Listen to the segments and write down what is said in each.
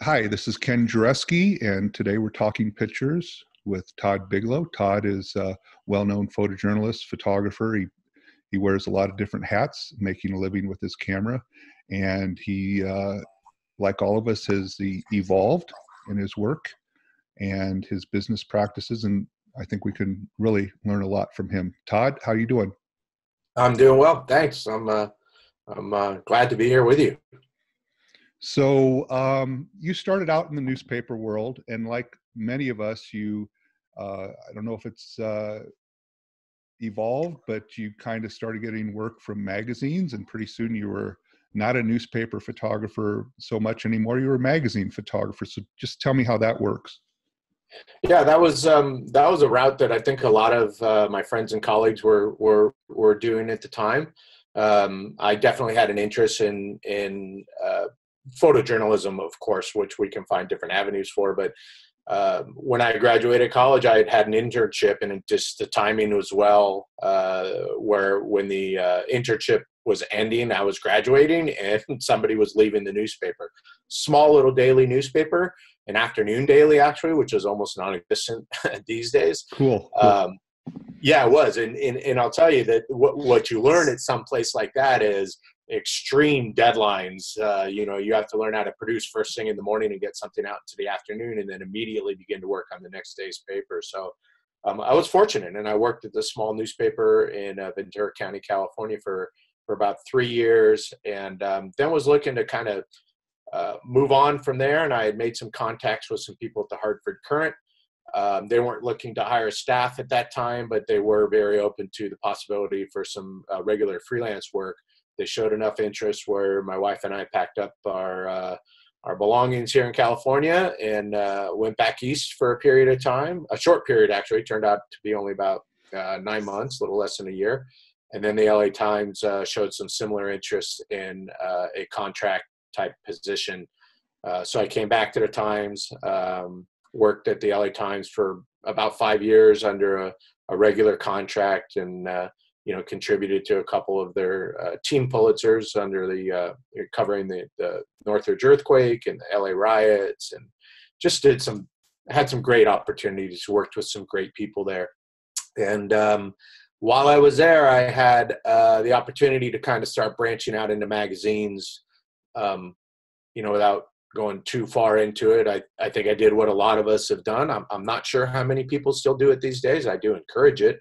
Hi, this is Ken Jarecke, and today we're talking pictures with Todd Bigelow. Todd is a well-known photojournalist, photographer. He he wears a lot of different hats, making a living with his camera, and he, uh, like all of us, has evolved in his work and his business practices, and I think we can really learn a lot from him. Todd, how are you doing? I'm doing well, thanks. I'm uh, I'm uh, glad to be here with you. So um, you started out in the newspaper world, and like many of us, you uh, I don't know if it's uh, evolved, but you kind of started getting work from magazines, and pretty soon you were not a newspaper photographer so much anymore. You were a magazine photographer. So just tell me how that works. Yeah, that was um, that was a route that I think a lot of uh, my friends and colleagues were were were doing at the time. Um, I definitely had an interest in in uh, photojournalism, of course, which we can find different avenues for. But uh, when I graduated college, I had had an internship, and just the timing was well. Uh, where when the uh, internship was ending, I was graduating, and somebody was leaving the newspaper. Small little daily newspaper, an afternoon daily actually, which is almost non-existent these days. Cool. cool. Um, yeah, it was, and, and and I'll tell you that what what you learn at some place like that is extreme deadlines. Uh, you know, you have to learn how to produce first thing in the morning and get something out to the afternoon, and then immediately begin to work on the next day's paper. So. Um, I was fortunate, and I worked at the small newspaper in uh, Ventura County, California, for for about three years, and um, then was looking to kind of uh, move on from there. And I had made some contacts with some people at the Hartford Courant. um, they weren't looking to hire staff at that time, but they were very open to the possibility for some uh, regular freelance work. They showed enough interest where my wife and I packed up our uh, our belongings here in California and uh, went back east for a period of time, a short period actually. Turned out to be only about uh, nine months, a little less than a year. And then the LA Times uh, showed some similar interest in uh, a contract type position. so I came back to the Times. Um, worked at the LA Times for about five years under a, a regular contract and uh, you know contributed to a couple of their uh, team Pulitzers under the uh, covering the, the Northridge earthquake and the LA riots and just did some had some great opportunities worked with some great people there and um, while I was there I had uh, the opportunity to kind of start branching out into magazines um, you know without going too far into it. I, I think I did what a lot of us have done. I'm, I'm not sure how many people still do it these days. I do encourage it.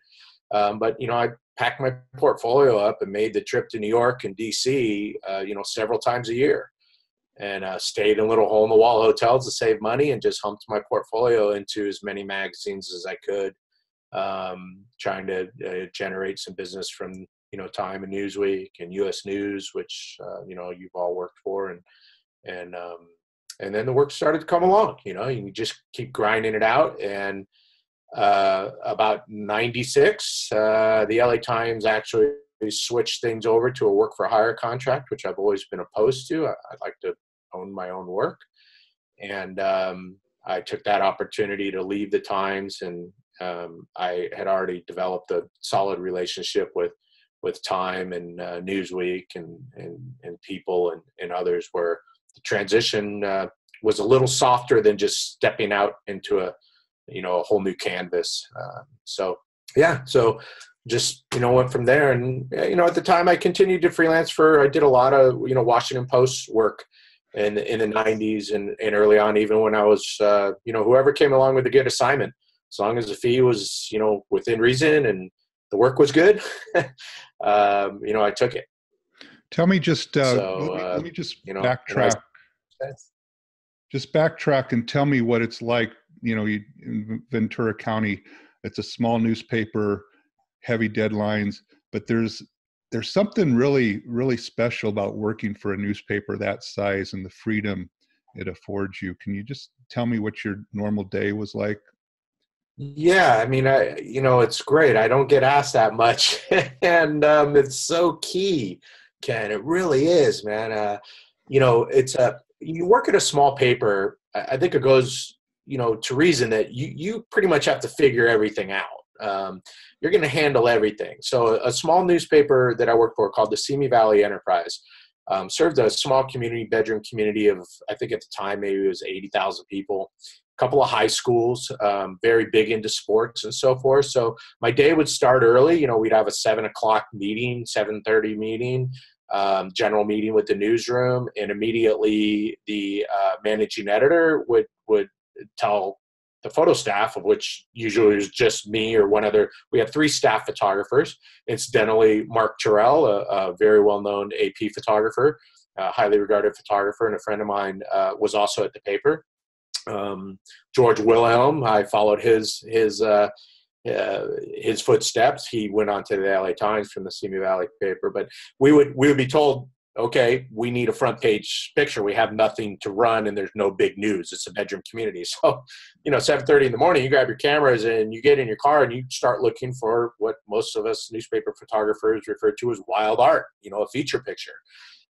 Um, but, you know, I packed my portfolio up and made the trip to New York and DC, uh, you know, several times a year and uh, stayed in little hole in the wall hotels to save money and just humped my portfolio into as many magazines as I could, um, trying to uh, generate some business from, you know, Time and Newsweek and U.S. News, which, uh, you know, you've all worked for and, and um, and then the work started to come along. You know, you just keep grinding it out. And uh, about '96, uh, the LA Times actually switched things over to a work for hire contract, which I've always been opposed to. I, would like to own my own work, and um, I took that opportunity to leave the Times, and um, I had already developed a solid relationship with with Time and uh, Newsweek and, and and people and, and others where the transition uh, was a little softer than just stepping out into a you know a whole new canvas um, so yeah so just you know went from there and you know at the time i continued to freelance for i did a lot of you know washington post work in in the 90s and, and early on even when i was uh, you know whoever came along with a good assignment as long as the fee was you know within reason and the work was good um, you know i took it Tell me just uh, so, let, me, uh, let, me, just you know, backtrack. Just backtrack and tell me what it's like. You know, you, in Ventura County, it's a small newspaper, heavy deadlines, but there's there's something really really special about working for a newspaper that size and the freedom it affords you. Can you just tell me what your normal day was like? Yeah, I mean, I you know, it's great. I don't get asked that much, and um, it's so key Ken. It really is, man. Uh, you know, it's a you work at a small paper. I think it goes, you know, to reason that you you pretty much have to figure everything out. Um, you're going to handle everything. So a small newspaper that I work for called the Simi Valley Enterprise. Um, served a small community, bedroom community of, I think at the time maybe it was 80,000 people. A couple of high schools, um, very big into sports and so forth. So my day would start early. You know, we'd have a seven o'clock meeting, 7:30 meeting, um, general meeting with the newsroom, and immediately the uh, managing editor would would tell the photo staff, of which usually is just me or one other. We have three staff photographers. Incidentally, Mark Terrill, a, a very well-known AP photographer, a highly regarded photographer, and a friend of mine uh, was also at the paper. Um, George Wilhelm, I followed his his uh, uh, his footsteps. He went on to the LA Times from the Simi Valley paper, but we would we would be told okay, we need a front page picture. We have nothing to run and there's no big news. It's a bedroom community. So, you know, 7:30 in the morning, you grab your cameras and you get in your car and you start looking for what most of us newspaper photographers refer to as wild art, you know, a feature picture.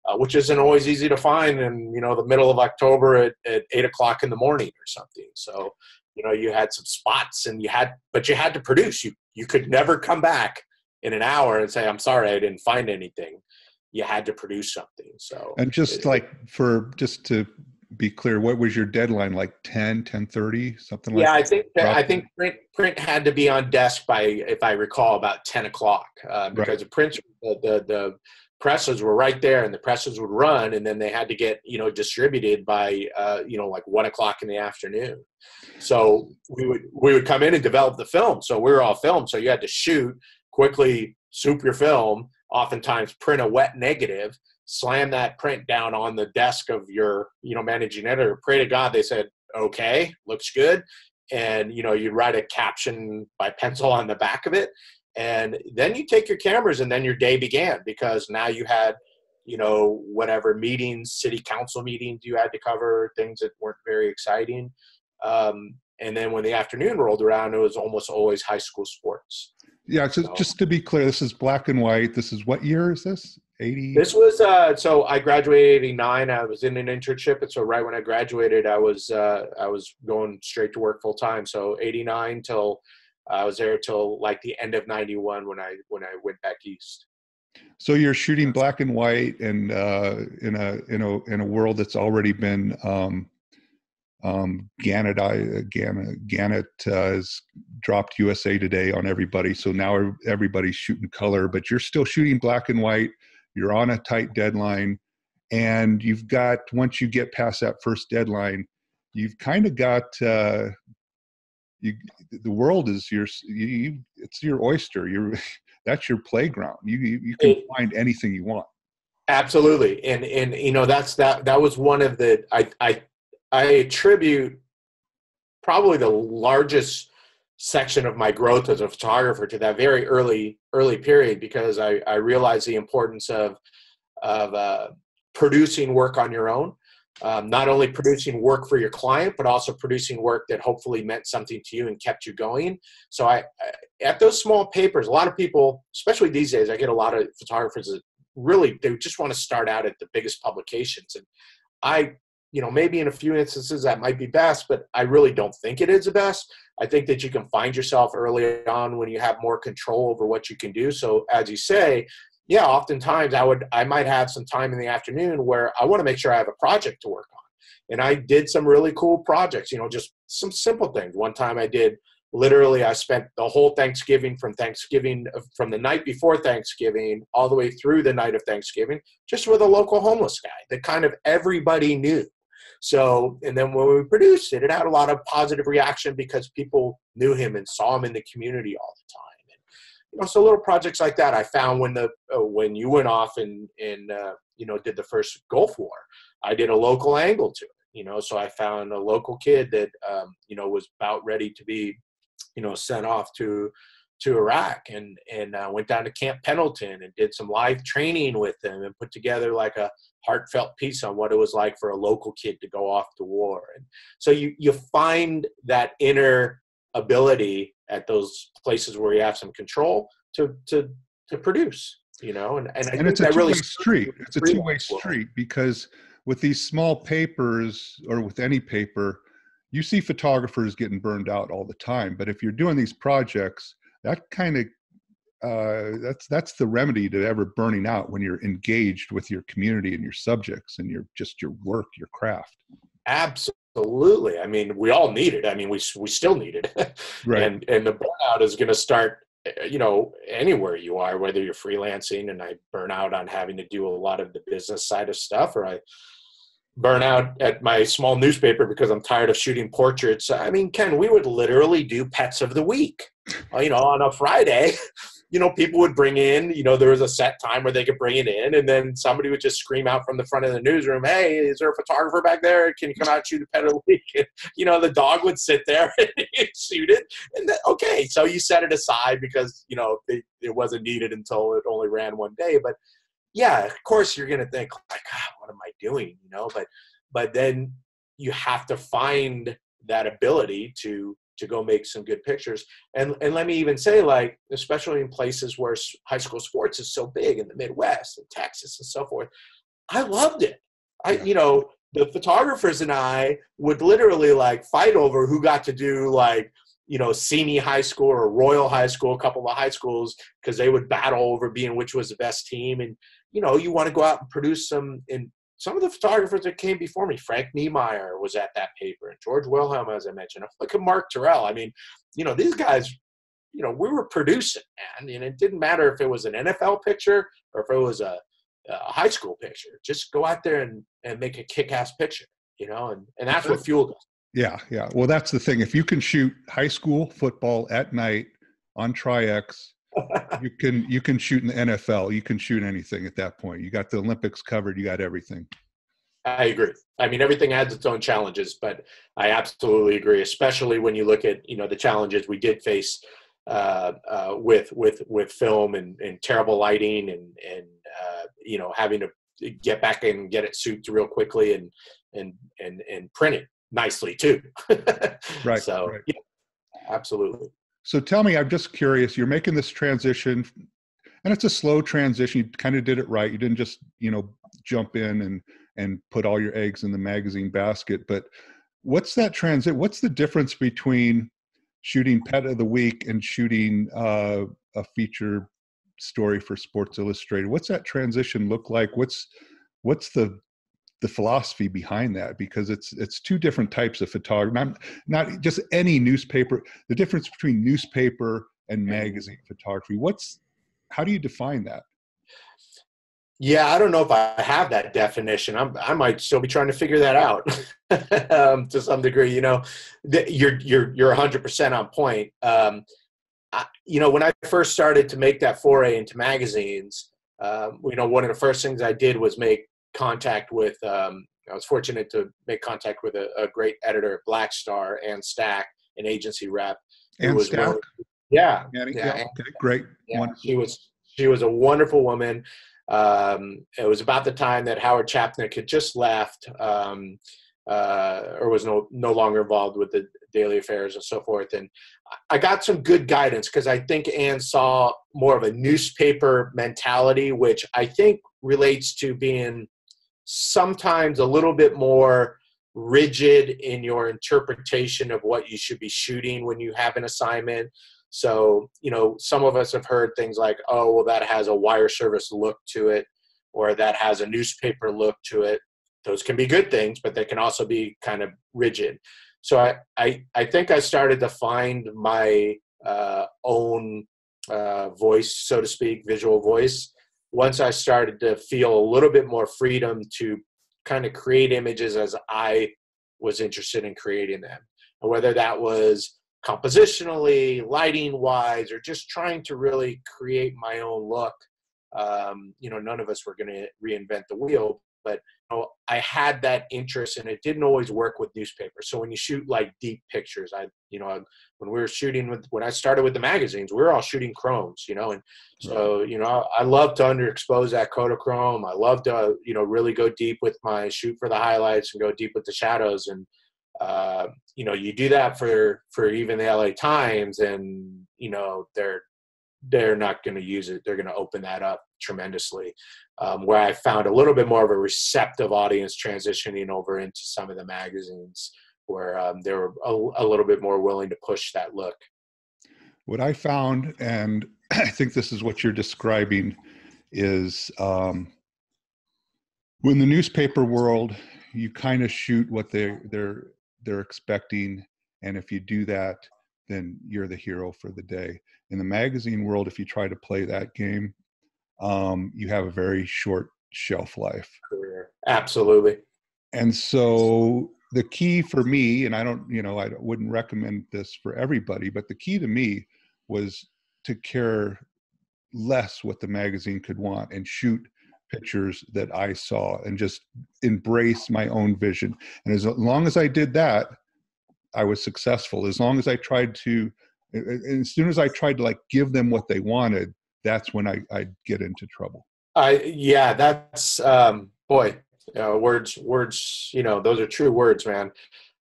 Uh, which isn't always easy to find in you know the middle of October at, at eight o'clock in the morning or something. So you know you had some spots and you had but you had to produce. You you could never come back in an hour and say I'm sorry I didn't find anything you had to produce something. So and just it, like for just to be clear, what was your deadline? Like 10, 10 30, something like yeah, that? I think I think print print had to be on desk by if I recall about 10 o'clock uh, because right. the print the, the the presses were right there and the presses would run and then they had to get you know distributed by uh, you know like one o'clock in the afternoon so we would we would come in and develop the film so we were all film so you had to shoot quickly soup your film oftentimes print a wet negative, slam that print down on the desk of your, you know, managing editor. Pray to God they said, okay, looks good. And, you know, you write a caption by pencil on the back of it. And then you take your cameras and then your day began because now you had, you know, whatever meetings, city council meetings you had to cover, things that weren't very exciting. Um, and then when the afternoon rolled around, it was almost always high school sports. Yeah, so, so, just to be clear, this is black and white. This is what year is this? 80? This was, uh, so I graduated 89. I was in an internship. And so right when I graduated, I was, uh, I was going straight to work full time. So 89 till I was there till like the end of 91 when I, when I went back East. So you're shooting black and white and, uh, in a, in a, in a world that's already been, um, um, Gannett, uh, Gannett, Gannett uh, has dropped USA Today on everybody, so now everybody's shooting color, but you're still shooting black and white. You're on a tight deadline, and you've got once you get past that first deadline, you've kind of got uh, you. The world is your you, it's your oyster. You're that's your playground. You you, can find anything you want. Absolutely, and and you know that's that that was one of the I I I attribute probably the largest section of my growth as a photographer to that very early early period because I, I realized the importance of of uh, producing work on your own. Um, not only producing work for your client, but also producing work that hopefully meant something to you and kept you going. So I, I at those small papers, a lot of people, especially these days, I get a lot of photographers that really they just want to start out at the biggest publications, and I you know, maybe in a few instances that might be best, but I really don't think it is the best. I think that you can find yourself early on when you have more control over what you can do. So as you say, yeah, oftentimes I would I might have some time in the afternoon where I want to make sure I have a project to work on. And I did some really cool projects, you know, just some simple things. One time I did literally I spent the whole Thanksgiving from Thanksgiving from the night before Thanksgiving all the way through the night of Thanksgiving just with a local homeless guy that kind of everybody knew so, and then when we produced it, it had a lot of positive reaction because people knew him and saw him in the community all the time. And, you know, so little projects like that I found when the uh, when you went off and and uh, you know did the first Gulf War, I did a local angle to it. You know, so I found a local kid that um, you know was about ready to be, you know, sent off to to Iraq and and uh, went down to Camp Pendleton and did some live training with them and put together like a heartfelt piece on what it was like for a local kid to go off to war. And so you you find that inner ability at those places where you have some control to to to produce. You know, and and, and it's a two-way really street. It's a two-way street because with these small papers or with any paper, you see photographers getting burned out all the time. But if you're doing these projects, that kind of uh, that's that's the remedy to ever burning out when you're engaged with your community and your subjects and your just your work, your craft. Absolutely. I mean, we all need it. I mean, we we still need it. right. And and the burnout is going to start eh, you know anywhere you are whether you're freelancing and i burn out on having to do a lot of the business side of stuff or i burn out at my small newspaper because i'm tired of shooting portraits i mean ken we would literally do pets of the week Uh, you know on a friday you know, people would bring in, you know, there was a set time where they could bring it in, and then somebody would just scream out from the front of the newsroom, "Hey, is there a photographer back there? Can you come out shoot a pet of the week?" And, you know, the dog would sit there and shoot it, and then, okay, so you set it aside because you know it, it wasn't needed until it only ran one day, but yeah, of course you're gonna think like, oh, what am I doing? You know, but but then you have to find that ability to to go make some good pictures. And and let me even say, like, especially in places where high school sports is so big in the Midwest and Texas and so forth, I loved it. I you know the photographers and I would literally like fight over who got to do like you know Simi High School or Royal High School, a couple of high schools, because they would battle over being which was the best team. And you know you want to go out and produce some and some of the photographers that came before me, Frank Niemeyer was at that paper, and George Wilhelm, as I mentioned. Look at Mark Terrill. I mean, you know, these guys, you know, we were producing, man, and it didn't matter if it was an NFL picture or if it was a, a high school picture. Just go out there and, and make a kick-ass picture, you know, and, and that's what fueled us. Yeah, yeah. Well, that's the thing. If you can shoot high school football at night on Tri-X you can you can shoot in the NFL. You can shoot anything at that point. You got the Olympics covered. You got everything. I agree. I mean, everything has its own challenges, but I absolutely agree. Especially when you look at you know the challenges we did face uh, uh, with with with film and, and terrible lighting and and uh, you know having to get back and get it souped real quickly and and and and print it nicely too. right. So right. Yeah, absolutely. So tell me, I'm just curious. You're making this transition, and it's a slow transition. You kind of did it right. You didn't just, you know, jump in and and put all your eggs in the magazine basket. But what's that transit? What's the difference between shooting Pet of the Week and shooting uh, a feature story for Sports Illustrated? What's that transition look like? What's what's the the philosophy behind that because it's it's two different types of photography not not just any newspaper the difference between newspaper and magazine photography. What's how do you define that? Yeah i don't know if i have that definition. I'm, i might still be trying to figure that out um, to some degree you know? You're you're you're 100% on point. Um, I, you know when i first started to make that foray into magazines um, you know one of the first things i did was make contact with. Um, I was fortunate to make contact with a, a great editor at Black Star Ann Stack, an agency rep. And was Stack. yeah, yeah, yeah, okay, great. Yeah, she was she was a wonderful woman. Um, it was about the time that Howard Chapnick had just left, um, uh, or was no no longer involved with the daily affairs and so forth. And I got some good guidance because I think Anne saw more of a newspaper mentality, which I think relates to being sometimes a little bit more rigid in your interpretation of what you should be shooting when you have an assignment. So, you know, some of us have heard things like, oh, well, that has a wire service look to it, or that has a newspaper look to it. Those can be good things, but they can also be kind of rigid. So I, I, I think I started to find my uh, own uh, voice, so to speak, visual voice, once I started to feel a little bit more freedom to kind of create images as I was interested in creating them, and whether that was compositionally, lighting wise, or just trying to really create my own look. Um, you know, none of us were going to reinvent the wheel, but you know, I had that interest, and it didn't always work with newspapers. So when you shoot like deep pictures, I, you know, when we were shooting with when I started with the magazines, we were all shooting chromes, you know, and so you know, I love to underexpose that Kodachrome. I love to, you know, really go deep with my shoot for the highlights and go deep with the shadows, and uh, you know, you do that for for even the LA Times, and you know, they're they're not going to use it. They're going to open that up tremendously. Um, where I found a little bit more of a receptive audience transitioning over into some of the magazines where um, they were a, a, little bit more willing to push that look. What I found, and I think this is what you're describing is um, when the newspaper world, you kind of shoot what they they're they're expecting, and if you do that, then you're the hero for the day. In the magazine world, if you try to play that game, um, you have a very short shelf life. Absolutely. And so the key for me, and I don't, you know, I wouldn't recommend this for everybody, but the key to me was to care less what the magazine could want and shoot pictures that I saw and just embrace my own vision. And as long as I did that, I was successful. As long as I tried to, as soon as I tried to like give them what they wanted, that's when I I get into trouble. I yeah, that's um, boy, uh, words words. You know, those are true words, man.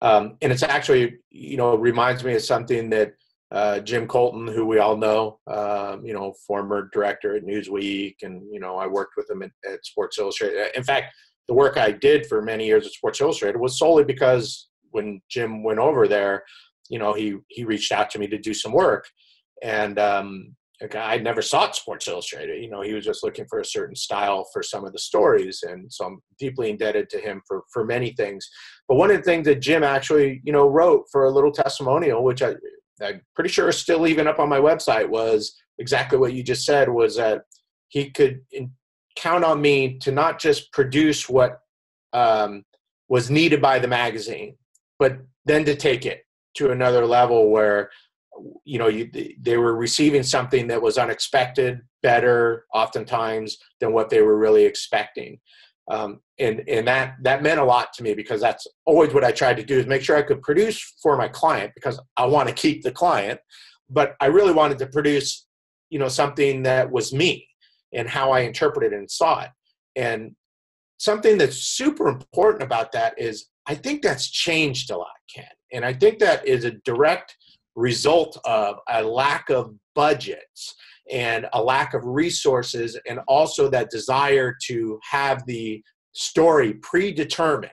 Um, and it's actually you know reminds me of something that uh, Jim Colton, who we all know, um, you know, former director at Newsweek, and you know, I worked with him at, at, Sports Illustrated. In fact, the work I did for many years at Sports Illustrated was solely because when Jim went over there, you know, he he reached out to me to do some work, and um, I never sought Sports Illustrated. You know, he was just looking for a certain style for some of the stories, and so I'm deeply indebted to him for for many things. But one of the things that Jim actually, you know, wrote for a little testimonial, which I I'm pretty sure is still even up on my website, was exactly what you just said was that he could in, count on me to not just produce what um, was needed by the magazine, but then to take it to another level where you know you, they were receiving something that was unexpected better oftentimes than what they were really expecting um, and and that that meant a lot to me because that's always what I tried to do is make sure I could produce for my client because I want to keep the client, but I really wanted to produce, you know, something that was me and how I interpreted and saw it. And something that's super important about that is I think that's changed a lot, Ken, and I think that is a direct result of a lack of budgets and a lack of resources and also that desire to have the story predetermined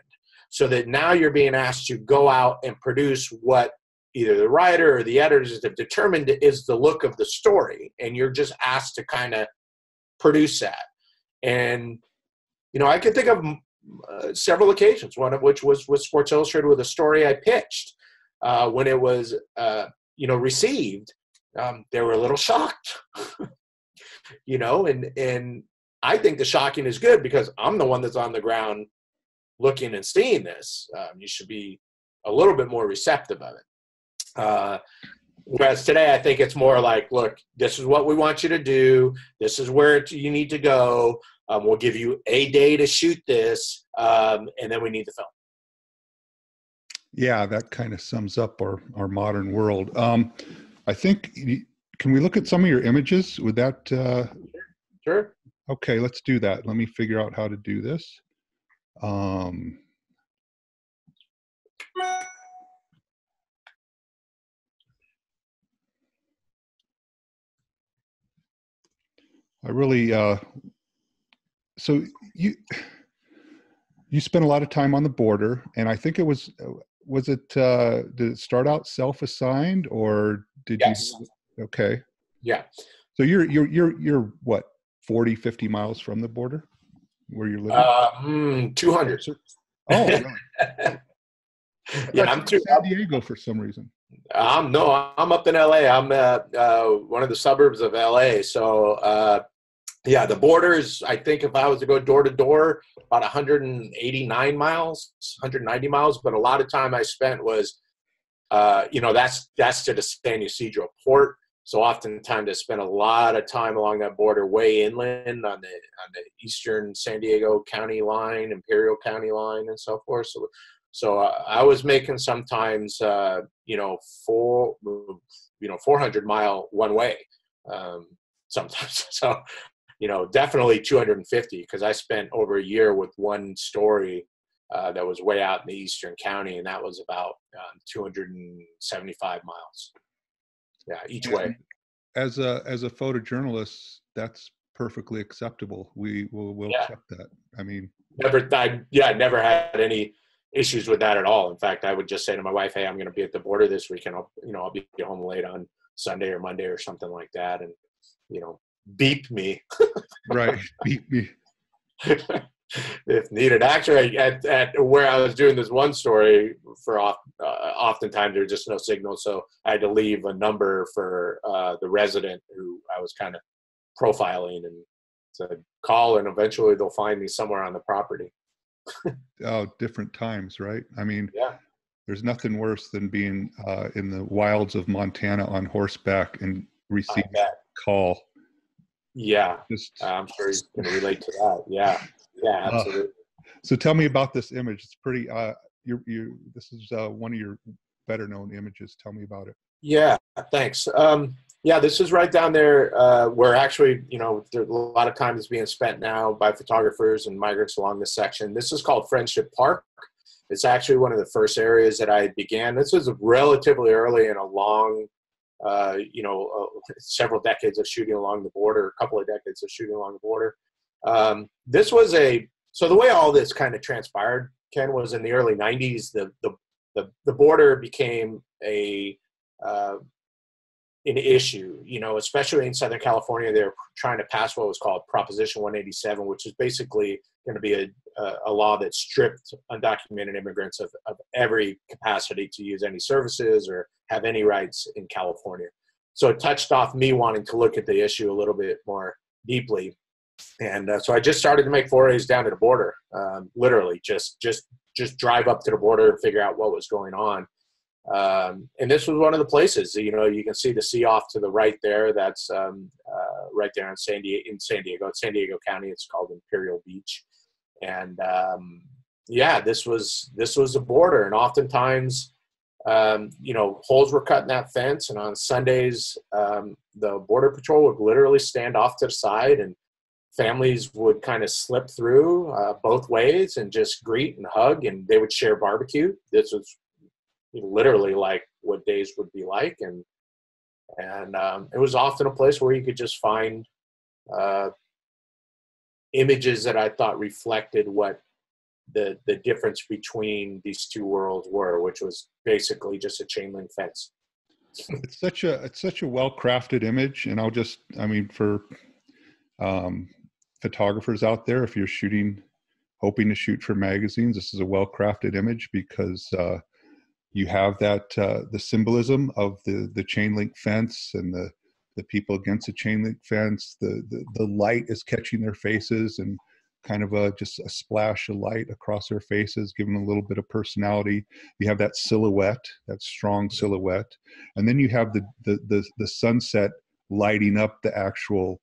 so that now you're being asked to go out and produce what either the writer or the editors have determined is the look of the story. And you're just asked to kind of produce that. And you know i can think of uh, several occasions one of which was with sports illustrated with a story i pitched uh, when it was uh, you know received um, they were a little shocked, you know, and and I think the shocking is good because I'm the one that's on the ground looking and seeing this. Um, you should be a little bit more receptive of it. Uh, whereas today, I think it's more like, look, this is what we want you to do. This is where you need to go. Um, we'll give you a day to shoot this, um, and then we need the film. Yeah, that kind of sums up our our modern world. Um, I think, can we look at some of your images? Would that? Uh, sure. Okay, let's do that. Let me figure out how to do this. Um, I really, uh, so you, you spent a lot of time on the border and I think it was, was it, uh, did it start out self-assigned or did yes. you? Okay. Yeah. So you're you're you're you're what 40, 50 miles from the border where you're living? Uh, mm, 200. Oh, really? yeah, I'm too, San Diego for some reason. I'm no, I'm up in LA. I'm uh, uh, one of the suburbs of LA. So uh, yeah, the border is. I think if I was to go door to door, about 189 miles, 190 miles. But a lot of time I spent was uh, you know, that's that's to the San Ysidro port. So oftentimes I spend a lot of time along that border, way inland on the on the eastern San Diego County line, Imperial County line, and so forth. So, so I was making sometimes, uh, you know, four, you know, 400 mile one way, um, sometimes. So, you know, definitely 250 because I spent over a year with one story uh, that was way out in the eastern county, and that was about um, 275 miles. Yeah, each and way. As a as a photojournalist, that's perfectly acceptable. We will we'll yeah. accept that. I mean, never. I yeah, never had any issues with that at all. In fact, I would just say to my wife, "Hey, I'm going to be at the border this weekend. I'll you know I'll be home late on Sunday or Monday or something like that." And you know, beep me. right, beep me. if needed. Actually, at, at where I was doing this one story for off, uh, oftentimes there's just no signal, so I had to leave a number for uh, the resident who I was kind of profiling and said call, and eventually they'll find me somewhere on the property. oh, different times, right? I mean, yeah. There's nothing worse than being uh, in the wilds of Montana on horseback and receiving a call. Yeah, Just, I'm sure you can relate to that. Yeah, yeah, uh, absolutely. Uh, so tell me about this image. It's pretty. Uh, you you. This is uh, one of your better known images. Tell me about it. Yeah, thanks. Um, yeah, this is right down there uh, where actually, you know, a lot of time is being spent now by photographers and migrants along this section. This is called Friendship Park. It's actually one of the first areas that I began. This was relatively early in a long, uh, you know, uh, several decades of shooting along the border, a couple of decades of shooting along the border. Um, this was a so the way all this kind of transpired, Ken, was in the early '90s. The the the, the border became a uh, an issue, you know, especially in Southern California. They were trying to pass what was called Proposition 187, which is basically going to be a, a, law that stripped undocumented immigrants of, of every capacity to use any services or have any rights in California. So it touched off me wanting to look at the issue a little bit more deeply. And uh, so I just started to make forays down to the border, um, literally just just just drive up to the border and figure out what was going on. Um, and this was one of the places, you know, you can see the sea off to the right there. That's um, uh, right there in San Diego, in San Diego, San Diego County. It's called Imperial Beach, and um, yeah, this was this was a border, and oftentimes, um, you know, holes were cut in that fence, and on Sundays, um, the border patrol would literally stand off to the side, and families would kind of slip through uh, both ways and just greet and hug, and they would share barbecue. This was literally like what days would be like. And and um, it was often a place where you could just find uh, images that I thought reflected what the the difference between these two worlds were, which was basically just a chain link fence. It's such a it's such a well crafted image, and I'll just I mean for um, photographers out there, if you're shooting, hoping to shoot for magazines, this is a well crafted image because uh, you have that uh, the symbolism of the the chain link fence and the the people against the chain link fence the, the the light is catching their faces and kind of a just a splash of light across their faces giving them a little bit of personality. You have that silhouette that strong silhouette. And then you have the the the, the sunset lighting up the actual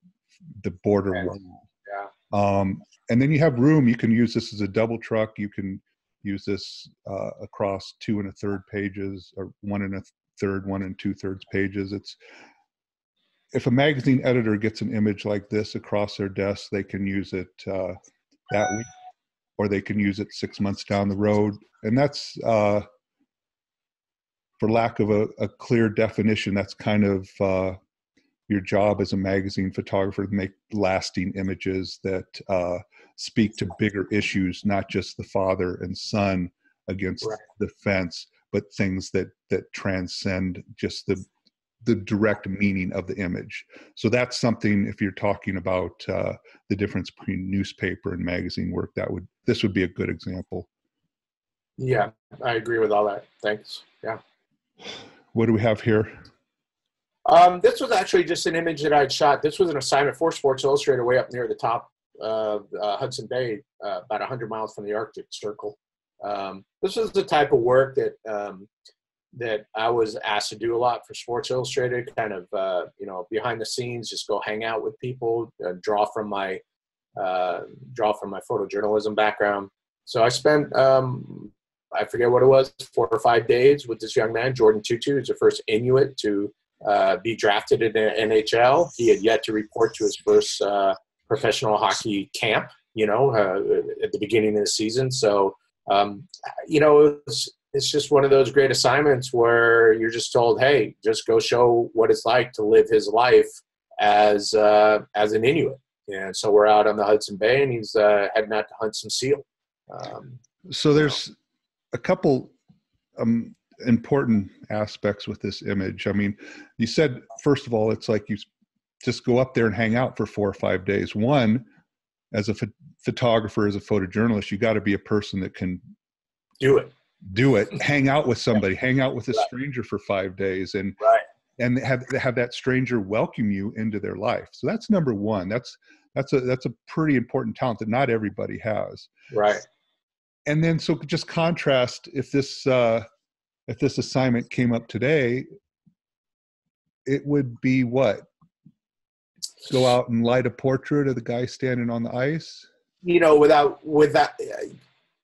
the border yeah. um and then you have room. You can use this as a double truck. You can use this uh, across two and a third pages or one and a third, one and two thirds pages. It's if a magazine editor gets an image like this across their desk, they can use it uh, that week, or they can use it six months down the road, and that's uh, for lack of a, a, clear definition. That's kind of uh, your job as a magazine photographer to make lasting images that uh, speak to bigger issues, not just the father and son against right. the fence, but things that that transcend just the the direct meaning of the image. So that's something. If you're talking about uh, the difference between newspaper and magazine work, that would this would be a good example. Yeah, I agree with all that. Thanks. Yeah. What do we have here? Um, this was actually just an image that I'd shot. This was an assignment for Sports Illustrated way up near the top of uh, Hudson Bay, uh, about 100 miles from the Arctic Circle. Um, this was the type of work that um, that I was asked to do a lot for Sports Illustrated, kind of uh, you know behind the scenes, just go hang out with people, uh, draw from my uh, draw from my photojournalism background. So I spent um, I forget what it was, four or five days with this young man, Jordan Tootoo, who's the first Inuit to uh, be drafted in the NHL. He had yet to report to his first uh, professional hockey camp, you know, uh, at the beginning of the season. So, um, you know, it's, it's just one of those great assignments where you're just told, hey, just go show what it's like to live his life as uh, as an Inuit. And so we're out on the Hudson Bay, and he's uh, heading out to hunt some seal. Um, so there's a couple um, important aspects with this image. I mean, you said first of all, it's like you just go up there and hang out for four or five days. One, as a ph- photographer, as a photojournalist, you got to be a person that can do it. Do it. Hang out with somebody. Hang out with a stranger for five days, and right. and have have that stranger welcome you into their life. So that's number one. That's that's a that's a pretty important talent that not everybody has. Right. And then so just contrast if this uh, if this assignment came up today, it would be what go out and light a portrait of the guy standing on the ice? You know, without with without,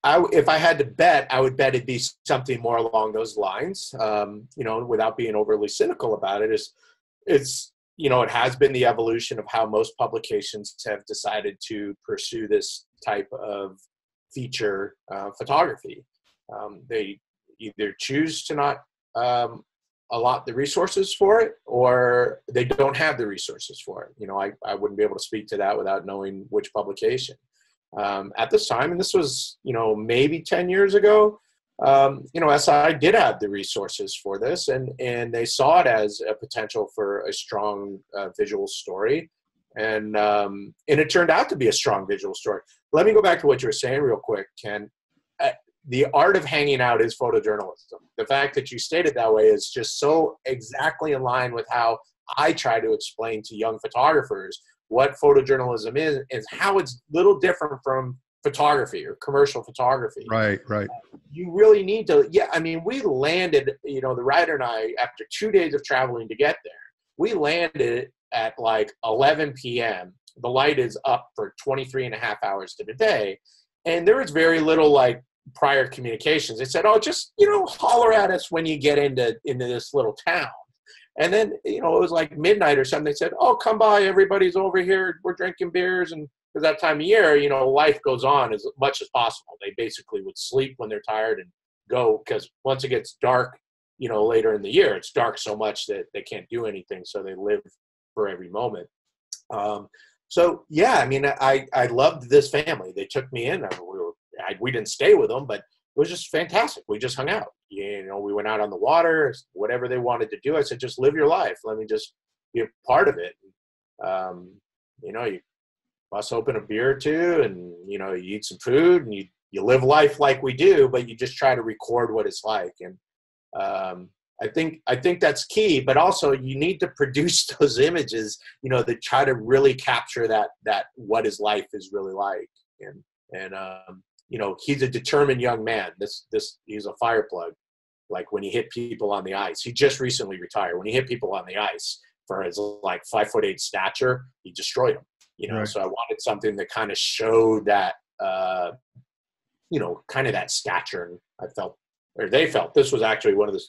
I if I had to bet, I would bet it'd be something more along those lines. Um, you know, without being overly cynical about it, is it's you know it has been the evolution of how most publications have decided to pursue this type of feature uh, photography. Um, they either choose to not um, allot the resources for it or they don't have the resources for it. You know, I, I wouldn't be able to speak to that without knowing which publication. Um, at this time, and this was, you know, maybe 10 years ago, um, you know, SI did have the resources for this and, and they saw it as a potential for a strong uh, visual story. And, um, and it turned out to be a strong visual story. Let me go back to what you were saying real quick, Ken the art of hanging out is photojournalism. The fact that you stated that way is just so exactly in line with how I try to explain to young photographers what photojournalism is and how it's little different from photography or commercial photography. Right, right. You really need to, yeah, I mean, we landed, you know, the writer and I, after two days of traveling to get there, we landed at like 11 p.m. The light is up for 23 and a half hours to the day. And there was very little like prior communications. They said, "Oh, just you know, holler at us when you get into into this little town." And then you know, it was like midnight or something. They said, "Oh, come by, everybody's over here. We're drinking beers." And because that time of year, you know, life goes on as much as possible. They basically would sleep when they're tired and go because once it gets dark, you know, later in the year, it's dark so much that they can't do anything. So they live for every moment. Um, so yeah, I mean, I I loved this family. They took me in. We were I, we didn't stay with them, but was just fantastic. We just hung out. You know, we went out on the water, whatever they wanted to do. I said, just live your life. Let me just be a part of it. Um, you know, you bust open a beer or two, and you know, you eat some food, and you you live life like we do, but you just try to record what it's like. And um, I think I think that's key. But also, you need to produce those images, you know, that try to really capture that that what his life is really like. And and um, you know, he's a determined young man. This this he's a fire plug. Like when he hit people on the ice, he just recently retired. When he hit people on the ice for his like five foot eight stature, he destroyed them. You know, right. so I wanted something that kind of showed that, uh, you know, kind of that stature. And I felt, or they felt, this was actually one of the.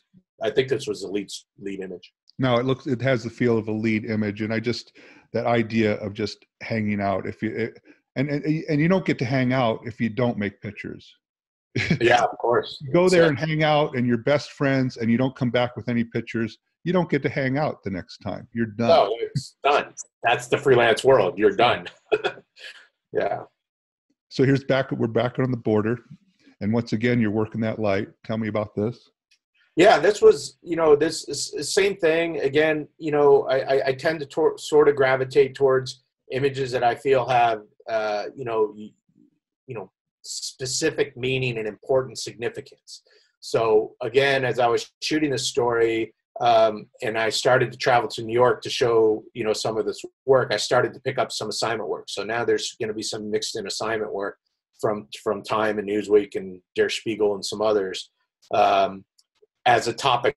I think this was the lead lead image. No, it looks it has the feel of a lead image, and I just that idea of just hanging out. If you it, and, and and you don't get to hang out if you don't make pictures. Yeah of course. Go there and hang out and you're best friends and you don't come back with any pictures you don't get to hang out the next time. You're done. No it's done. That's the freelance world. You're done. Yeah. So here's back we're back on the border. And once again you're working that light. Tell me about this. Yeah this was you know this is, same thing. Again you know i i, I tend to tor- sort of gravitate towards images that i feel have uh, you know, you, you know, specific meaning and important significance. So again, as I was shooting this story, um, and I started to travel to New York to show, you know, some of this work. I started to pick up some assignment work. So now there's going to be some mixed in assignment work from from Time and Newsweek and Der Spiegel and some others. Um, as a topic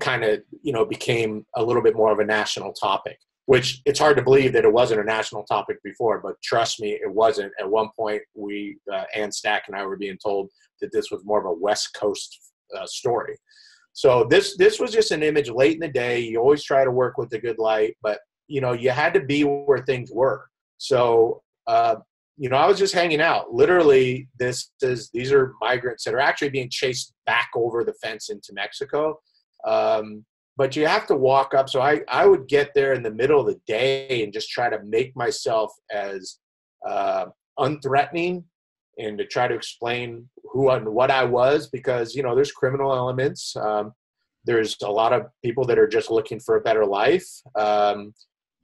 kind of you know became a little bit more of a national topic which it's hard to believe that it wasn't a national topic before, but trust me, it wasn't. At one point, we, uh, Ann Stack and I were being told that this was more of a West Coast uh, story. So this this was just an image late in the day. You always try to work with the good light, but you know you had to be where things were. So uh, you know I was just hanging out. Literally, this is these are migrants that are actually being chased back over the fence into Mexico. Um, but you have to walk up. So I, I would get there in the middle of the day and just try to make myself as uh, unthreatening and to try to explain who and what I was because, you know, there's criminal elements. Um, there's a lot of people that are just looking for a better life. Um,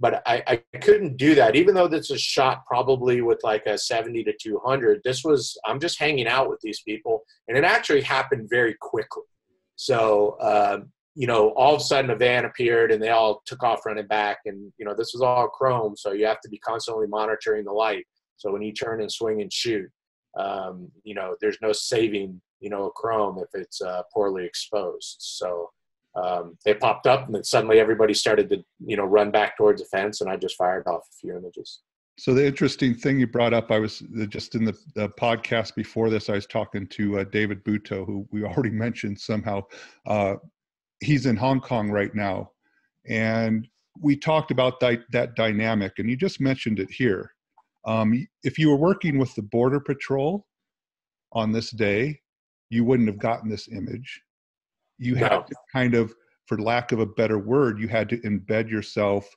but I, I couldn't do that even though this is shot probably with like a 70 to 200 this was i'm just hanging out with these people and it actually happened very quickly so um, you know all of a sudden a van appeared and they all took off running back and you know this was all chrome so you have to be constantly monitoring the light. So when you turn and swing and shoot um, you know there's no saving you know a chrome if it's uh, poorly exposed. So um, they popped up and then suddenly everybody started to you know run back towards the fence and i just fired off a few images. So the interesting thing you brought up i was just in the, the podcast before this i was talking to uh, david butow who we already mentioned somehow uh, he's in hong kong right now. And we talked about that, that dynamic and you just mentioned it here. Um, if you were working with the border patrol on this day you wouldn't have gotten this image. You no. had to kind of for lack of a better word you had to embed yourself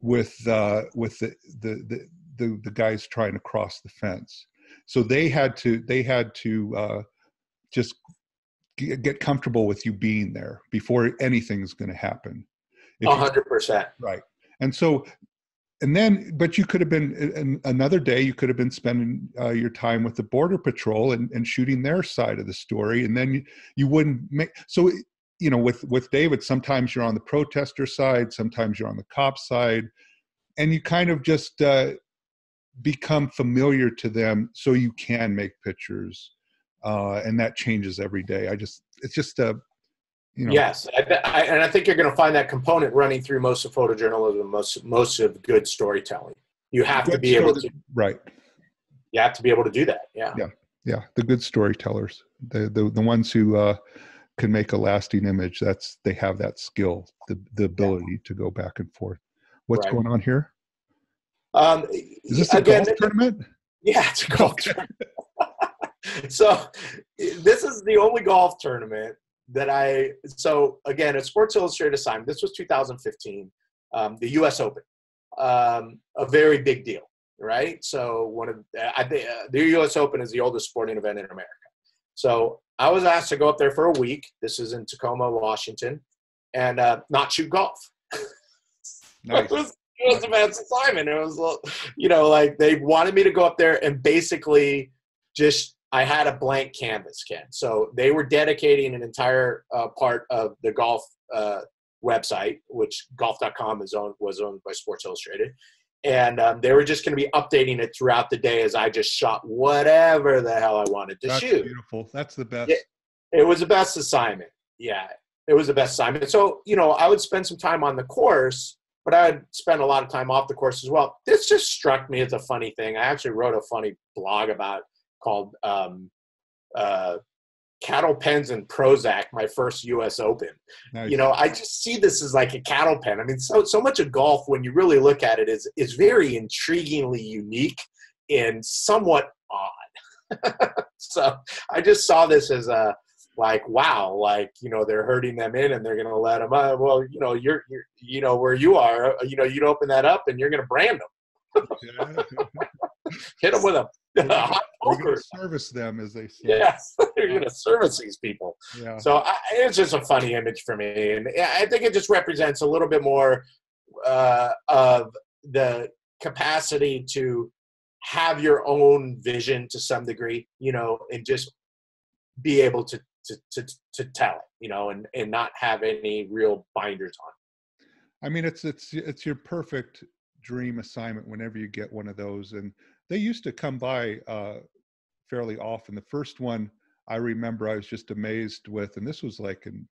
with uh, with the, the the, the the guys trying to cross the fence. So they had to they had to uh, just get comfortable with you being there before anything's going to happen A hundred percent. Right. And so and then but you could have been another day you could have been spending uh, your time with the border patrol and, and shooting their side of the story and then you, you wouldn't make so you know with with david sometimes you're on the protester side sometimes you're on the cop side and you kind of just uh, become familiar to them so you can make pictures uh, and that changes every day i just it's just a you know. Yes, I, I, and I think you're going to find that component running through most of photojournalism, most most of good storytelling. You have good to be able to right. You have to be able to do that. Yeah. Yeah. Yeah. The good storytellers, the the the ones who uh, can make a lasting image. That's they have that skill, the the ability yeah. to go back and forth. What's right. going on here? Um, Is this a again, golf tournament? Yeah, it's a golf tournament. so this is the only golf tournament that I so again a Sports Illustrated assignment. This was 2015, um, the U.S. Open, um, a very big deal, right? So one of I think uh, the U.S. Open is the oldest sporting event in America. So I was asked to go up there for a week. This is in Tacoma, Washington, and uh, not shoot golf. Nice. it was, it was a bad assignment. It was, you know, like they wanted me to go up there and basically just I had a blank canvas, Ken. So they were dedicating an entire uh, part of the golf uh, website, which golf.com is owned, was owned by Sports Illustrated. And um, they were just going to be updating it throughout the day as I just shot whatever the hell I wanted to That's shoot. Beautiful. That's the best. It, it was the best assignment. Yeah, it was the best assignment. So, you know, I would spend some time on the course, but I would spend a lot of time off the course as well. This just struck me as a funny thing. I actually wrote a funny blog about called um, uh, Cattle Pens and Prozac, my first U.S. Open. Nice. You know, I just see this as like a cattle pen. I mean, so so much of golf, when you really look at it, is is very intriguingly unique and somewhat odd. so I just saw this as a like wow like you know they're hurting them in and they're going to let them uh, well you know you're, you're you know where you are uh, you know you'd open that up and you're going to brand them hit them with a hot poker. service them, as they say. Yes, you're going to service these people. Yeah. So I, it's just a funny image for me, and I think it just represents a little bit more uh, of the capacity to have your own vision to some degree, you know, and just be able to to to, to tell it, you know, and and not have any real binders on. I mean, it's it's it's your perfect dream assignment whenever you get one of those, and they used to come by uh, fairly often. The first one I remember I was just amazed with, and this was like in,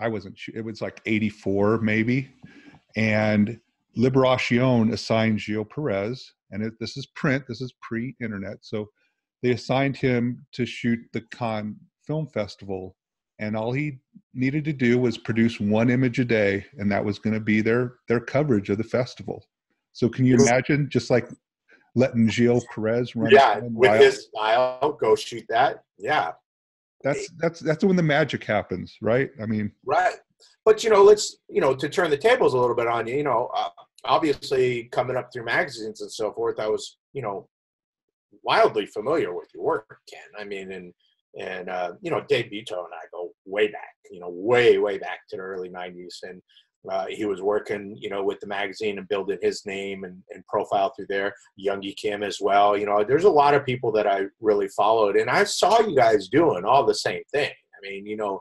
I wasn't sure, it was like 84 maybe. And Liberation assigned Gilles Peress, and it, this is print, this is pre internet. So they assigned him to shoot the Cannes Film Festival. And all he needed to do was produce one image a day, and that was going to be their their coverage of the festival. So can you imagine, just like letting Gilles Peress run. Yeah, with wild. his style, go shoot that. Yeah, that's that's that's when the magic happens, right? I mean, right. But you know, let's you know to turn the tables a little bit on you. You know, uh, obviously coming up through magazines and so forth, I was you know wildly familiar with your work, Ken. I mean, and and uh, you know, Dave Butow and I go way back. You know, way way back to the early '90s, and uh, he was working, you know, with the magazine and building his name and, and profile through there. Yunghi Kim as well. You know, there's a lot of people that I really followed, and I saw you guys doing all the same thing. I mean, you know,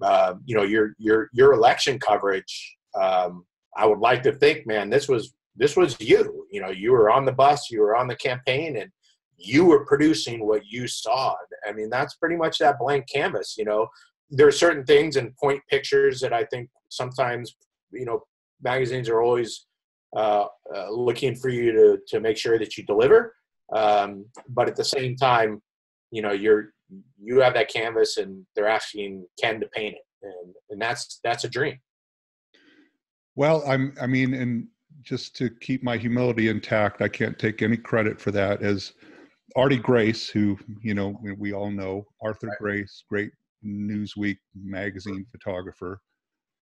uh, you know, your your your election coverage. Um, I would like to think, man, this was this was you. You know, you were on the bus, you were on the campaign, and you were producing what you saw. I mean, that's pretty much that blank canvas. You know, there are certain things and point pictures that I think sometimes you know magazines are always uh, uh, looking for you to to make sure that you deliver. Um, but at the same time, you know you're you have that canvas and they're asking Ken to paint it, and and that's that's a dream. Well, I'm I mean, and just to keep my humility intact, I can't take any credit for that. As Artie Grace, who you know we all know, Arthur right. Grace, great Newsweek magazine photographer.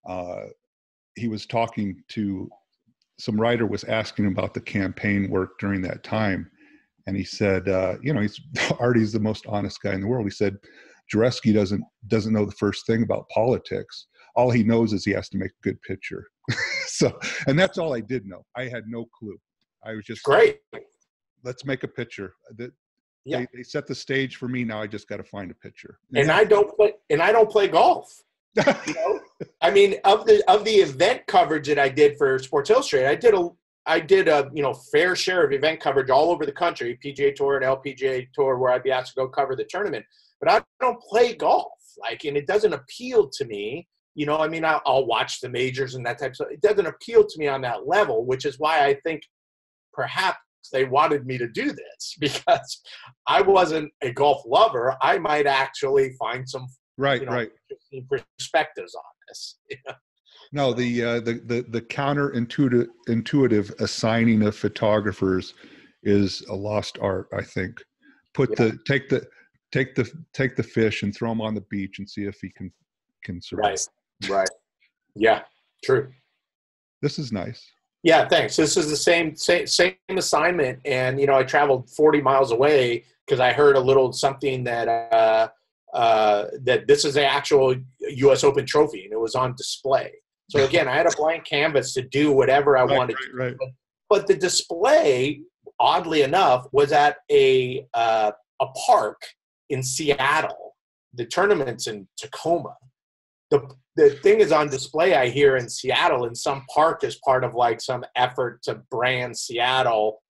Uh, he was talking to some writer was asking about the campaign work during that time, and he said, uh, you know, he's Artie's the most honest guy in the world. He said, Jarecke doesn't doesn't know the first thing about politics. All he knows is he has to make a good picture. so, and that's all I did know. I had no clue. I was just great. Let's make a picture. That yeah. They, they, set the stage for me. Now I just got to find a picture. And, and I don't play. And I don't play golf. you know, I mean, of the of the event coverage that I did for Sports Illustrated, I did a I did a you know fair share of event coverage all over the country, PGA Tour and LPGA Tour, where I'd be asked to go cover the tournament. But I don't play golf, like, and it doesn't appeal to me. You know, I mean, I'll, I'll watch the majors and that type of stuff. It doesn't appeal to me on that level, which is why I think perhaps they wanted me to do this because I wasn't a golf lover. I might actually find some right, you know, right perspectives on this. No, the uh, the the the counterintuitive intuitive assigning of photographers is a lost art. I think. Put yeah. the take the take the take the fish and throw him on the beach and see if he can can survive. Right. Right. Yeah. True. This is nice. Yeah, thanks. This is the same same same assignment, and you know, I traveled 40 miles away because I heard a little something that uh, uh, that this is the actual U.S. Open trophy, and it was on display. So again, I had a blank canvas to do whatever I right, wanted right, to. Right. But the display, oddly enough, was at a uh, a park in Seattle. The tournament's in Tacoma. The the thing is on display. I hear in Seattle in some park as part of like some effort to brand Seattle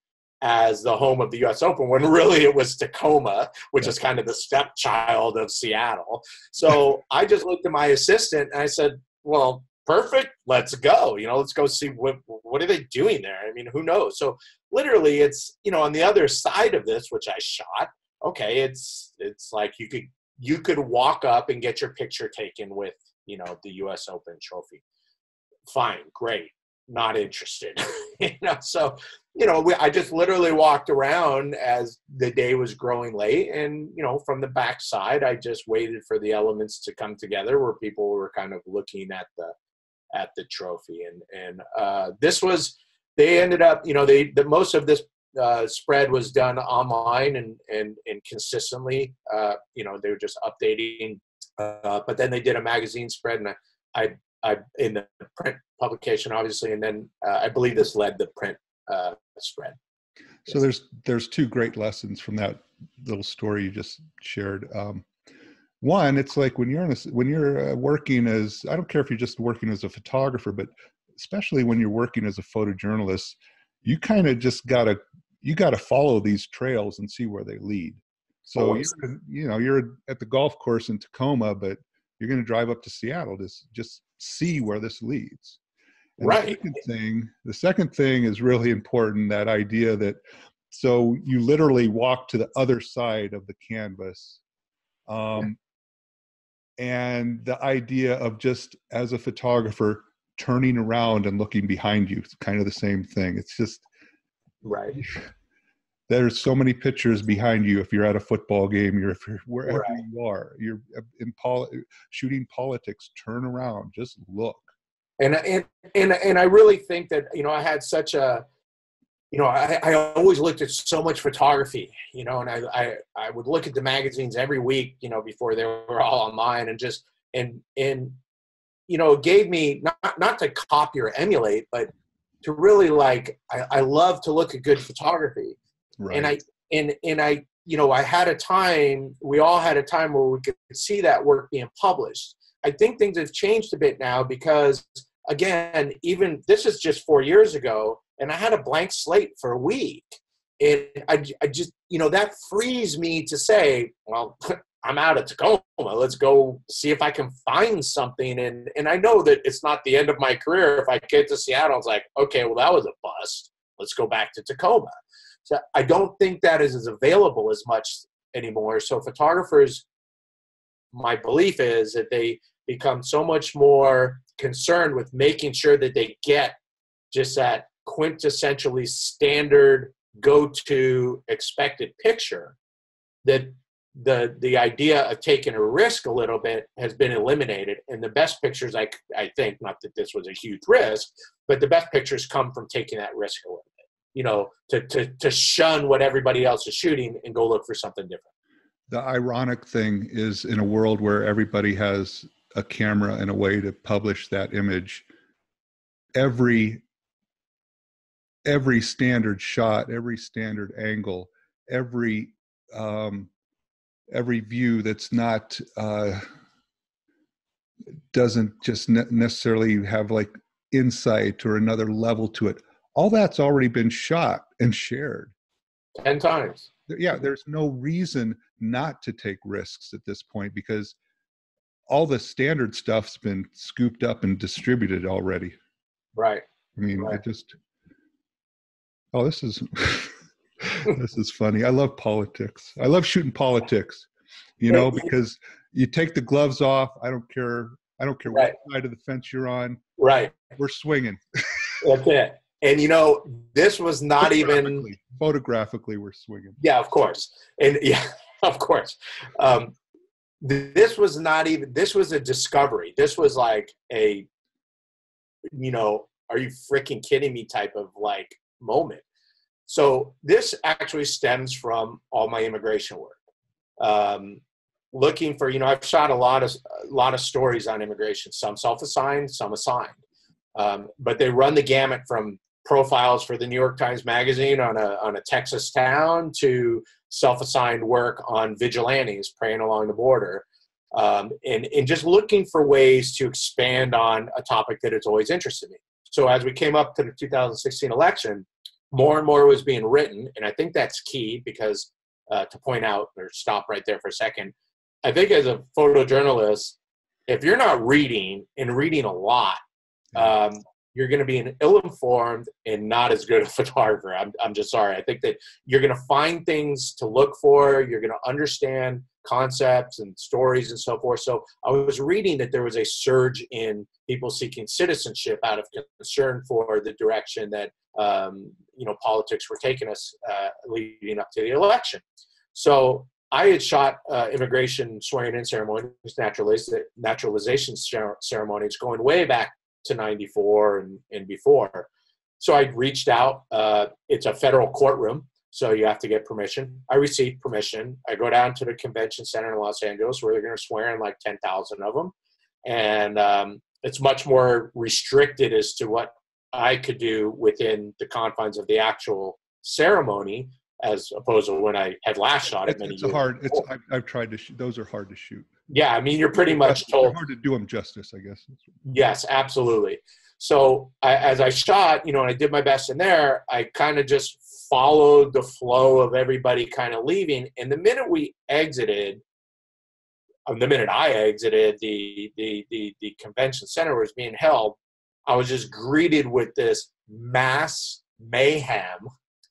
as the home of the U.S. Open when really it was Tacoma, which is kind of the stepchild of Seattle. So I just looked at my assistant and I said, "Well, perfect. Let's go. You know, let's go see what what are they doing there. I mean, who knows? So literally, it's you know on the other side of this, which I shot. Okay, it's it's like you could you could walk up and get your picture taken with you know the U.S. Open trophy. Fine, great. Not interested. you know, so you know, we, I just literally walked around as the day was growing late, and you know, from the backside, I just waited for the elements to come together, where people were kind of looking at the at the trophy, and and uh, this was they ended up, you know, they the most of this uh, spread was done online and and and consistently, uh, you know, they were just updating, uh, but then they did a magazine spread, and I, I I in the print publication, obviously, and then uh, I believe this led the print uh, spread. So there's there's two great lessons from that little story you just shared. Um, one, it's like when you're in a, when you're uh, working as I don't care if you're just working as a photographer, but especially when you're working as a photojournalist, you kind of just gotta you gotta follow these trails and see where they lead. So you're, you know you're at the golf course in Tacoma, but you're going to drive up to Seattle to just see where this leads. And right. The second thing, the second thing is really important. That idea that so you literally walk to the other side of the canvas, um, and the idea of just as a photographer turning around and looking behind you. It's kind of the same thing. It's just right. There's so many pictures behind you. If you're at a football game, you're, you're wherever right. you are. You're in pol- shooting politics. Turn around. Just look and and and and I really think that you know I had such a you know I, I always looked at so much photography you know and I, I I would look at the magazines every week you know before they were all online and just and and you know, it gave me not not to copy or emulate, but to really like. I, I love to look at good photography, right. and I and and I you know I had a time. We all had a time where we could see that work being published. I think things have changed a bit now because again, even this is just four years ago, and I had a blank slate for a week. And I, I just, you know, that frees me to say, well, I'm out of Tacoma. Let's go see if I can find something. And and I know that it's not the end of my career. If I get to Seattle, it's like, okay, well, that was a bust. Let's go back to Tacoma. So I don't think that is as available as much anymore. So photographers, my belief is that they become so much more concerned with making sure that they get just that quintessentially standard go-to expected picture that the the idea of taking a risk a little bit has been eliminated. And the best pictures i i think not that this was a huge risk but the best pictures come from taking that risk a little bit you know to to to shun what everybody else is shooting and go look for something different the ironic thing is in a world where everybody has a camera and a way to publish that image every every standard shot every standard angle every um, every view that's not uh, doesn't just ne- necessarily have like insight or another level to it. All that's already been shot and shared. 10 times yeah there's no reason not to take risks at this point because all the standard stuff's been scooped up and distributed already. Right. I mean, right. I just oh, this is this is funny. I love politics. I love shooting politics. You know, because you take the gloves off. I don't care. I don't care right. what side of the fence you're on. Right. We're swinging. That's it. And you know, this was not photographically, even photographically we're swinging. Yeah, of course. And yeah, of course. Um, this was not even this was a discovery this was like a you know are you freaking kidding me type of like moment so this actually stems from all my immigration work um, looking for you know i've shot a lot of a lot of stories on immigration some self-assigned some assigned um, but they run the gamut from profiles for the new york times magazine on a on a texas town to self-assigned work on vigilantes praying along the border um, and, and just looking for ways to expand on a topic that has always interested me. So as we came up to the 2016 election more and more was being written and i think that's key because uh, to point out or stop right there for a second i think as a photojournalist if you're not reading and reading a lot um, you're going to be an ill-informed and not as good a photographer. I'm, I'm just sorry. I think that you're going to find things to look for. You're going to understand concepts and stories and so forth. So I was reading that there was a surge in people seeking citizenship out of concern for the direction that um, you know politics were taking us uh, leading up to the election. So I had shot uh, immigration swearing-in ceremonies, naturalization ceremonies, going way back to 94 and, and before. So I reached out. Uh, it's a federal courtroom, so you have to get permission. I received permission. I go down to the convention center in Los Angeles where they're going to swear in like 10,000 of them. And um, it's much more restricted as to what I could do within the confines of the actual ceremony as opposed to when I had last shot it many it's years. hard. It's I've, I've, tried to shoot. Those are hard to shoot. Yeah, I mean, you're pretty much told. hard to do them justice, I guess. Yes, absolutely. So I, as I shot, you know, and I did my best in there, I kind of just followed the flow of everybody kind of leaving. And the minute we exited, um, the minute I exited the, the the the convention center was being held, I was just greeted with this mass mayhem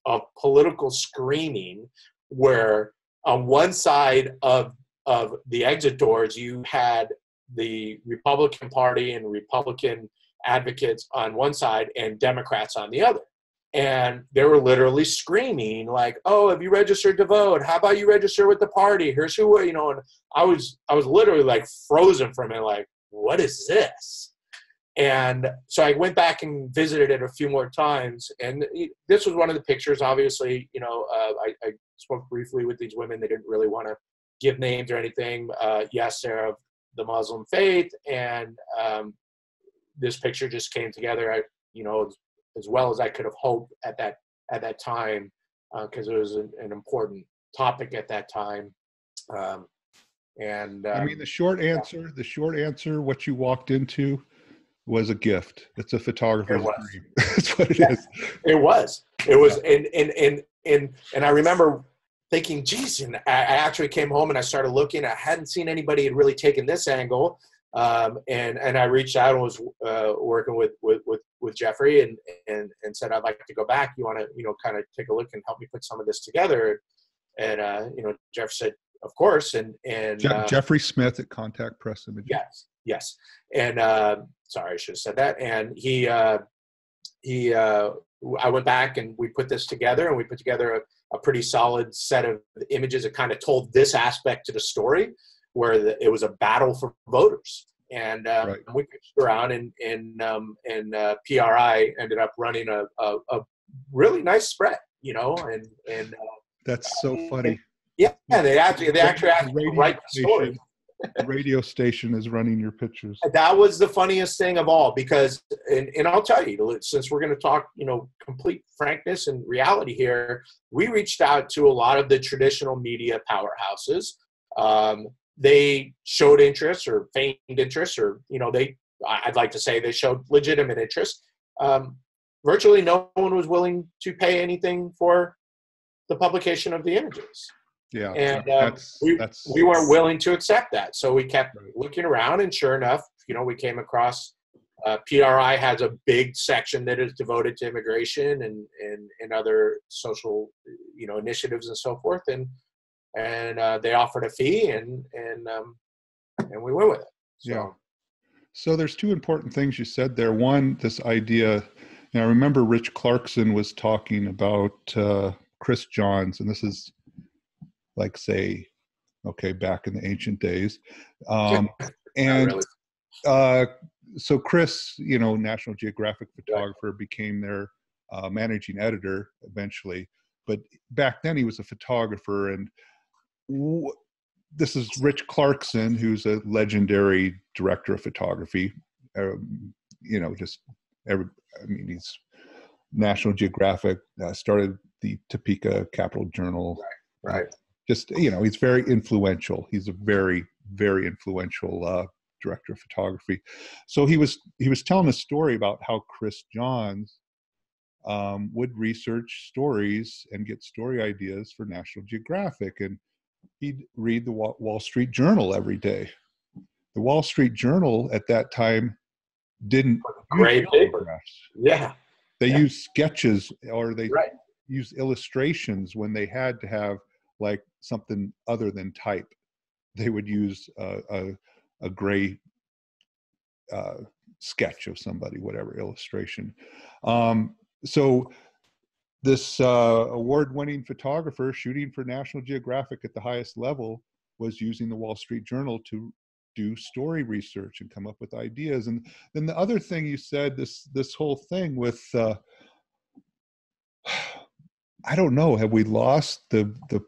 of political screaming, where on one side of of the exit doors, you had the Republican Party and Republican advocates on one side and Democrats on the other. And they were literally screaming, like, "Oh, have you registered to vote? How about you register with the party? Here's who you know." And I was, I was literally like frozen from it, like, "What is this?" And so I went back and visited it a few more times. And this was one of the pictures. Obviously, you know, uh, I, I spoke briefly with these women. They didn't really want to give names or anything. Uh, yes, they're of the Muslim faith, and um, this picture just came together. I, you know, as, as well as I could have hoped at that at that time because uh, it was an, an, important topic at that time. Um, and um, I mean, the short answer, yeah. the short answer, what you walked into was a gift. It's a photographer's it dream. That's what it yeah. is. It was. It was. Yeah. And, and, and, and, and I remember thinking, geez, and I actually came home and I started looking. I hadn't seen anybody had really taken this angle. Um, and, and I reached out and was uh, working with, with, with, with Jeffrey and, and, and said, I'd like to go back. You want to, you know, kind of take a look and help me put some of this together. And, uh, you know, Jeff said, of course. And, and Je- uh, Jeffrey Smith at Contact Press Images. Yes. Yes. And, uh, sorry, I should have said that. And he, uh, he, uh, I went back and we put this together and we put together a, a pretty solid set of images that kind of told this aspect to the story where the, it was a battle for voters. And um, right. we pitched around, and and um, and uh, PRI ended up running a, a, a, really nice spread, you know, and and uh, that's so funny. Yeah, they actually they actually asked to write the story radio station is running your pictures. That was the funniest thing of all because, and, and I'll tell you, since we're going to talk, you know, complete frankness and reality here, we reached out to a lot of the traditional media powerhouses. Um, they showed interest or feigned interest, or, you know, they, I'd like to say they showed legitimate interest. Um, virtually no one was willing to pay anything for the publication of the images. Yeah, and uh, that's, we that's, we weren't willing to accept that, so we kept looking around, and sure enough, you know, we came across uh, PRI has a big section that is devoted to immigration and and and other social, you know, initiatives and so forth, and and uh, they offered a fee, and and um, and we went with it. So. Yeah. So there's two important things you said there. One, this idea. You know, I remember Rich Clarkson was talking about uh, Chris Johns, and this is like say, okay, back in the ancient days. Um, and really. uh, so Chris, you know, National Geographic photographer, became their uh, managing editor eventually. But back then he was a photographer, and w- this is Rich Clarkson, who's a legendary director of photography. Um, you know, just every, I mean, he's National Geographic, uh, started the Topeka Capital Journal. Right. right just you know he's very influential. He's a very very influential uh, director of photography. So he was he was telling a story about how chris johns um, would research stories and get story ideas for national geographic and he'd read the wall street journal every day. The wall street journal at that time didn't great yeah. They yeah. used sketches or they right. used illustrations when they had to have like something other than type. They would use a, a, a gray uh, sketch of somebody, whatever illustration. Um, so this uh, award-winning photographer shooting for National Geographic at the highest level was using the Wall Street Journal to do story research and come up with ideas. And then the other thing you said, this this whole thing with uh, I don't know, have we lost the the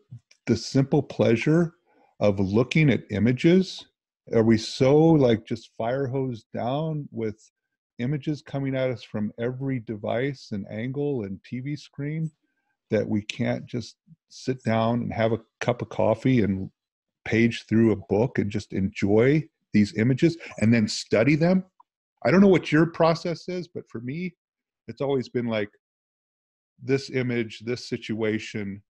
the simple pleasure of looking at images? Are we so like just fire hose down with images coming at us from every device and angle and TV screen that we can't just sit down and have a cup of coffee and page through a book and just enjoy these images and then study them? I don't know what your process is, but for me, it's always been like this image, this situation,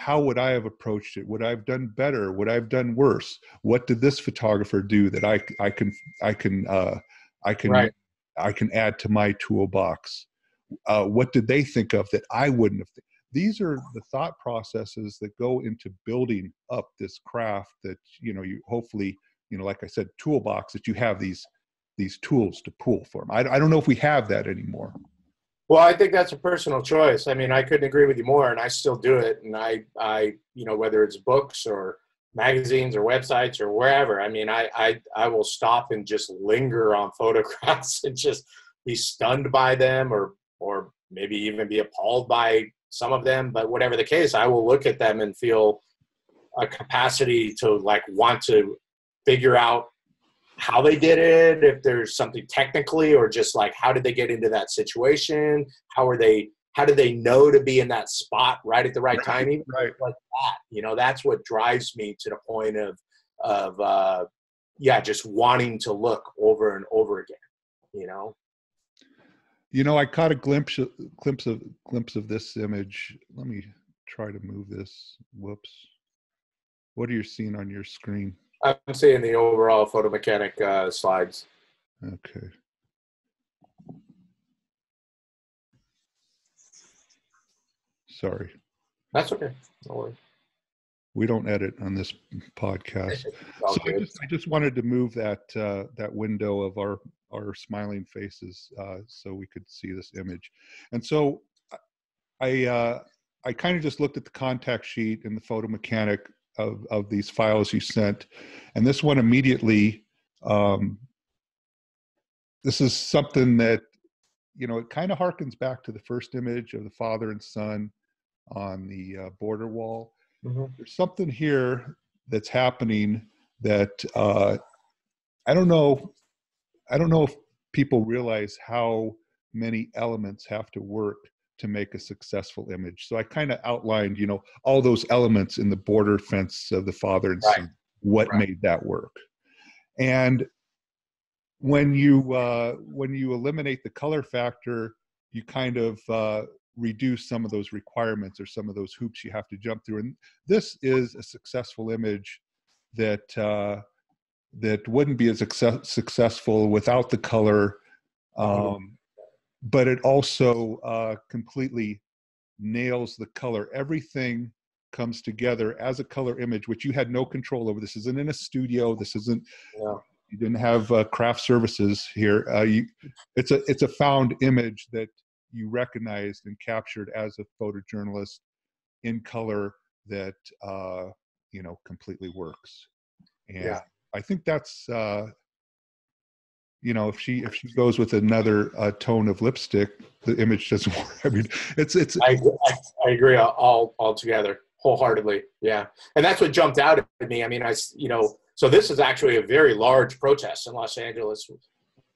how would I have approached it? Would I have done better? Would I have done worse? What did this photographer do that I I can I can uh, I can right. I can add to my toolbox? Uh, what did they think of that I wouldn't have? Th- These are the thought processes that go into building up this craft. That you know you hopefully you know like I said toolbox that you have these these tools to pull from. I, I don't know if we have that anymore. Well, I think that's a personal choice. I mean, I couldn't agree with you more, and I still do it. And I, I, you know, whether it's books or magazines or websites or wherever, I mean, I, I, I will stop and just linger on photographs and just be stunned by them, or, or maybe even be appalled by some of them. But whatever the case, I will look at them and feel a capacity to like want to figure out how they did it, if there's something technically, or just like how did they get into that situation? How are they? How do they know to be in that spot right at the right, right time? Even right. like that, you know, that's what drives me to the point of of uh, yeah, just wanting to look over and over again. You know. You know, I caught a glimpse of, glimpse of glimpse of this image. Let me try to move this. Whoops. What are you seeing on your screen? I'm seeing the overall photo mechanic uh, slides. Okay. Sorry. That's okay. No worries. We don't edit on this podcast. so I just, I just, wanted to move that uh, that window of our our smiling faces uh, so we could see this image. And so I uh, I kind of just looked at the contact sheet and the photo mechanic of, of these files you sent. And this one immediately, um, this is something that, you know, it kind of harkens back to the first image of the father and son on the uh, border wall. Mm-hmm. There's something here that's happening that uh, I don't know. I don't know if people realize how many elements have to work to make a successful image. So I kind of outlined, you know, all those elements in the border fence of the father and right. son, what right. made that work. And when you uh, when you eliminate the color factor, you kind of uh, reduce some of those requirements or some of those hoops you have to jump through. And this is a successful image that uh, that wouldn't be as success- successful without the color. Um, but it also uh, completely nails the color. Everything comes together as a color image, which you had no control over. This isn't in a studio. This isn't. Yeah. You didn't have uh, craft services here. Uh, you, it's a it's a found image that you recognized and captured as a photojournalist in color that uh, you know completely works. And yeah. I think that's uh, you know if she if she goes with another uh, tone of lipstick the image doesn't work. I mean it's it's i, I, agree all all together wholeheartedly yeah. And that's what jumped out at me. I mean i you know so this is actually a very large protest in los angeles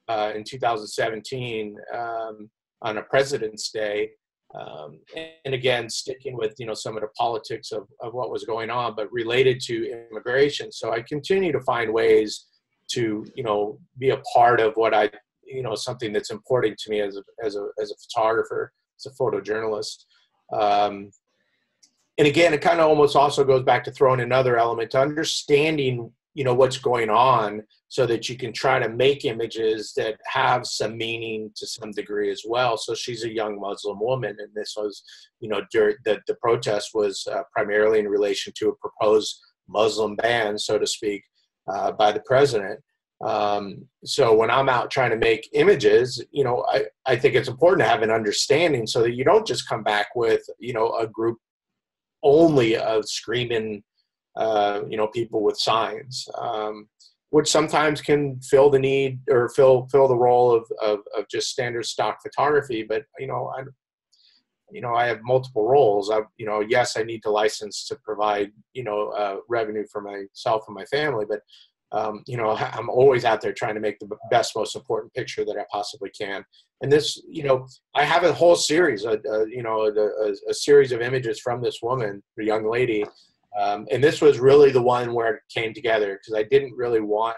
uh, in 2017 um, on a president's day um, and again sticking with you know some of the politics of, of what was going on but related to immigration. So i continue to find ways to you know be a part of what I you know something that's important to me as a as a as a photographer, as a photojournalist. Um, and again, it kind of almost also goes back to throwing another element to understanding you know what's going on so that you can try to make images that have some meaning to some degree as well so she's a young muslim woman and this was you know during the, the protest was uh, primarily in relation to a proposed muslim ban so to speak uh, by the president. Um, so when I'm out trying to make images, you know, I, I think it's important to have an understanding so that you don't just come back with, you know, a group only of screaming, uh, you know, people with signs, um, which sometimes can fill the need or fill fill the role of, of, of just standard stock photography. But you know, I, you know, I have multiple roles. I, you know, yes, I need to license to provide, you know, uh, revenue for myself and my family, but, um, you know, I'm always out there trying to make the best, most important picture that I possibly can. And this, you know, I have a whole series, a, a you know, a, a, series of images from this woman, the young lady, um, and this was really the one where it came together because I didn't really want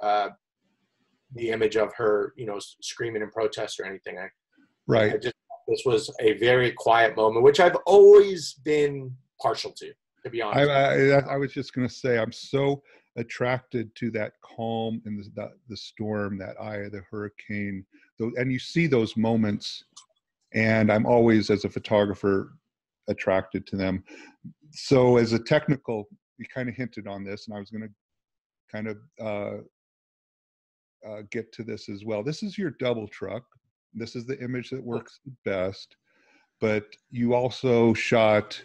uh, the image of her, you know, screaming in protest or anything. I, right. I just this was a very quiet moment, which I've always been partial to, to be honest. I, I, I was just going to say, I'm so attracted to that calm and the, the, the storm, that eye of the hurricane. And you see those moments, and I'm always, as a photographer, attracted to them. So, as a technical, you kind of hinted on this, and I was going to kind of uh, uh, get to this as well. This is your double truck, this is the image that works best. But you also shot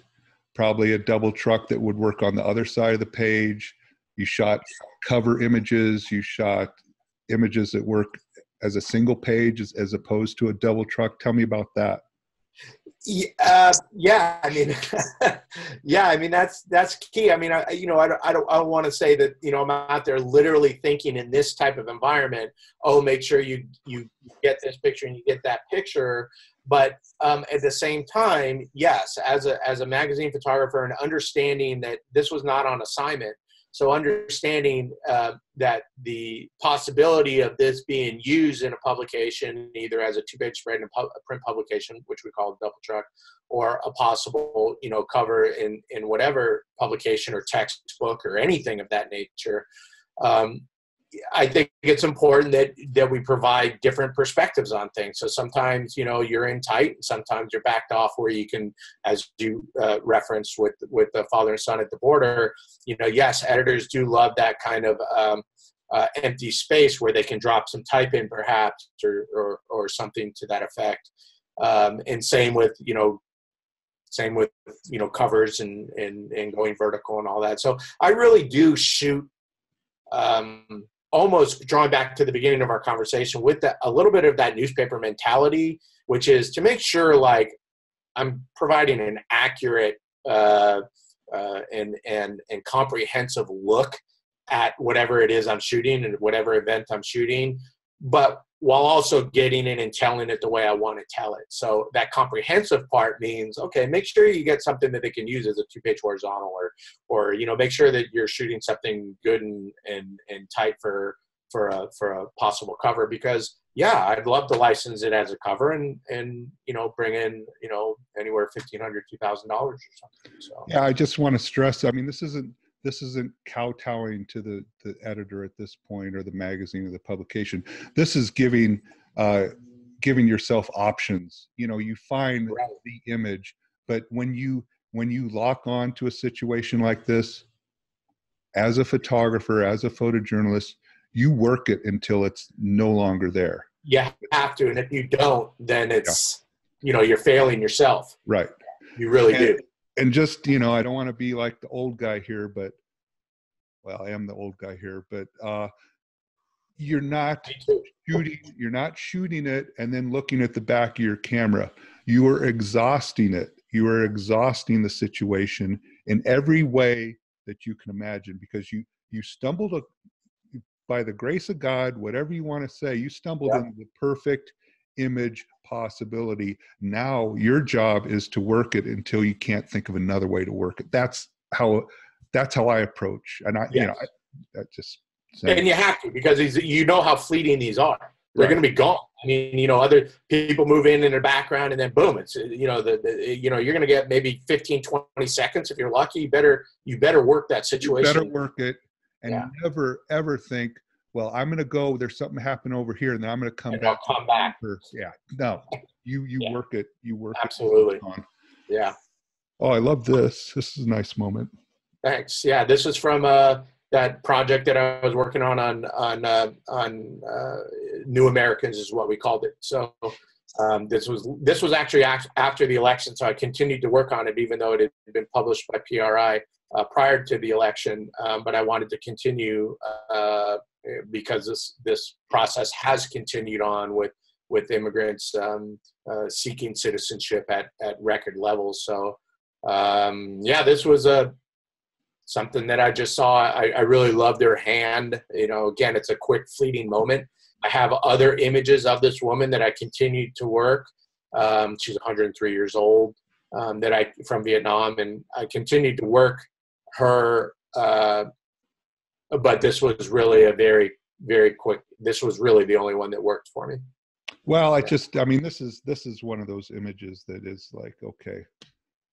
probably a double truck that would work on the other side of the page. You shot cover images. You shot images that work as a single page as, as opposed to a double truck. Tell me about that. Uh, yeah, I mean, yeah, I mean that's that's key. I mean, I you know I don't I don't, I don't want to say that you know I'm out there literally thinking in this type of environment. Oh, make sure you you get this picture and you get that picture. But um, at the same time, yes, as a as a magazine photographer and understanding that this was not on assignment, so understanding uh, that the possibility of this being used in a publication, either as a two-page spread in a, a print publication, which we call a double truck, or a possible, you know, cover in in whatever publication or textbook or anything of that nature, um, I think it's important that that we provide different perspectives on things. So sometimes you know you're in tight, and sometimes you're backed off where you can, as you uh, referenced with with the father and son at the border. You know, yes, editors do love that kind of um, uh, empty space where they can drop some type in, perhaps, or or, or something to that effect. Um, and same with you know same with you know covers and and and going vertical and all that so i really do shoot um, almost drawing back to the beginning of our conversation with a little bit of that newspaper mentality, which is to make sure like I'm providing an accurate uh, uh, and and and comprehensive look at whatever it is I'm shooting and whatever event I'm shooting, but while also getting it and telling it the way I want to tell it. So that comprehensive part means okay, make sure you get something that they can use as a two-page horizontal, or or you know make sure that you're shooting something good and and and tight for for a for a possible cover because yeah i'd love to license it as a cover and and you know bring in you know anywhere 1500 2000 dollars or something so yeah i just want to stress i mean this isn't this isn't kowtowing to the, the editor at this point or the magazine or the publication. This is giving uh, giving yourself options. You know, you find right. the image, but when you when you lock on to a situation like this, as a photographer, as a photojournalist, you work it until it's no longer there. You have to, and if you don't, then it's yeah. you know you're failing yourself. Right. You really and, do and just you know i don't want to be like the old guy here but well i am the old guy here but uh you're not shooting you're not shooting it and then looking at the back of your camera. You are exhausting it. You are exhausting the situation in every way that you can imagine because you you stumbled a, by the grace of god whatever you want to say you stumbled yeah. into the perfect image possibility. Now your job is to work it until you can't think of another way to work it. That's how that's how I approach. And I, yes. you know, I, that just saying. and you have to because you know how fleeting these are. They're right. going to be gone. I mean, you know, other people move in in the background and then boom, it's you know the, the you know you're going to get maybe 15, 20 seconds if you're lucky. You better you better work that situation. You better work it and yeah. never ever think well, I'm going to go. There's something happen over here, and then I'm going to come and back. I'll come back. Yeah, no, you you yeah. work it. You work absolutely. It yeah. Oh, I love this. This is a nice moment. Thanks. Yeah, this is from uh, that project that I was working on on on uh, on uh, New Americans is what we called it. So um, this was this was actually after the election, so I continued to work on it, even though it had been published by PRI uh, prior to the election. Um, but I wanted to continue uh, because this this process has continued on with with immigrants um, uh, seeking citizenship at at record levels. So um, yeah, this was a something that I just saw. I, I really love their hand. You know, again, it's a quick, fleeting moment. I have other images of this woman that I continued to work. Um, she's 103 years old. Um, that I from Vietnam, and I continued to work her uh, but this was really a very very quick this was really the only one that worked for me. Well i just i mean this is this is one of those images that is like okay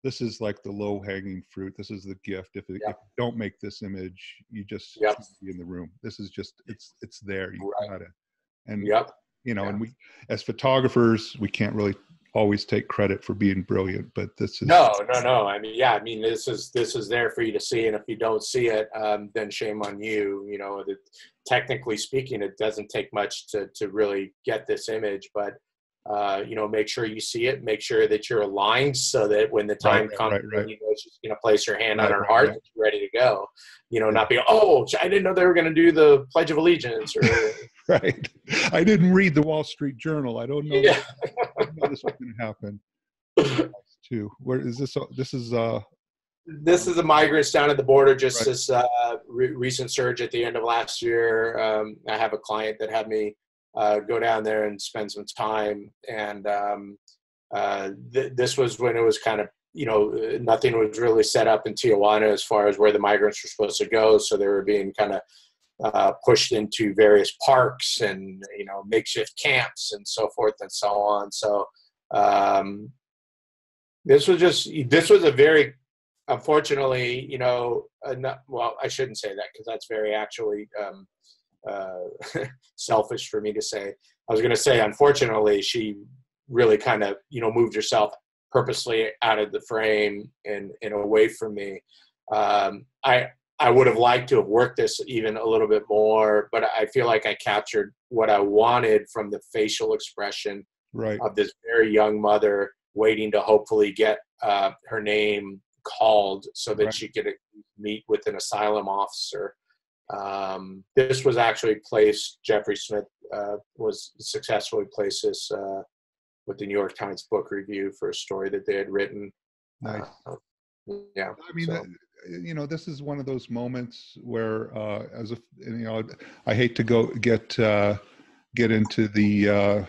this is like the low hanging fruit. This is the gift. If, it, if you don't make this image you just yep. be in the room. This is just it's it's there. You right. got it and yep. you know and we as photographers we can't really always take credit for being brilliant, but this is no, no, no. I mean, yeah, I mean, this is this is there for you to see, and if you don't see it, um, then shame on you. You know, the, technically speaking, it doesn't take much to to really get this image, but uh, you know, make sure you see it. Make sure that you're aligned so that when the time right, comes, right, right. you know she's going to place her hand on her heart, that you're ready to go. You know, not be oh, I didn't know they were going to do the Pledge of Allegiance. Or, right. I didn't read the Wall Street Journal. I don't know. Yeah. I know this was going to happen. too. Where is this? This is uh. This is the migrants down at the border. Just right. this uh, re- recent surge at the end of last year. Um, I have a client that had me uh, go down there and spend some time, and um, uh, th- this was when it was kind of you know nothing was really set up in Tijuana as far as where the migrants were supposed to go. So they were being kind of uh, pushed into various parks and you know makeshift camps and so forth and so on. So um, this was just this was a very unfortunately you know not, well I shouldn't say that because that's very actually um, uh, selfish for me to say. I was going to say unfortunately she really kind of you know moved herself purposely out of the frame and and away from me. Um, I I would have liked to have worked this even a little bit more, but I feel like I captured what I wanted from the facial expression right. of this very young mother waiting to hopefully get uh, her name called so that right. she could meet with an asylum officer. Um, this was actually placed, Jeffrey Smith uh, was successfully placed this uh, with the New York Times Book Review for a story that they had written. Nice. Uh, yeah. I mean, so you know this is one of those moments where uh, as a you know i hate to go get uh, get into the uh,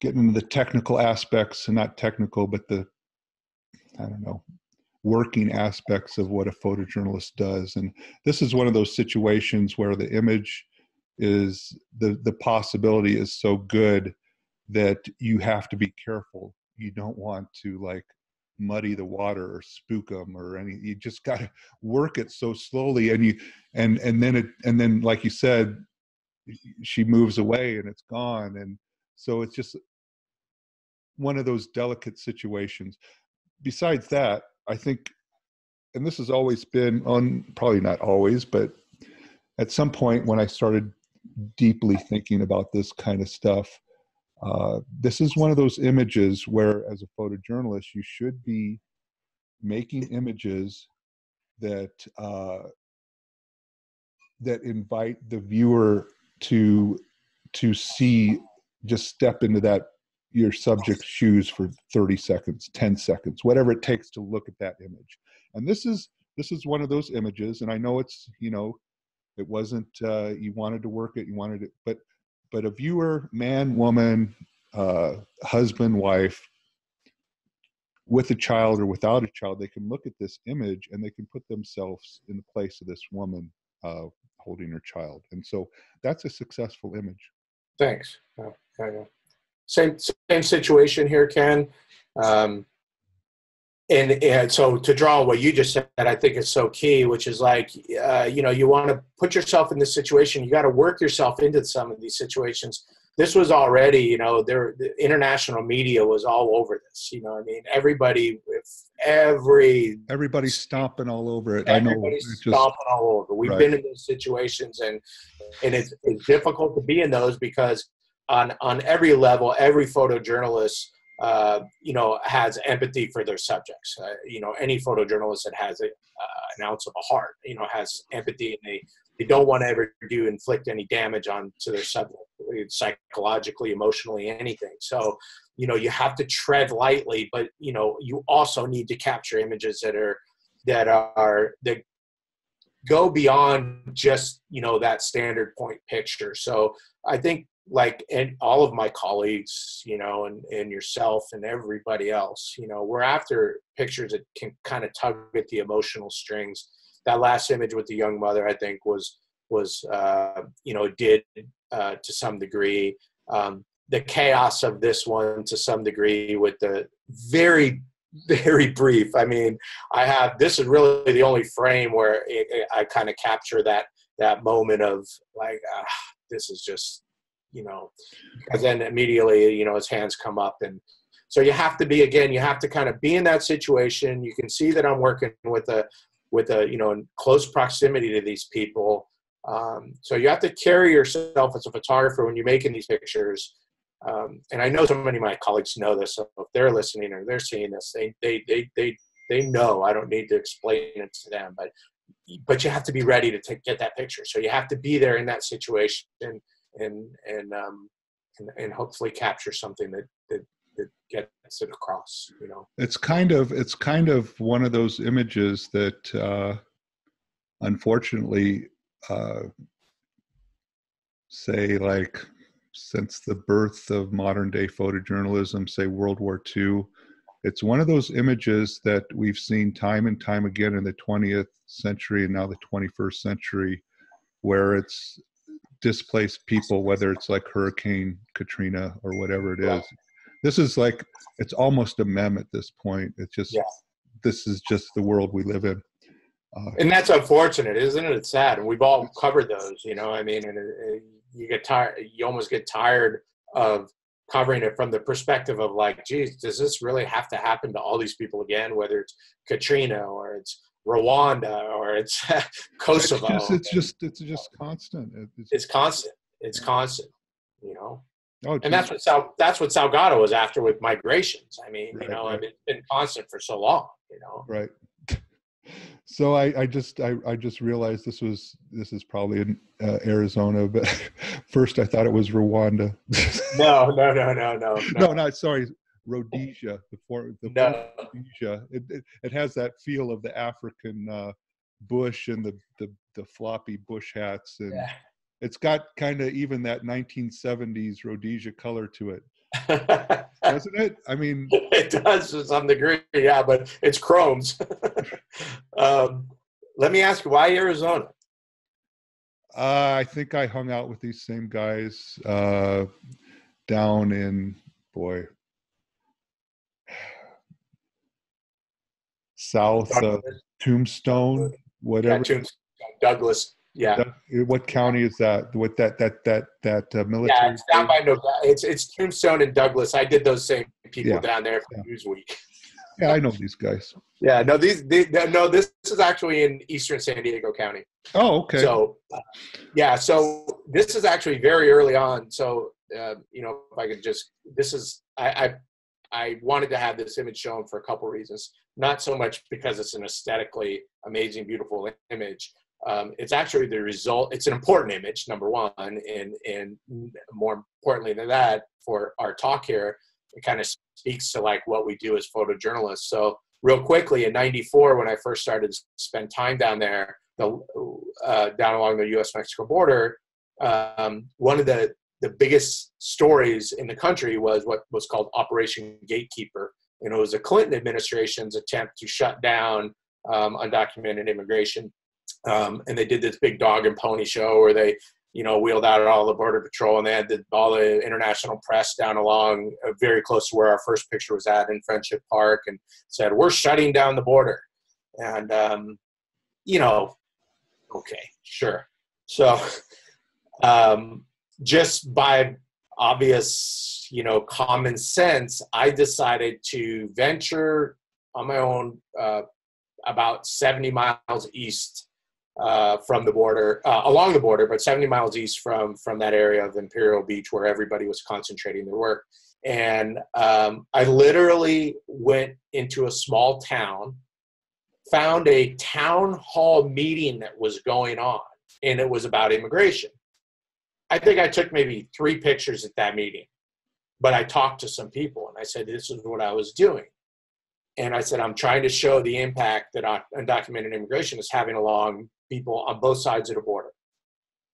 get into the technical aspects and not technical but the i don't know working aspects of what a photojournalist does. And this is one of those situations where the image is the the possibility is so good that you have to be careful. You don't want to like muddy the water or spook them or any you just got to work it so slowly and you and and then it and then like you said she moves away and it's gone. And so it's just one of those delicate situations. Besides that i think and this has always been on probably not always but at some point when i started deeply thinking about this kind of stuff uh, this is one of those images where, as a photojournalist, you should be making images that uh, that invite the viewer to to see, just step into that your subject's shoes for 30 seconds, 10 seconds, whatever it takes to look at that image. And this is this is one of those images, and I know it's you know it wasn't uh, you wanted to work it, you wanted it, but but a viewer, man, woman, uh, husband, wife, with a child or without a child, they can look at this image and they can put themselves in the place of this woman uh, holding her child. And so that's a successful image. Thanks. Uh, same same situation here, Ken. Um, and, and so to draw what you just said, I think is so key, which is like, uh, you know, you want to put yourself in this situation. You got to work yourself into some of these situations. This was already, you know, there. The international media was all over this. You know, I mean, everybody, every everybody's stomping all over it. I know, just, stomping all over. We've right. been in those situations, and and it's, it's difficult to be in those because on on every level, every photojournalist uh, you know, has empathy for their subjects. Uh, you know, any photojournalist that has a, uh, an ounce of a heart, you know, has empathy and they, they don't want to ever do inflict any damage on to their subject, psychologically, emotionally, anything. So, you know, you have to tread lightly, but you know, you also need to capture images that are that are that go beyond just you know that standard point picture. So I think like and all of my colleagues you know and, and yourself and everybody else you know we're after pictures that can kind of tug at the emotional strings. That last image with the young mother i think was was uh, you know did uh, to some degree. Um, the chaos of this one to some degree with the very very brief. I mean i have this is really the only frame where it, it, i kind of capture that that moment of like uh, this is just you know, because then immediately, you know, his hands come up. And so you have to be, again, you have to kind of be in that situation. You can see that I'm working with a, with a, you know, in close proximity to these people. Um, so you have to carry yourself as a photographer when you're making these pictures. Um, and I know so many of my colleagues know this. So if they're listening or they're seeing this, they, they, they, they, they know. I don't need to explain it to them, but but you have to be ready to take, get that picture. So you have to be there in that situation and and and um, and, and hopefully capture something that that it gets it across. You know, it's kind of it's kind of one of those images that, uh, unfortunately, uh, say like since the birth of modern day photojournalism, say World War II, it's one of those images that we've seen time and time again in the 20th century and now the 21st century, where it's displaced people, whether it's like Hurricane Katrina or whatever it is. This is like it's almost a mem at this point. It's just yeah. this is just the world we live in. Uh, and that's unfortunate, isn't it? It's sad, and we've all covered those. You know, I mean, and you get tired. You almost get tired of covering it from the perspective of like, geez, does this really have to happen to all these people again? Whether it's Katrina or it's Rwanda or it's Kosovo. It's just, it's just, it's just constant. It's, it's constant. It's constant. You know. Oh, and that's what Sal, that's what Salgado was after with migrations. I mean, right, you know, right. I mean, it's been constant for so long. You know. Right. So I, I just I, I just realized this was this is probably in uh, Arizona, but first I thought it was Rwanda. no, no, no, no, no, no, no. Sorry, Rhodesia. The for the no. Rhodesia. It, it, it has that feel of the African uh, bush and the the the floppy bush hats, and yeah. it's got kind of even that 1970s Rhodesia color to it. doesn't it? I mean, it does to some degree, yeah, but it's chromes. um, let me ask you, why Arizona? Uh, I think I hung out with these same guys uh, down in boy south of Tombstone, whatever. Yeah, Tombstone, Douglas. Yeah. What county is that? What that that that that uh, military? Yeah, it's down by no. It's it's Tombstone and Douglas. I did those same people yeah. down there for yeah. Newsweek. Yeah, I know these guys. Yeah, no, these, these no, this is actually in eastern San Diego County. Oh, okay. So, uh, yeah, so this is actually very early on. So, uh, you know, if I could just, this is I, I I wanted to have this image shown for a couple reasons. Not so much because it's an aesthetically amazing, beautiful image, um, it's actually the result it's an important image number one and and more importantly than that for our talk here it kind of speaks to like what we do as photojournalists. So real quickly in 94 when i first started to spend time down there the, uh, down along the us mexico border um, one of the the biggest stories in the country was what was called operation gatekeeper and it was the clinton administration's attempt to shut down um, undocumented immigration um, and they did this big dog and pony show where they, you know, wheeled out all the border patrol, and they had the, all the international press down along uh, very close to where our first picture was at in Friendship Park, and said we're shutting down the border, and um, you know, okay, sure. So, um, just by obvious, you know, common sense, I decided to venture on my own uh, about 70 miles east uh, from the border, uh, along the border, but 70 miles east from from that area of Imperial Beach where everybody was concentrating their work. And um, I literally went into a small town, found a town hall meeting that was going on, and it was about immigration. I think I took maybe three pictures at that meeting, but I talked to some people and I said, This is what I was doing. And I said, I'm trying to show the impact that undocumented immigration is having along people on both sides of the border.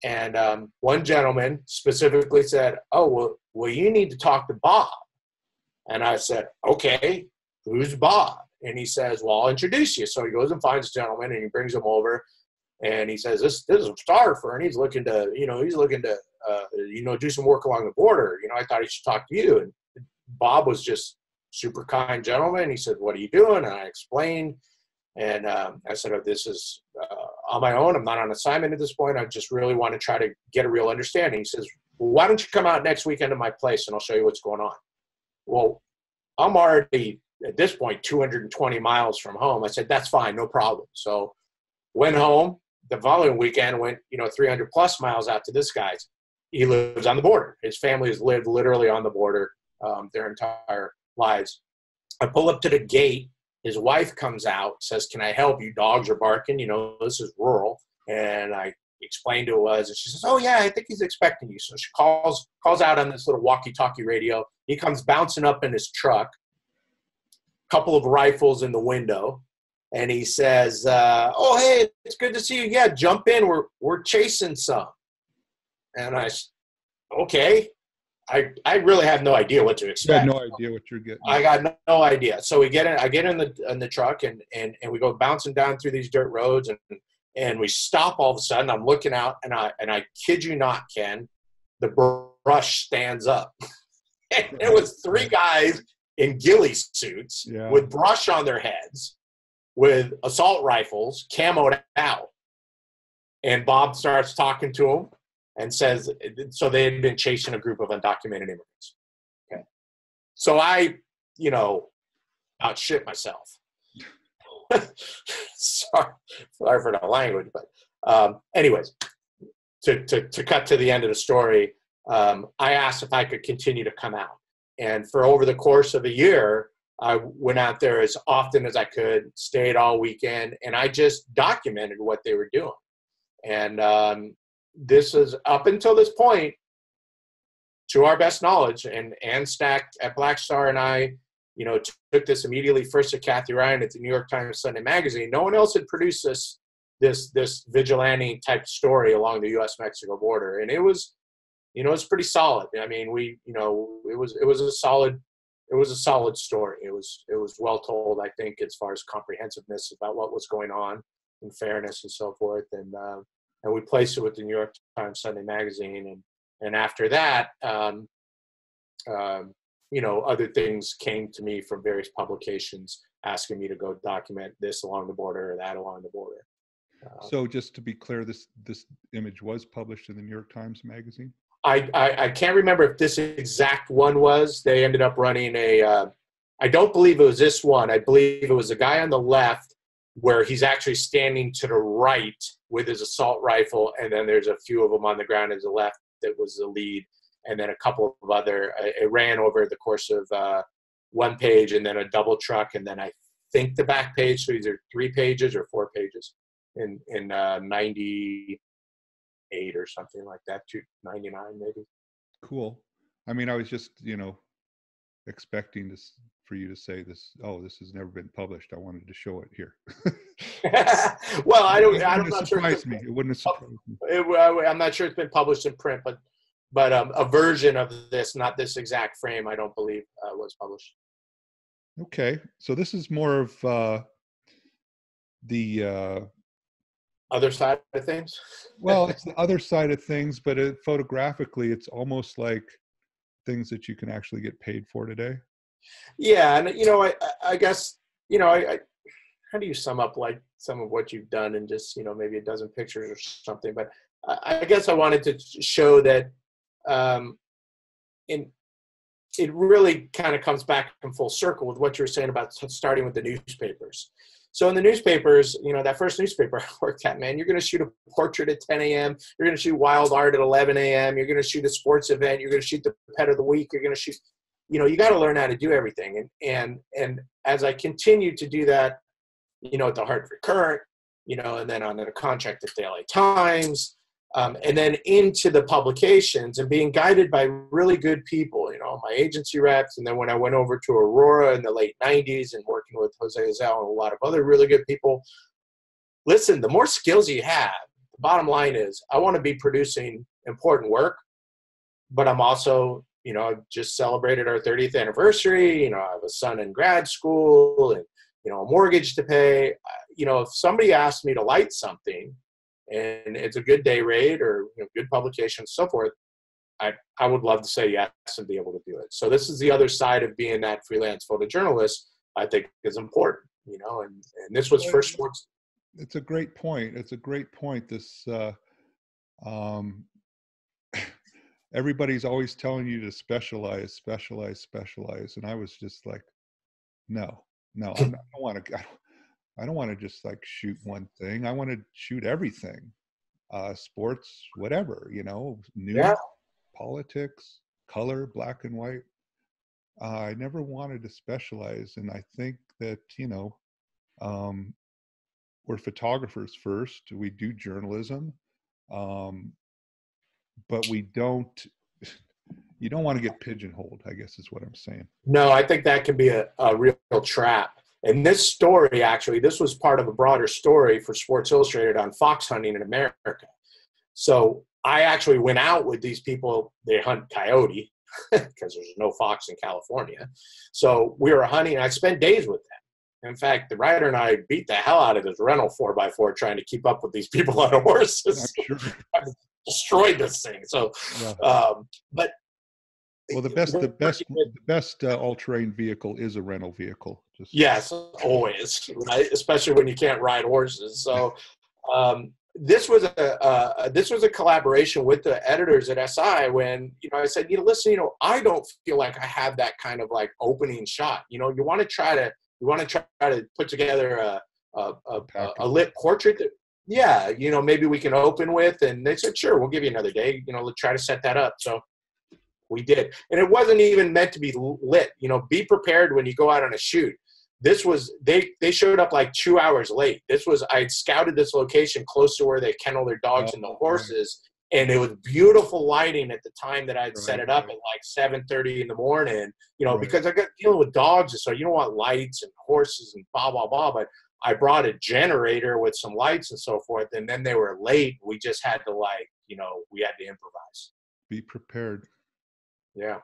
And um, one gentleman specifically said, "Oh, well, well, you need to talk to Bob." And I said, "Okay, who's Bob?" And he says, "Well, I'll introduce you." So he goes and finds a gentleman, and he brings him over, and he says, "This this is a photographer, and he's looking to, you know, he's looking to, uh, you know, do some work along the border. You know, I thought he should talk to you." And Bob was just super kind gentleman. He said, "What are you doing?" And I explained, and um, I said, "Oh, this is uh, on my own. I'm not on assignment at this point. I just really want to try to get a real understanding. He says, well, why don't you come out next weekend to my place and I'll show you what's going on? Well, I'm already at this point 220 miles from home. I said, that's fine, no problem. So went home. The following weekend went, you know, 300 plus miles out to this guy's. He lives on the border. His family has lived literally on the border um, their entire lives. I pull up to the gate his wife comes out, says, Can I help you? Dogs are barking. You know, this is rural. And I explained it was. And she says, Oh, yeah, I think he's expecting you. So she calls calls out on this little walkie talkie radio He comes bouncing up in his truck, couple of rifles in the window, and he says, uh, "Oh, hey, it's good to see you. Yeah, jump in. We're we're chasing some." And I, okay, I I really have no idea what to expect. No idea what you're getting. I got no, no, idea. So we get in. I get in the in the truck and and and we go bouncing down through these dirt roads and and we stop all of a sudden. I'm looking out and I and I kid you not, Ken, the brush stands up. and it was three guys in ghillie suits yeah. with brush on their heads, with assault rifles, camoed out. And Bob starts talking to him and says, so they had been chasing a group of undocumented immigrants. Okay. So I, you know, out shit myself. sorry, sorry for the language, but um, anyways, to, to, to cut to the end of the story, um, I asked if I could continue to come out. And for over the course of a year, I went out there as often as I could, stayed all weekend, and I just documented what they were doing. And um, this is up until this point, to our best knowledge, and Ann Stack at Black Star and I, you know, took this immediately first to Kathy Ryan at the New York Times Sunday Magazine. No one else had produced this this this vigilante type story along the U.S. Mexico border, and it was, you know, it's pretty solid. I mean, we, you know, it was it was a solid it was a solid story. It was it was well told, I think, as far as comprehensiveness about what was going on and fairness and so forth. And uh, and we placed it with the New York Times Sunday Magazine, and and after that, um, um, you know, other things came to me from various publications asking me to go document this along the border or that along the border. Uh, so, just to be clear, this this image was published in the New York Times Magazine. I, I, I can't remember if this exact one was. They ended up running a. Uh, I don't believe it was this one. I believe it was a guy on the left where he's actually standing to the right with his assault rifle, and then there's a few of them on the ground as the left that was the lead, and then a couple of other. Uh, it ran over the course of uh, one page, and then a double truck, and then I think the back page. So either three pages or four pages in in uh, ninety eight or something like that. Two ninety nine maybe. Cool. I mean, I was just you know expecting this for you to say this oh this has never been published i wanted to show it here well i don't i'm not sure me it wouldn't have surprised me it, i'm not sure it's been published in print but but um, a version of this not this exact frame i don't believe uh, was published okay so this is more of uh, the uh, other side of things well it's the other side of things but it, photographically it's almost like things that you can actually get paid for today yeah, and you know, I I guess you know, I, I how do you sum up like some of what you've done and just you know maybe a dozen pictures or something? But I, I guess I wanted to show that um, in it really kind of comes back in full circle with what you were saying about starting with the newspapers. So in the newspapers, you know, that first newspaper I worked at, man, you're going to shoot a portrait at 10 a.m. You're going to shoot wild art at 11 a.m. You're going to shoot a sports event. You're going to shoot the pet of the week. You're going to shoot you know you got to learn how to do everything and and and as i continue to do that you know at the hartford courant you know and then on a contract at the la times um, and then into the publications and being guided by really good people you know my agency reps and then when i went over to aurora in the late 90s and working with jose Azel and a lot of other really good people listen the more skills you have the bottom line is i want to be producing important work but i'm also you know, I've just celebrated our 30th anniversary. You know, I have a son in grad school and, you know, a mortgage to pay. You know, if somebody asked me to light something and it's a good day rate or you know, good publication, so forth, I, I would love to say yes and be able to do it. So this is the other side of being that freelance photojournalist. I think is important, you know, and, and this was first sports. It's a great point. It's a great point. This, uh, um, everybody's always telling you to specialize, specialize, specialize, and I was just like, no, no, I'm, I don't want to. I don't want to just like shoot one thing. I want to shoot everything, uh, sports, whatever you know, news, yeah. politics, color, black and white. Uh, I never wanted to specialize, and I think that you know, um, we're photographers first. We do journalism. Um, but we don't you don't want to get pigeonholed i guess is what i'm saying no i think that can be a, a real trap and this story actually this was part of a broader story for sports illustrated on fox hunting in america. So i actually went out with these people. They hunt coyote because there's no fox in california. So we were hunting i spent days with them. In fact the writer and i beat the hell out of this rental 4x4 trying to keep up with these people on horses. Sure. destroyed this thing. So yeah. um, but well, the best, the best, the best uh, all-terrain vehicle is a rental vehicle. Just yes, always, right? Especially when you can't ride horses. So, um, this was a uh, this was a collaboration with the editors at SI. When you know, I said, you know, listen, you know, I don't feel like I have that kind of like opening shot. You know, you want to try to you want to try to put together a a, a, a lit portrait that yeah, you know, maybe we can open with. And they said, sure, we'll give you another day. You know, let's try to set that up. So we did. And it wasn't even meant to be lit. You know, be prepared when you go out on a shoot. This was they they showed up like two hours late. This was I had scouted this location close to where they kennel their dogs oh, and the horses, right. and it was beautiful lighting at the time that I'd right, set it up right. at like seven thirty in the morning. You know, because I got dealing with dogs, so you don't want lights and horses and blah blah blah. But I brought a generator with some lights and so forth, and then they were late. We just had to like, you know, we had to improvise. Be prepared. Yeah.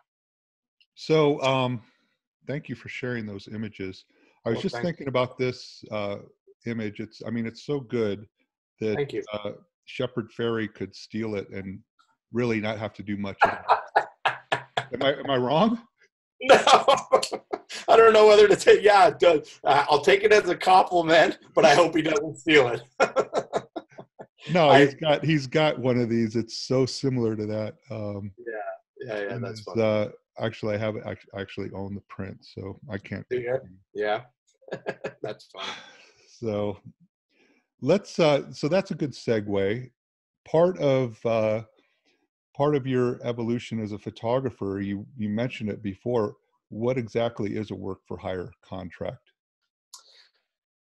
So, um, thank you for sharing those images. I was well, just thinking you. about this uh, image. It's, I mean, it's so good that thank you. Uh, Shepard Fairey could steal it and really not have to do much. am I am I wrong? No, I don't know whether to take. Yeah, uh, I'll take it as a compliment, but I hope he doesn't steal it. no, he's got he's got one of these. It's so similar to that. Um, yeah, yeah, yeah, that's fun. Uh, actually, I have actually own the print, so I can't. Yeah, that's fine. So let's. Uh, so that's a good segue. Part of uh, part of your evolution as a photographer, you you mentioned it before. What exactly is a work for hire contract?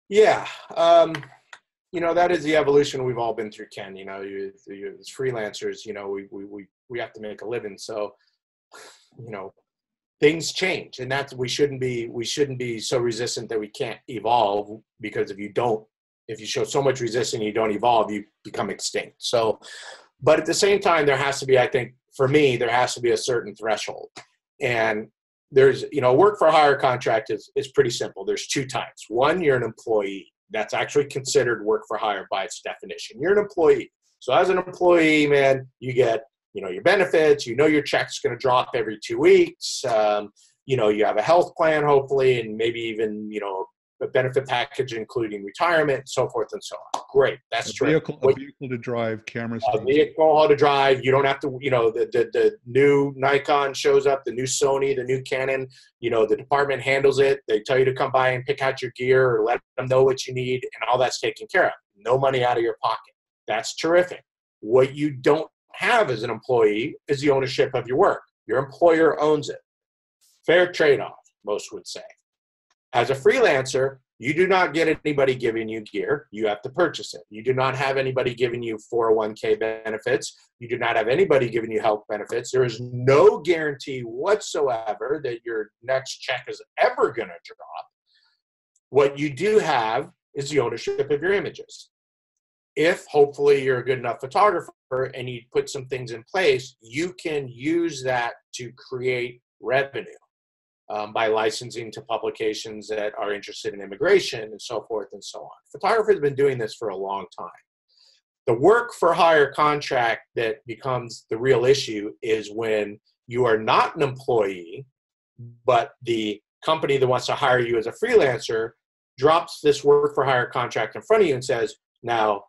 Yeah, um, you know that is the evolution we've all been through, Ken. You know, you, you as freelancers, you know, we we we we have to make a living. So, you know, things change, and that's we shouldn't be we shouldn't be so resistant that we can't evolve because if you don't, if you show so much resistance, you don't evolve, you become extinct. So, but at the same time, there has to be, I think, for me, there has to be a certain threshold, and there's you know work for hire contract is, is pretty simple. There's two types. One you're an employee. That's actually considered work for hire by its definition. You're an employee. So as an employee man you get you know your benefits you know your check's going to drop every two weeks um, you know you have a health plan hopefully and maybe even you know a benefit package including retirement so forth and so on. Great that's true. vehicle, a vehicle to drive cameras a vehicle to drive you don't have to you know the, the the new nikon shows up the new sony the new canon you know the department handles it they tell you to come by and pick out your gear or let them know what you need and all that's taken care of. No money out of your pocket. That's terrific. What you don't have as an employee is the ownership of your work. Your employer owns it. Fair trade off, most would say. As a freelancer, you do not get anybody giving you gear. You have to purchase it. You do not have anybody giving you 401k benefits. You do not have anybody giving you health benefits. There is no guarantee whatsoever that your next check is ever going to drop. What you do have is the ownership of your images if hopefully you're a good enough photographer and you put some things in place, you can use that to create revenue um, by licensing to publications that are interested in immigration and so forth and so on. Photographers have been doing this for a long time. The work for hire contract that becomes the real issue is when you are not an employee, but the company that wants to hire you as a freelancer drops this work for hire contract in front of you and says, now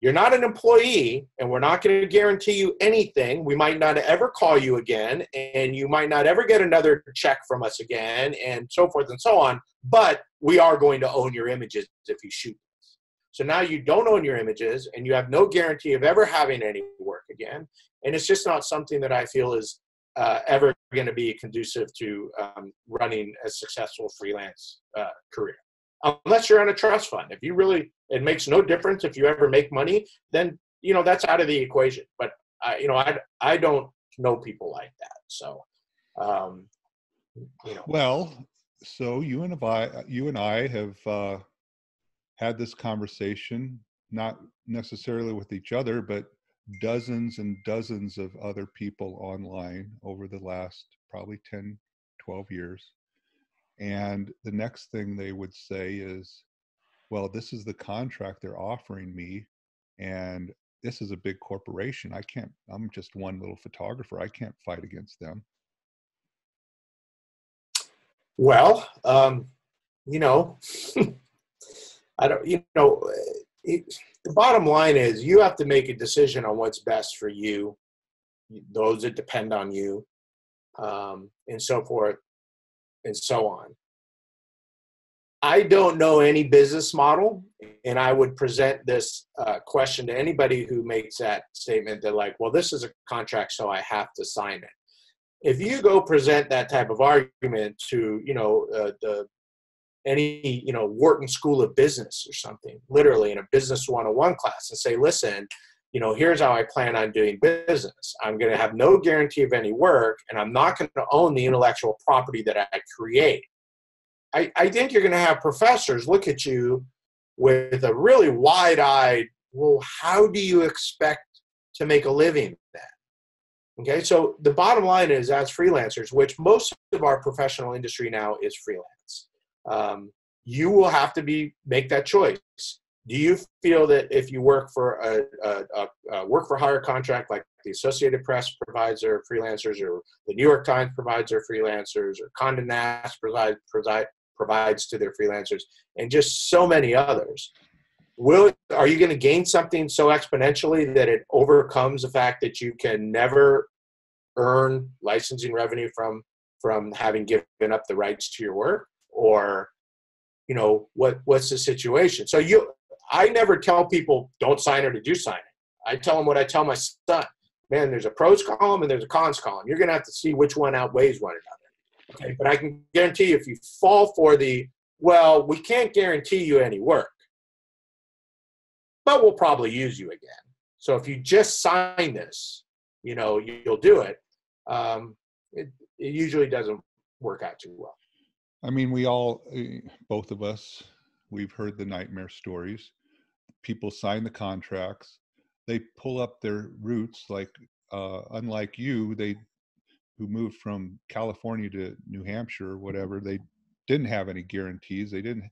you're not an employee and we're not going to guarantee you anything. We might not ever call you again and you might not ever get another check from us again and so forth and so on. But we are going to own your images if you shoot. So now you don't own your images and you have no guarantee of ever having any work again. And it's just not something that I feel is uh, ever going to be conducive to um, running a successful freelance uh, career unless you're on a trust fund. If you really, it makes no difference if you ever make money, then you know that's out of the equation. But I, you know, I I don't know people like that. So Um, you know. Well, so you and I, you and I have uh, had this conversation, not necessarily with each other, but dozens and dozens of other people online over the last probably 10, 12 years. And the next thing they would say is, well, this is the contract they're offering me. And this is a big corporation. I can't, I'm just one little photographer. I can't fight against them. Well, um, you know, I don't, you know, it, the bottom line is you have to make a decision on what's best for you, those that depend on you, um, and so forth and so on. I don't know any business model, and I would present this uh, question to anybody who makes that statement that, like, well, this is a contract, so I have to sign it. If you go present that type of argument to, you know, uh, the any, you know, Wharton School of Business or something, literally in a business 101 class, and say, listen, you know, here's how I plan on doing business. I'm going to have no guarantee of any work, and I'm not going to own the intellectual property that I create. I, I think you're going to have professors look at you with a really wide eyed, well, how do you expect to make a living then? Okay, so the bottom line is as freelancers, which most of our professional industry now is freelance, um, you will have to be make that choice. Do you feel that if you work for a, a, a work for hire contract like the Associated Press provides their freelancers, or the New York Times provides their freelancers, or Condé Nast provide, provide, provides to their freelancers, and just so many others. Will are you going to gain something so exponentially that it overcomes the fact that you can never earn licensing revenue from from having given up the rights to your work, or you know what what's the situation? So you, I never tell people don't sign it or do sign it. I tell them what I tell my son. Man, there's a pros column and there's a cons column. You're going to have to see which one outweighs one another. Okay, but I can guarantee you if you fall for the, well, we can't guarantee you any work, but we'll probably use you again. So if you just sign this, you know, you'll do it. Um, it, it usually doesn't work out too well. I mean, we all, eh, both of us, we've heard the nightmare stories. People sign the contracts, they pull up their roots. Like, uh, unlike you, they who moved from California to New Hampshire or whatever, they didn't have any guarantees. They didn't,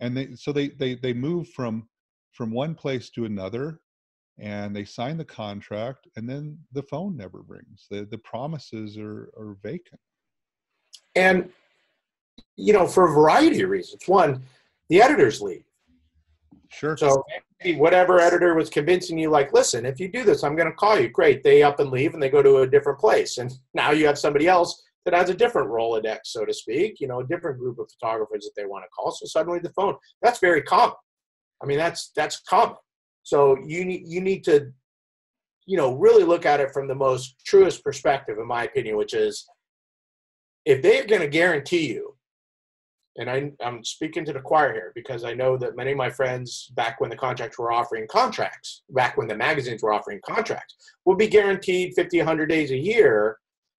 and they so they they they moved from from one place to another, and they sign the contract, and then the phone never rings. The the promises are are vacant. And you know, for a variety of reasons. One, the editors leave. Sure. So whatever editor was convincing you, like, listen, if you do this, I'm going to call you. Great. They up and leave and they go to a different place. And now you have somebody else that has a different Rolodex, so to speak, you know, a different group of photographers that they want to call. So suddenly the phone, that's very common. I mean, that's, that's common. So you need, you need to, you know, really look at it from the most truest perspective, in my opinion, which is if they're going to guarantee you and I, am speaking to the choir here because I know that many of my friends, back when the contracts were offering contracts, back when the magazines were offering contracts, would be guaranteed 50, 100 days a year.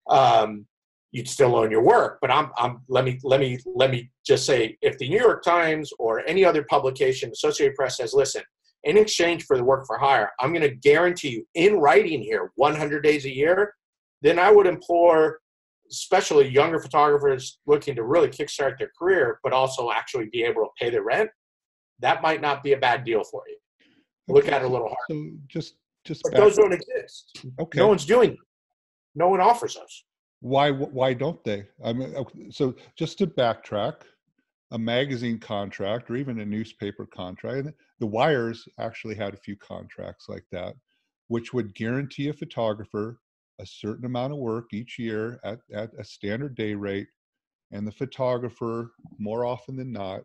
Um, you'd still own your work, but I'm, I'm, let me, let me, let me just say, if the New York Times or any other publication, Associated Press says, listen, in exchange for the work for hire, I'm going to guarantee you in writing here 100 days a year, then I would implore especially younger photographers looking to really kickstart their career, but also actually be able to pay the rent, that might not be a bad deal for you. Look at it a little harder. So just just but those don't exist. Okay. No one's doing them. No one offers those. Why why don't they? I mean so just to backtrack, a magazine contract or even a newspaper contract, the wires actually had a few contracts like that, which would guarantee a photographer a certain amount of work each year at, at a standard day rate and the photographer more often than not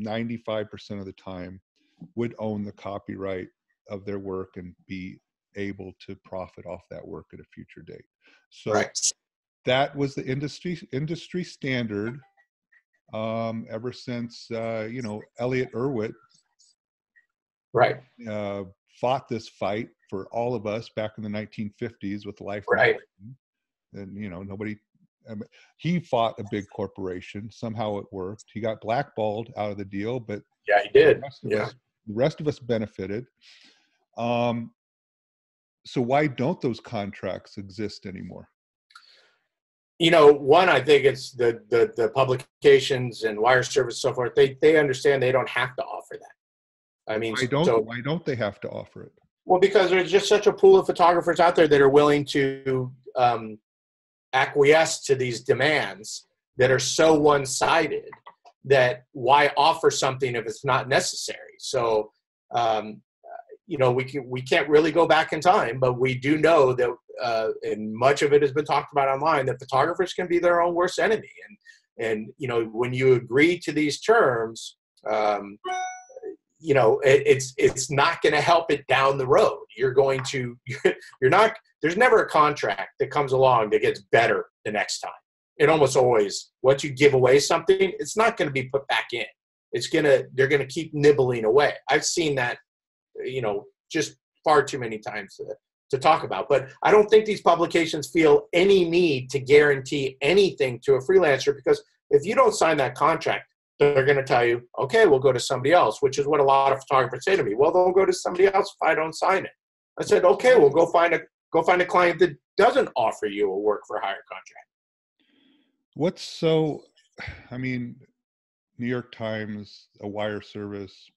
95% of the time would own the copyright of their work and be able to profit off that work at a future date so right. that was the industry industry standard um, ever since uh, you know Elliott Erwitt right uh, fought this fight for all of us back in the 1950s with life right and you know nobody I mean, he fought a big corporation. Somehow it worked. He got blackballed out of the deal, but yeah, he did. The rest of, yeah. us, the rest of us benefited. Um, so why don't those contracts exist anymore? You know, one, I think it's the the, the publications and wire service so forth. They they understand they don't have to offer that. I mean, why don't so, why don't they have to offer it? Well, because there's just such a pool of photographers out there that are willing to um, acquiesce to these demands that are so one-sided that why offer something if it's not necessary? So, um, you know, we can we can't really go back in time, but we do know that, uh, and much of it has been talked about online, that photographers can be their own worst enemy. And and you know, when you agree to these terms, um, you know, it, it's it's not going to help it down the road. You're going to you're not. There's never a contract that comes along that gets better the next time. It almost always once you give away something, it's not going to be put back in. It's gonna they're going to keep nibbling away. I've seen that you know, just far too many times to, to talk about. But I don't think these publications feel any need to guarantee anything to a freelancer because if you don't sign that contract, they're going to tell you, okay, we'll go to somebody else, which is what a lot of photographers say to me. Well, they'll go to somebody else if I don't sign it. I said, okay, we'll go find a go find a client that doesn't offer you a work for hire contract. What's so? I mean, New York Times, a wire service,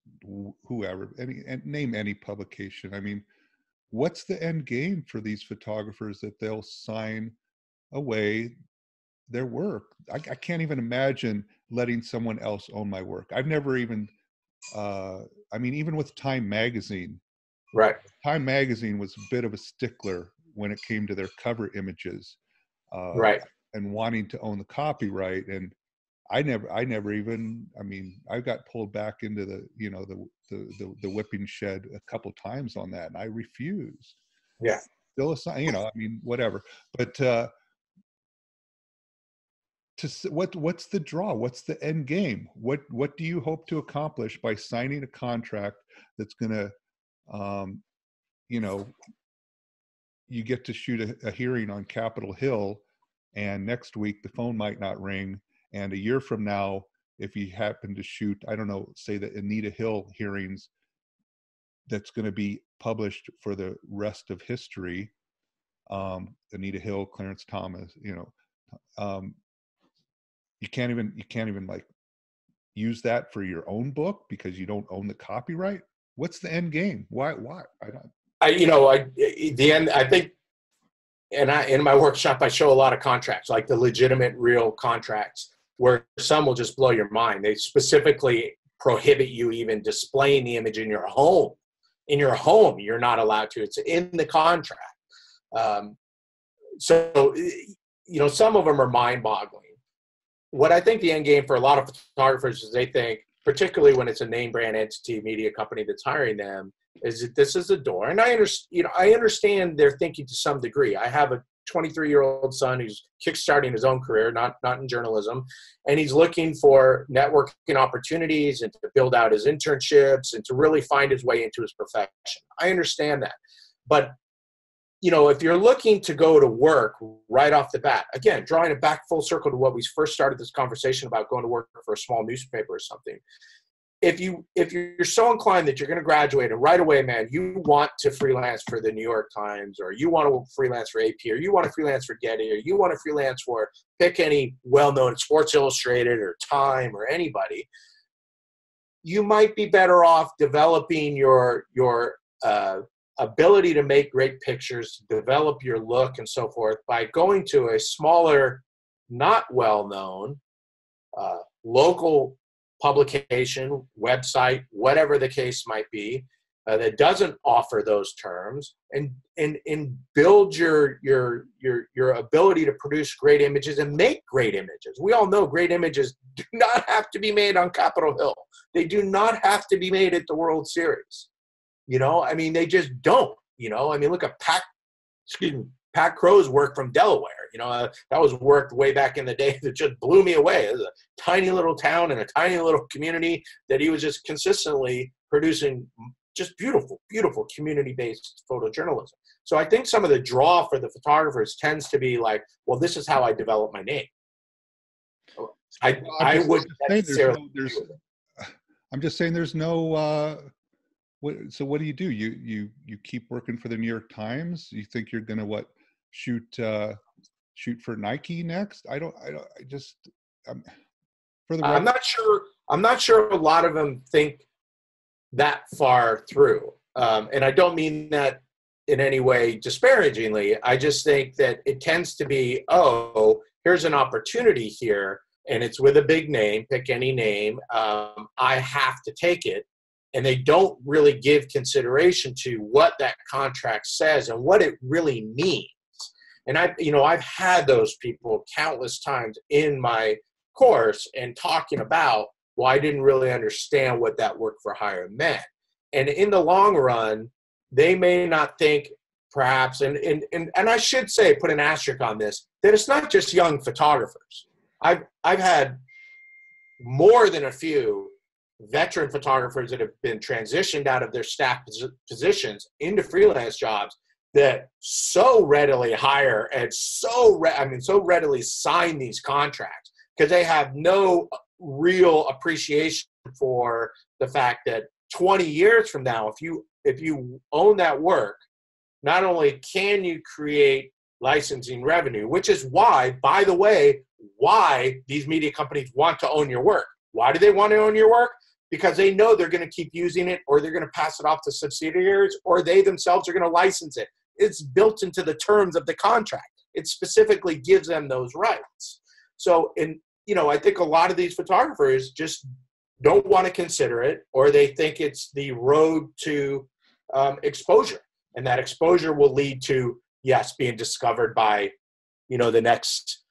whoever, any and name any publication. I mean, what's the end game for these photographers that they'll sign away their work? I, I can't even imagine letting someone else own my work. I've never even, uh, I mean, even with Time Magazine, right? Time Magazine was a bit of a stickler when it came to their cover images, uh, right? And wanting to own the copyright and I never, I never even. I mean, I got pulled back into the, you know, the the the, the whipping shed a couple times on that, and I refused. Yeah. Still a sign, you know. I mean, whatever. But uh, to what what's the draw? What's the end game? What what do you hope to accomplish by signing a contract that's going to, um, you know, you get to shoot a, a hearing on Capitol Hill, and next week the phone might not ring and a year from now, if you happen to shoot, I don't know, say the Anita Hill hearings, that's going to be published for the rest of history. Um, Anita Hill, Clarence Thomas, you know, um, you can't even you can't even like use that for your own book because you don't own the copyright. What's the end game? Why? Why? I don't. I you know I the end. I think and I in my workshop I show a lot of contracts, like the legitimate, real contracts where some will just blow your mind. They specifically prohibit you even displaying the image in your home. In your home, you're not allowed to. It's in the contract. Um, so, you know, some of them are mind-boggling. What I think the end game for a lot of photographers is they think, particularly when it's a name brand entity media company that's hiring them, is that this is a door. And I understand, you know, I understand their thinking to some degree. I have a 23 year old son who's kickstarting his own career, not not in journalism, and he's looking for networking opportunities and to build out his internships and to really find his way into his profession. I understand that, but you know, if you're looking to go to work right off the bat, again, drawing it back full circle to what we first started this conversation about going to work for a small newspaper or something, if you if you're so inclined that you're going to graduate and right away man you want to freelance for the new york times or you want to freelance for ap or you want to freelance for getty or you want to freelance for pick any well-known sports illustrated or time or anybody you might be better off developing your your uh, ability to make great pictures develop your look and so forth by going to a smaller not well known uh, local publication, website, whatever the case might be, uh, that doesn't offer those terms, and and and build your your your your ability to produce great images and make great images. We all know great images do not have to be made on Capitol Hill. They do not have to be made at the World Series. You know, I mean, they just don't. You know, I mean, look at Pat, excuse me, Pat Crowe's work from Delaware. You know, uh, that was work way back in the day that just blew me away. It was a tiny little town and a tiny little community that he was just consistently producing just beautiful, beautiful community-based photojournalism. So I think some of the draw for the photographers tends to be like, well, this is how I develop my name. I, I would necessarily. No, there's, I'm just saying there's no. Uh, what, so what do you do? You you you keep working for the New York Times? You think you're gonna what shoot uh, shoot for Nike next? I don't. I don't. I just. I'm, for the I'm not sure. I'm not sure. A lot of them think that far through, um, and I don't mean that in any way disparagingly. I just think that it tends to be, oh, here's an opportunity here and it's with a big name, pick any name, um, I have to take it. And they don't really give consideration to what that contract says and what it really means. And I, you know, I've had those people countless times in my course and talking about, well, I didn't really understand what that work for hire meant. And in the long run, they may not think perhaps, and, and, and, and I should say, put an asterisk on this, that it's not just young photographers I've I've had more than a few veteran photographers that have been transitioned out of their staff positions into freelance jobs that so readily hire and so re- I mean so readily sign these contracts because they have no real appreciation for the fact that 20 years from now if you if you own that work not only can you create licensing revenue which is why by the way why these media companies want to own your work. Why do they want to own your work? Because they know they're going to keep using it or they're going to pass it off to subsidiaries or they themselves are going to license it. It's built into the terms of the contract. It specifically gives them those rights. So, in you know, I think a lot of these photographers just don't want to consider it or they think it's the road to um, exposure. And that exposure will lead to, yes, being discovered by, you know, the next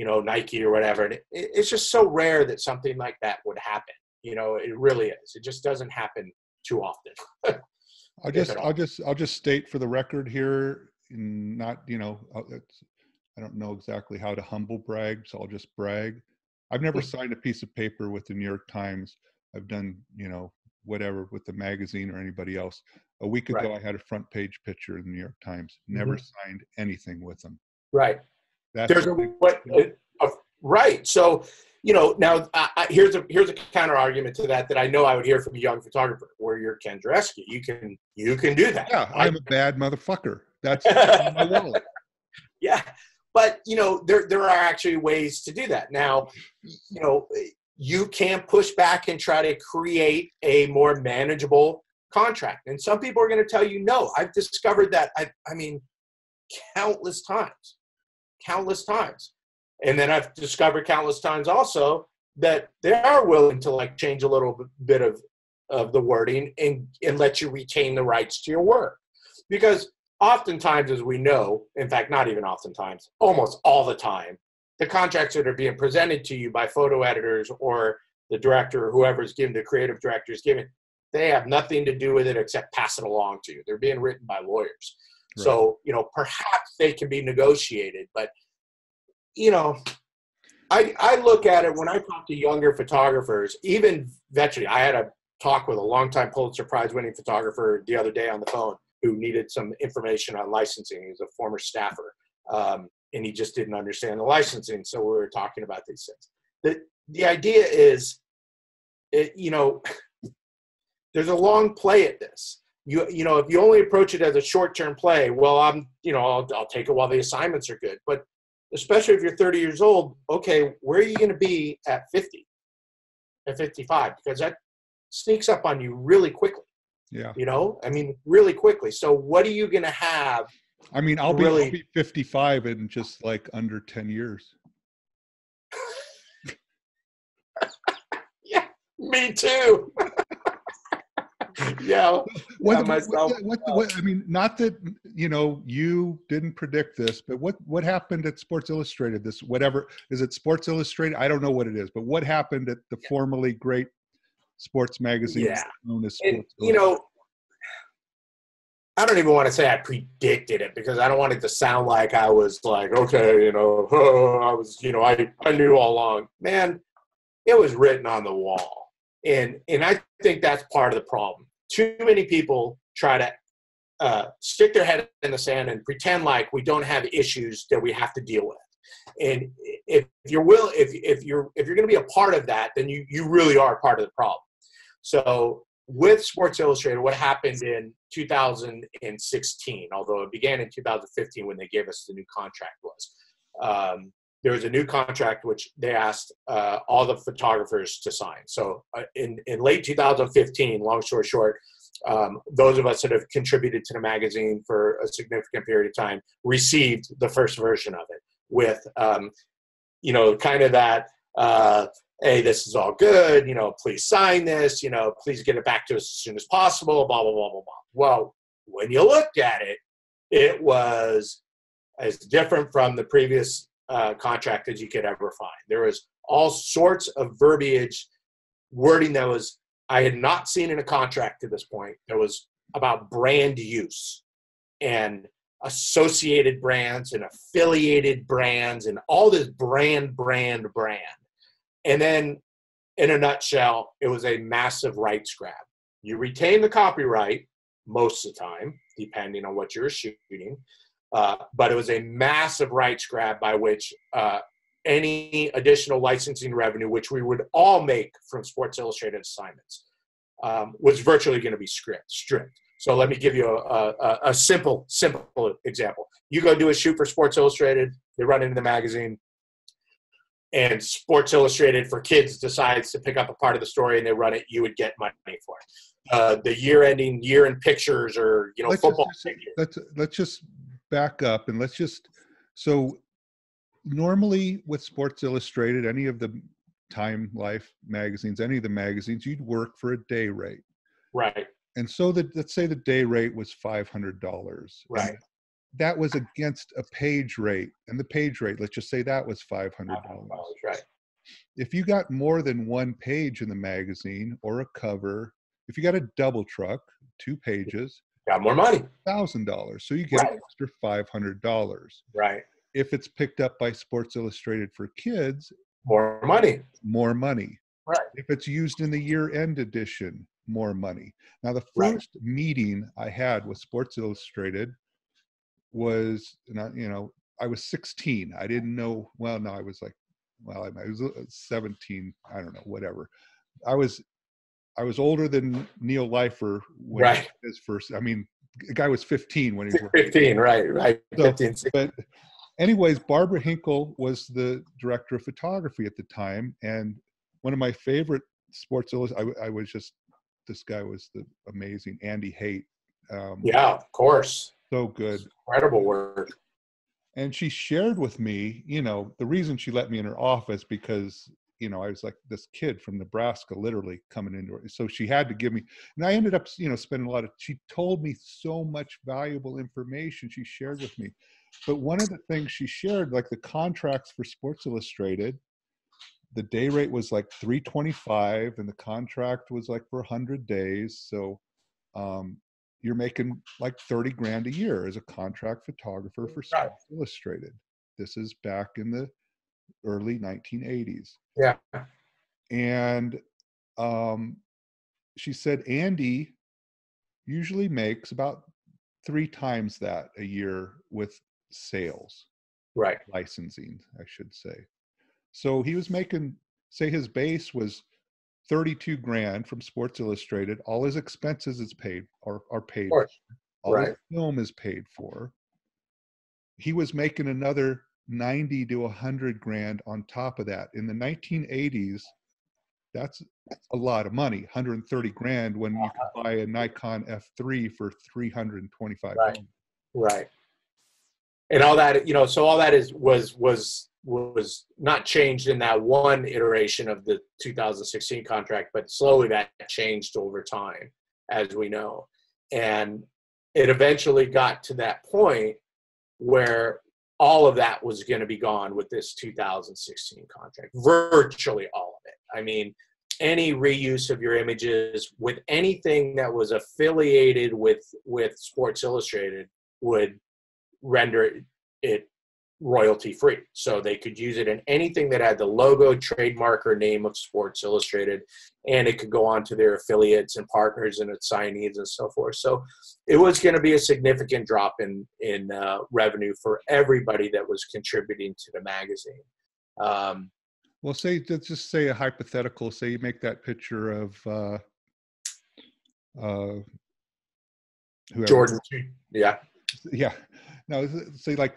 you know, Nike or whatever. And it, it's just so rare that something like that would happen. You know, it really is. It just doesn't happen too often. I'll just, I'll just, I'll just state for the record here, and not, you know, uh, I don't know exactly how to humble brag, so I'll just brag. I've never signed a piece of paper with the New York Times. I've done, you know, whatever with the magazine or anybody else. A week ago, right. I had a front page picture in the New York Times. Never mm-hmm. signed anything with them. Right. That's There's a what uh, right. So you know now I, here's a here's a counter argument to that that I know I would hear from a young photographer where you're Ken Jarecke. You can you can do that. Yeah, I'm a bad motherfucker. That's yeah, but you know there there are actually ways to do that. Now, you know you can push back and try to create a more manageable contract. And some people are going to tell you no. I've discovered that. I I mean, countless times countless times. And then I've discovered countless times also that they are willing to like change a little bit of, of the wording and, and let you retain the rights to your work. Because oftentimes, as we know, in fact, not even oftentimes, almost all the time, the contracts that are being presented to you by photo editors or the director or whoever's given the creative director is given, they have nothing to do with it except pass it along to you. They're being written by lawyers. Right. So, you know, perhaps they can be negotiated, but you know, I I look at it when I talk to younger photographers, even veteran. I had a talk with a longtime Pulitzer Prize winning photographer the other day on the phone who needed some information on licensing. He's a former staffer, um, and he just didn't understand the licensing. So we were talking about these things. The the idea is, it, you know, there's a long play at this you you know if you only approach it as a short term play well i'm you know I'll, I'll take it while the assignments are good but especially if you're 30 years old okay where are you going to be at 50 at 55 because that sneaks up on you really quickly yeah. you know? I mean really quickly. So what are you going to have i mean i'll, really... I'll be 55 in just like under 10 years. Yeah me too yeah, what, myself. What, what, what, I mean, not that you know you didn't predict this, but what what happened at Sports Illustrated? This whatever is it? Sports Illustrated? I don't know what it is, but what happened at the formerly great sports magazine yeah. known as Sports and, You know, I don't even want to say I predicted it because I don't want it to sound like I was like, okay, you know, I was, you know, I I knew all along. Man, it was written on the wall and and I think that's part of the problem. Too many people try to uh, stick their head in the sand and pretend like we don't have issues that we have to deal with. And if you're will, if if you're if you're going to be a part of that, then you you really are part of the problem. So with Sports Illustrated, what happened in 2016, although it began in 2015 when they gave us the new contract, was um, there was a new contract which they asked uh, all the photographers to sign. So uh, in, in late 2015, long story short, um, those of us that have contributed to the magazine for a significant period of time received the first version of it with, um, you know, kind of that, uh, hey, this is all good, you know, please sign this, you know, please get it back to us as soon as possible, blah, blah, blah, blah, blah. Well, when you looked at it, it was as different from the previous uh, contract as you could ever find. There was all sorts of verbiage, wording that was I had not seen in a contract to this point. There was about brand use and associated brands and affiliated brands and all this brand, brand, brand. And then, in a nutshell, it was a massive rights grab. You retain the copyright most of the time, depending on what you're shooting. Uh, but it was a massive rights grab by which uh, any additional licensing revenue, which we would all make from Sports Illustrated assignments, um, was virtually going to be stripped. stripped. So let me give you a, a, a, simple, simple example. You go do a shoot for Sports Illustrated. They run into the magazine, and Sports Illustrated for kids decides to pick up a part of the story and they run it. You would get money for it. Uh, the year-ending year in pictures or you know let's football. Just, let's let's just back up and let's just so normally with Sports Illustrated, any of the Time Life magazines, any of the magazines, you'd work for a day rate. Right. And so that let's say the day rate was five hundred dollars. Right. That was against a page rate, and the page rate, let's just say that was five hundred dollars. Right. If you got more than one page in the magazine or a cover, if you got a double truck, two pages, got more money. Thousand dollars. So you get right. an extra five hundred dollars. Right. If it's picked up by Sports Illustrated for kids, more money. More money. Right. If it's used in the year-end edition, more money. Now, the first right. meeting I had with Sports Illustrated was, not you know, I was 16. I didn't know. Well, no, I was like, well, I was uh, 17. I don't know, whatever. I was I was older than Neil Leifer when right. his first. I mean, the guy was 15 when he was 15, right, right. So, 15, but anyways, Barbara Henckel was the director of photography at the time, and one of my favorite sports illustrated. I, I was just this guy was the amazing Andy Hayt. Um, yeah, of course. So good. Incredible work. And she shared with me, you know, the reason she let me in her office because you know, I was like this kid from Nebraska, literally coming into it. So she had to give me, and I ended up, you know, spending a lot of. She told me so much valuable information she shared with me, but one of the things she shared, like the contracts for Sports Illustrated, the day rate was like 325, and the contract was like for 100 days. So um, you're making like 30 grand a year as a contract photographer for Sports right. Illustrated. This is back in the early 1980s. Yeah. And um, she said Andy usually makes about three times that a year with sales. Right. Licensing, I should say. So he was making, say his base was 32 grand from Sports Illustrated. All his expenses is paid are, are paid. All right. his film is paid for. He was making another 90 to 100 grand on top of that. In the 1980s, that's a lot of money 130 grand when you can buy a Nikon F3 for 325 right. right and all that you know so all that is was was was not changed in that one iteration of the 2016 contract but slowly that changed over time as we know and it eventually got to that point where all of that was going to be gone with this 2016 contract virtually all of it. I mean any reuse of your images with anything that was affiliated with with sports illustrated would render it royalty free. So they could use it in anything that had the logo, trademark, or name of Sports Illustrated, and it could go on to their affiliates and partners and its signees and so forth. So it was going to be a significant drop in in uh, revenue for everybody that was contributing to the magazine. Um, well, say let's just say a hypothetical. Say you make that picture of uh, uh, whoever. Jordan. Yeah. Yeah. Now, say like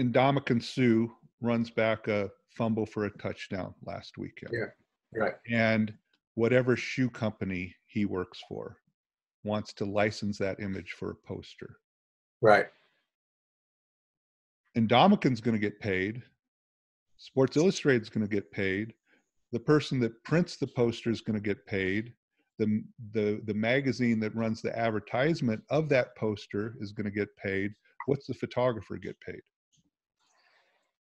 Ndamukong Suh runs back a fumble for a touchdown last weekend. Yeah. Right. And whatever shoe company he works for wants to license that image for a poster. Right. Ndamukong's going to get paid. Sports Illustrated is going to get paid. The person that prints the poster is going to get paid. The, the, the magazine that runs the advertisement of that poster is going to get paid. What's the photographer get paid?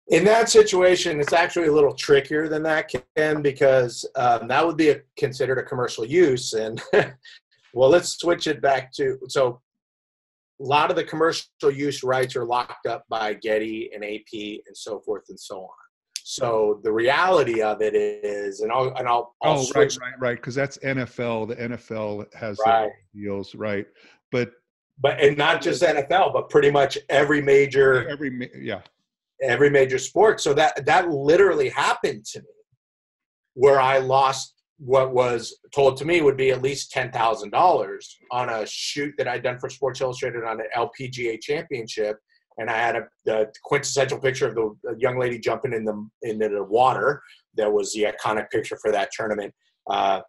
In that situation, it's actually a little trickier than that, Ken, because um, that would be a, considered a commercial use. And well, let's switch it back to so a lot of the commercial use rights are locked up by Getty and AP and so forth and so on. So the reality of it is, and I'll and I'll, I'll oh right right right because that's NFL. The NFL has right. deals right, but but and not just NFL, but pretty much every major every yeah every major sport. So that that literally happened to me, where I lost what was told to me would be at least ten thousand dollars on a shoot that I'd done for Sports Illustrated on an LPGA championship, and I had a the quintessential picture of the young lady jumping in the into the water. That was the iconic picture for that tournament. Uh,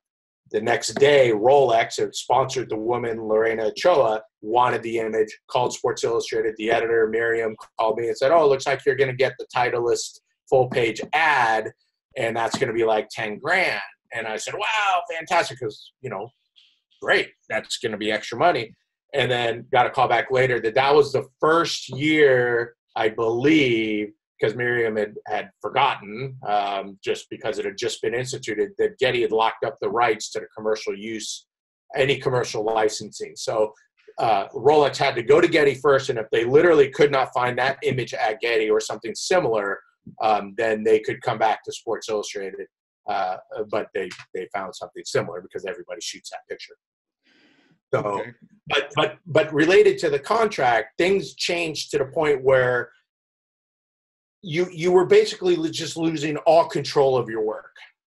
the next day, Rolex, who sponsored the woman Lorena Ochoa, wanted the image, called Sports Illustrated. The editor, Miriam, called me and said, Oh, it looks like you're going to get the Titleist full page ad, and that's going to be like 10 grand. And I said, Wow, fantastic. Because, you know, great. That's going to be extra money. And then got a call back later that that was the first year, I believe, because Miriam had, had forgotten, um, just because it had just been instituted, that Getty had locked up the rights to the commercial use, any commercial licensing. So uh, Rolex had to go to Getty first, and if they literally could not find that image at Getty or something similar, um, then they could come back to Sports Illustrated. Uh, but they they found something similar because everybody shoots that picture. So, okay. but but but related to the contract, things changed to the point where you you were basically just losing all control of your work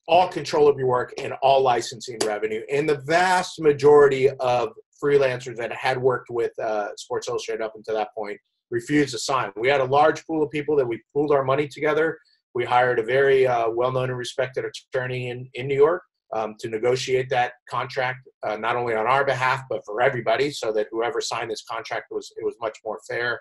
all control of your work and all licensing revenue. And the vast majority of freelancers that had worked with uh, sports illustrated up until that point refused to sign. We had a large pool of people that we pooled our money together. We hired a very uh, well-known and respected attorney in, in new york um, to negotiate that contract uh, not only on our behalf but for everybody so that whoever signed this contract was it was much more fair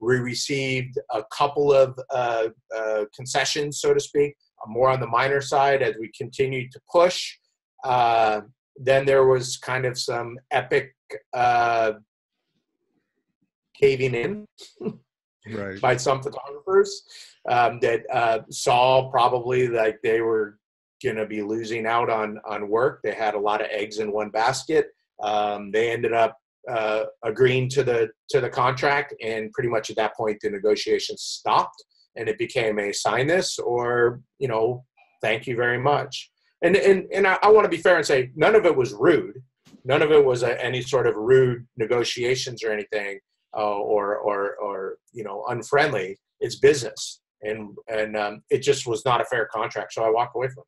we received a couple of uh, uh, concessions, so to speak, more on the minor side as we continued to push. Uh, then there was kind of some epic uh, caving in right. by some photographers um, that uh, saw probably like they were going to be losing out on on work. They had a lot of eggs in one basket. Um, they ended up uh, agreeing to the to the contract, and pretty much at that point the negotiations stopped, and it became a sign this or you know thank you very much. And and and I, I want to be fair and say none of it was rude, none of it was a, any sort of rude negotiations or anything, uh, or or or you know unfriendly. It's business, and and um, it just was not a fair contract, so I walked away from it.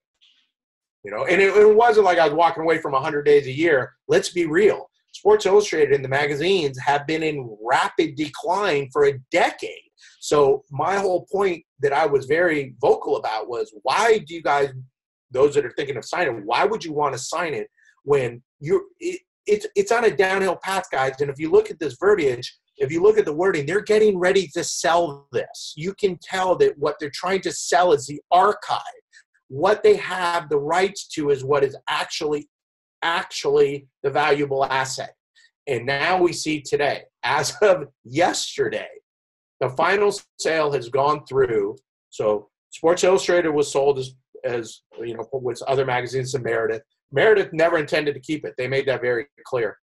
You know and it, it, wasn't like i was walking away from 100 days a year. Let's be real Sports Illustrated and the magazines have been in rapid decline for a decade. So my whole point that I was very vocal about was why do you guys, those that are thinking of signing, why would you want to sign it when you're it, it's it's on a downhill path, guys. And if you look at this verbiage, if you look at the wording, they're getting ready to sell this. You can tell that what they're trying to sell is the archive. What they have the rights to is what is actually actually the valuable asset. And now we see today, as of yesterday, the final sale has gone through. So Sports Illustrated was sold as, as you know, with other magazines to Meredith. Meredith never intended to keep it. They made that very clear.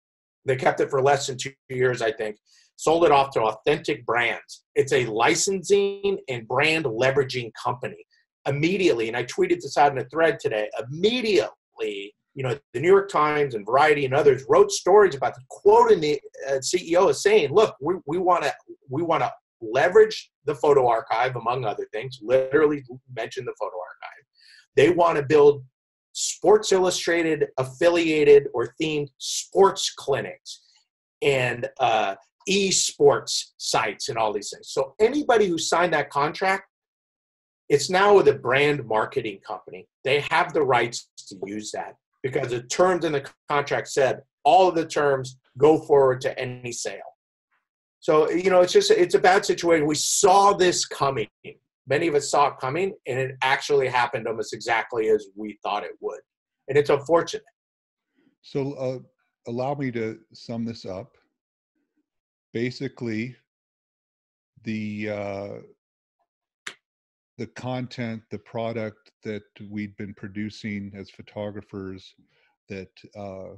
They kept it for less than two years, I think. Sold it off to Authentic Brands. It's a licensing and brand leveraging company. Immediately, and I tweeted this out in a thread today. Immediately, you know, the New York Times and Variety and others wrote stories about the quoting the uh, CEO is saying, "Look, we we want to we want to leverage the photo archive among other things. Literally mention the photo archive. They want to build Sports Illustrated affiliated or themed sports clinics and uh, esports sites and all these things. So anybody who signed that contract, it's now with a brand marketing company. They have the rights to use that because the terms in the contract said all of the terms go forward to any sale. So you know, it's just it's a bad situation. We saw this coming many of us saw it coming, and it actually happened almost exactly as we thought it would. And it's unfortunate. So, uh, allow me to sum this up. Basically, the uh, the content, the product that we'd been producing as photographers, that uh,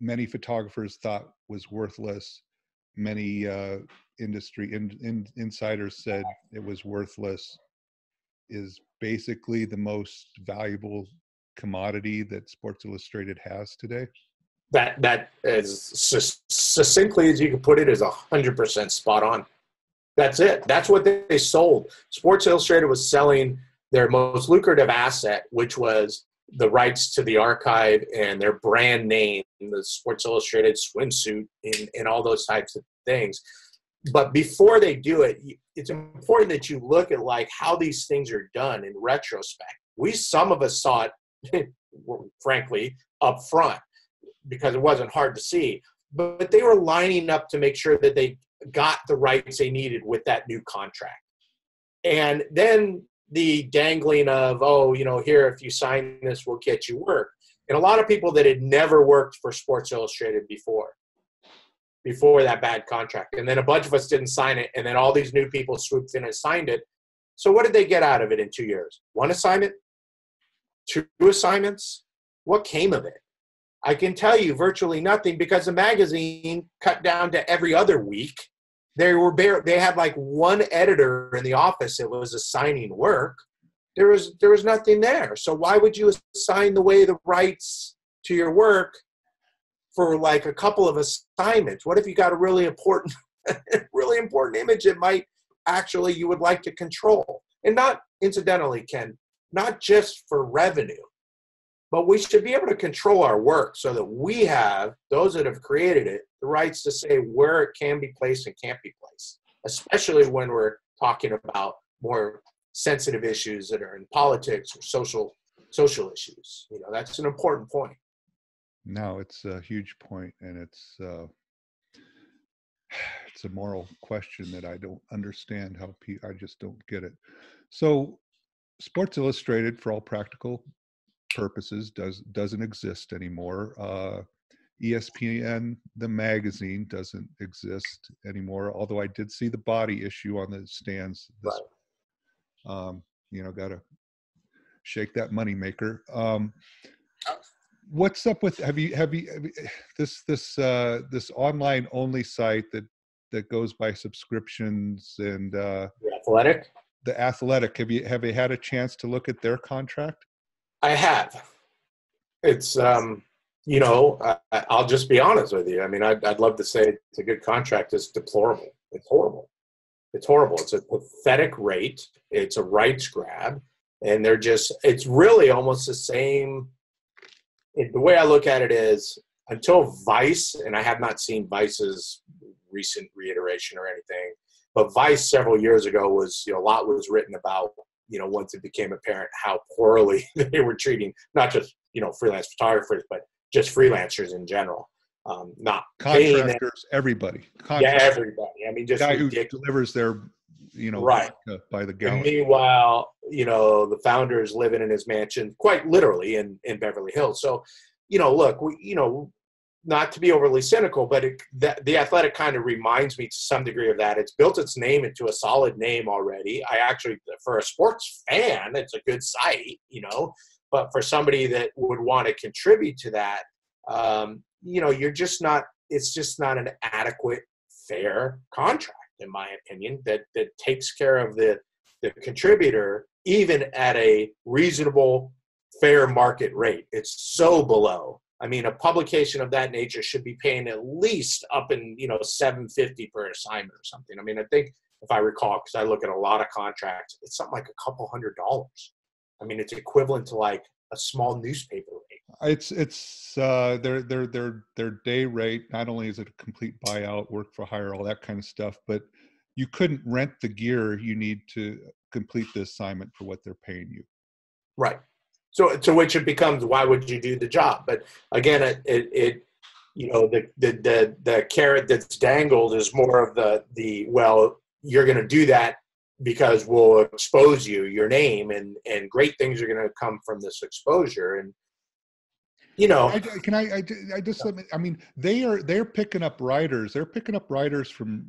many photographers thought was worthless, many uh, industry in, in, insiders said it was worthless is basically the most valuable commodity that Sports Illustrated has today? That that as succinctly as you can put it is a hundred percent spot on. That's it. That's what they sold. Sports Illustrated was selling their most lucrative asset, which was the rights to the archive and their brand name, the Sports Illustrated swimsuit, and, and all those types of things but before they do it it's important that you look at like how these things are done in retrospect we some of us saw it frankly up front because it wasn't hard to see but they were lining up to make sure that they got the rights they needed with that new contract and then the dangling of oh you know here if you sign this we'll get you work and a lot of people that had never worked for sports illustrated before before that bad contract. And then a bunch of us didn't sign it. And then all these new people swooped in and signed it. So what did they get out of it in two years? One assignment? Two assignments? What came of it? I can tell you virtually nothing because the magazine cut down to every other week. They were bare, they had like one editor in the office that was assigning work. There was there was nothing there. So why would you assign the way the rights to your work for like a couple of assignments? What if you got a really important, really important image that might actually you would like to control? And not incidentally, Ken, not just for revenue, but we should be able to control our work so that we have those that have created it the rights to say where it can be placed and can't be placed, especially when we're talking about more sensitive issues that are in politics or social social issues. You know, that's an important point. No, it's a huge point, and it's uh, it's a moral question that I don't understand how pe- I just don't get it. So, Sports Illustrated, for all practical purposes, does doesn't exist anymore. Uh, ESPN, the magazine, doesn't exist anymore. Although I did see the body issue on the stands. This, right. um, you know, got to shake that moneymaker. Um, what's up with have you have you, have you this this uh this online only site that that goes by subscriptions and uh the athletic the athletic have you have you had a chance to look at their contract i have. It's um you know I, i'll just be honest with you. I mean I'd, I'd love to say it's a good contract. It's deplorable. It's horrible. It's horrible. It's a pathetic rate. It's a rights grab. And they're just it's really almost the same. It, the way I look at it is until Vice, and I have not seen Vice's recent reiteration or anything, but Vice several years ago was, you know, a lot was written about, you know, once it became apparent how poorly they were treating not just, you know, freelance photographers, but just freelancers in general. Um, not contractors, everybody. Contractors. Yeah, everybody. I mean, just the guy ridiculous. who delivers their you know, right by the gallon. meanwhile, you know, the founder is living in his mansion, quite literally in in Beverly Hills. So, you know, look, we, you know, not to be overly cynical, but it, that, the athletic kind of reminds me to some degree of that. It's built its name into a solid name already. I actually, for a sports fan, it's a good site, you know, but for somebody that would want to contribute to that, um, you know you're just not it's just not an adequate fair contract in my opinion that that takes care of the the contributor even at a reasonable fair market rate it's so below i mean a publication of that nature should be paying at least up in you know 750 per assignment or something i mean i think if i recall because i look at a lot of contracts it's something like a couple hundred dollars i mean it's equivalent to like a small newspaper rate. It's it's uh, their their their their day rate. Not only is it a complete buyout, work for hire, all that kind of stuff, but you couldn't rent the gear you need to complete the assignment for what they're paying you. Right. So to which it becomes, why would you do the job? But again, it it, it you know the, the the the carrot that's dangled is more of the the well you're going to do that because we'll expose you your name and and great things are going to come from this exposure. And you know. I, can I, I i just let me i mean they are they're picking up writers they're picking up writers from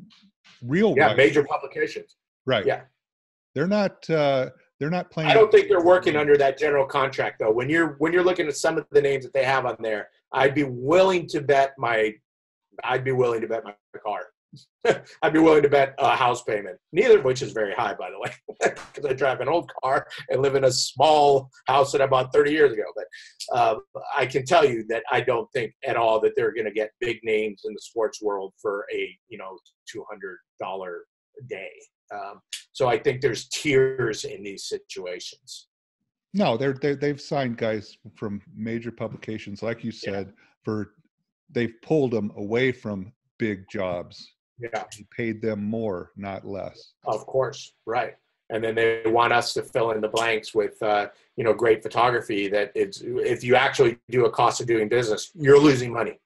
real yeah writers. major publications. Right. Yeah. They're not uh they're not playing i don't think they're working under that general contract though when you're when you're looking at some of the names that they have on there i'd be willing to bet my i'd be willing to bet my car I'd be willing to bet a house payment, neither of which is very high, by the way, because I drive an old car and live in a small house that I bought 30 years ago. But uh, I can tell you that I don't think at all that they're going to get big names in the sports world for a you know $200 a day. Um, so I think there's tiers in these situations. No, they're, they they've signed guys from major publications, like you said, yeah. for they've pulled them away from big jobs yeah. Paid them more, not less. Of course, right. And then they want us to fill in the blanks with, uh, you know, great photography. That it's if you actually do a cost of doing business, you're losing money.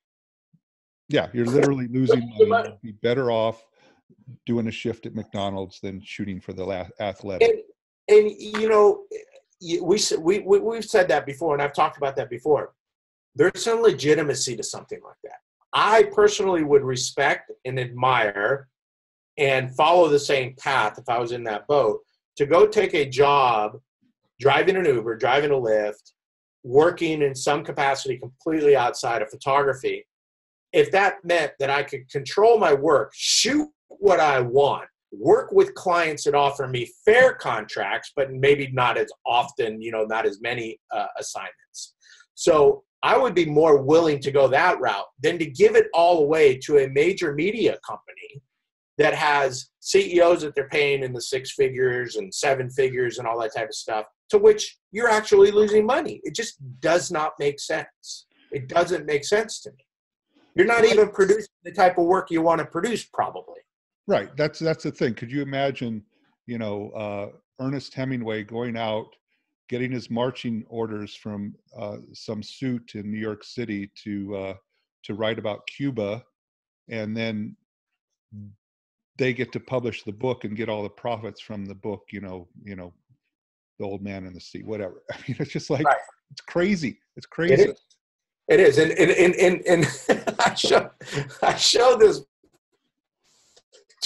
Yeah, you're literally losing money. You'd be better off doing a shift at McDonald's than shooting for the last athletic. And, and you know, we, we, we, we've said that before, and I've talked about that before. There's some legitimacy to something like that. I personally would respect and admire and follow the same path if I was in that boat to go take a job driving an Uber, driving a Lyft, working in some capacity completely outside of photography. If that meant that I could control my work, shoot what I want, work with clients that offer me fair contracts, but maybe not as often, you know, not as many uh, assignments. So I would be more willing to go that route than to give it all away to a major media company that has CEOs that they're paying in the six figures and seven figures and all that type of stuff, to which you're actually losing money. It just does not make sense. It doesn't make sense to me. You're not even producing the type of work you want to produce, probably. Right. That's that's the thing. Could you imagine, you know, uh, Ernest Hemingway going out getting his marching orders from uh, some suit in New York City to uh, to write about Cuba, and then they get to publish the book and get all the profits from the book. You know, you know, the old man in the sea, whatever. I mean, it's just like right. it's crazy. It's crazy. It is, it is. and and and and, and I show I show this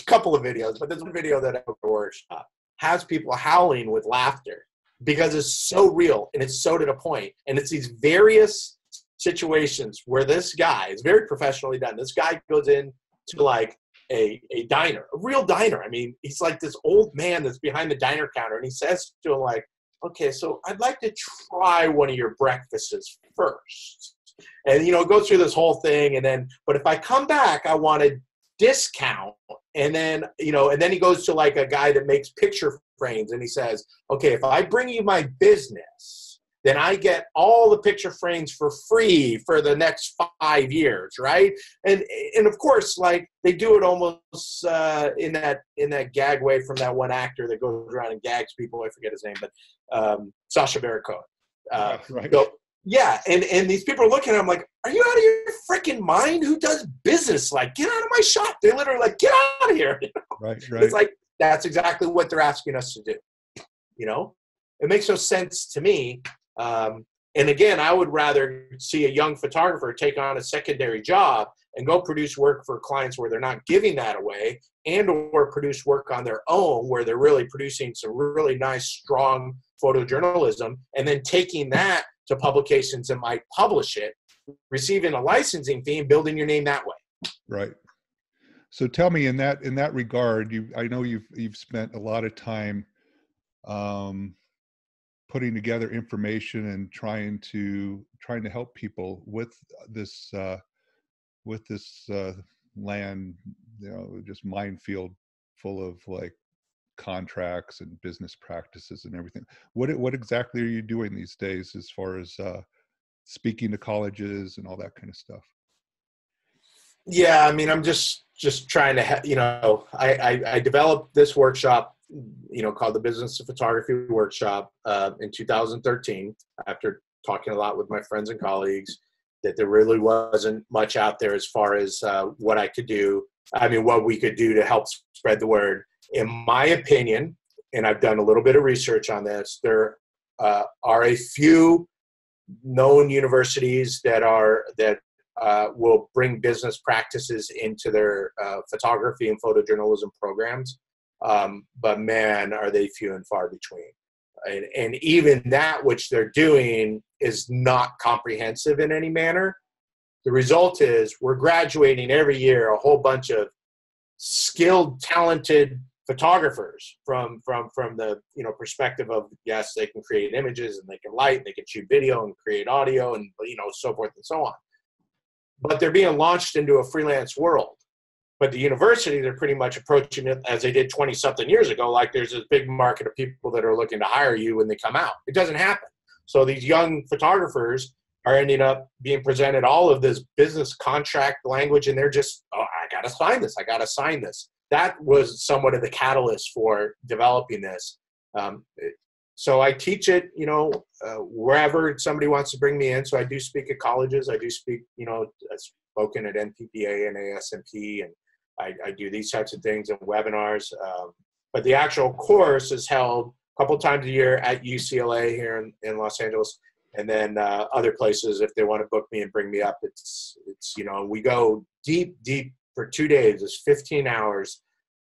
a couple of videos, but there's one video that I workshop has people howling with laughter because it's so real and it's so to the point. And it's these various situations where this guy is very professionally done. This guy goes in to like a, a diner, a real diner. I mean, he's like this old man that's behind the diner counter, and he says to him, like, okay, so I'd like to try one of your breakfasts first. And you know, go through this whole thing, and then, but if I come back, I want a discount. And then, you know, and then he goes to like a guy that makes picture frames and he says, okay, if I bring you my business, then I get all the picture frames for free for the next five years, right? And and of course, like they do it almost uh, in that in that gag way from that one actor that goes around and gags people. I forget his name, but um, Sacha Baron Cohen. Uh, right. So, yeah, and and these people are looking at him like, "Are you out of your freaking mind? Who does business like? Get out of my shop!" They're literally like, "Get out of here!" Right, right. It's like that's exactly what they're asking us to do. You know, it makes no sense to me. Um, and again, I would rather see a young photographer take on a secondary job and go produce work for clients where they're not giving that away and or produce work on their own where they're really producing some really nice strong photojournalism and then taking that to publications that might publish it receiving a licensing fee and building your name that way. Right. So tell me in that in that regard, you I know you've you've spent a lot of time um, putting together information and trying to trying to help people with this uh, with this uh, land, you know, just minefield full of like contracts and business practices and everything. What what exactly are you doing these days as far as uh, speaking to colleges and all that kind of stuff? Yeah, I mean, I'm just just trying to, ha- you know, I, I, I developed this workshop, you know, called the Business of Photography Workshop uh, in 2013 after talking a lot with my friends and colleagues that there really wasn't much out there as far as uh, what I could do. I mean, what we could do to help spread the word. In my opinion, and I've done a little bit of research on this, there uh, are a few known universities that are that uh, will bring business practices into their uh, photography and photojournalism programs. Um, but man, are they few and far between. And, and even that which they're doing is not comprehensive in any manner. The result is we're graduating every year a whole bunch of skilled, talented photographers from from from the you know perspective of yes they can create images and they can light and they can shoot video and create audio and you know so forth and so on but they're being launched into a freelance world. But the university they're pretty much approaching it as they did 20 something years ago, like there's this big market of people that are looking to hire you when they come out. It doesn't happen. So these young photographers are ending up being presented all of this business contract language, and they're just, oh, I got to sign this. I got to sign this. That was somewhat of the catalyst for developing this. Um, so I teach it, you know, uh, wherever somebody wants to bring me in. So I do speak at colleges. I do speak, you know, I've spoken at NPPA and ASMP, and I, I do these types of things and webinars. Um, but the actual course is held a couple times a year at UCLA here in, in Los Angeles, and then uh, other places if they want to book me and bring me up. It's it's you know we go deep, deep for two days. It's 15 hours.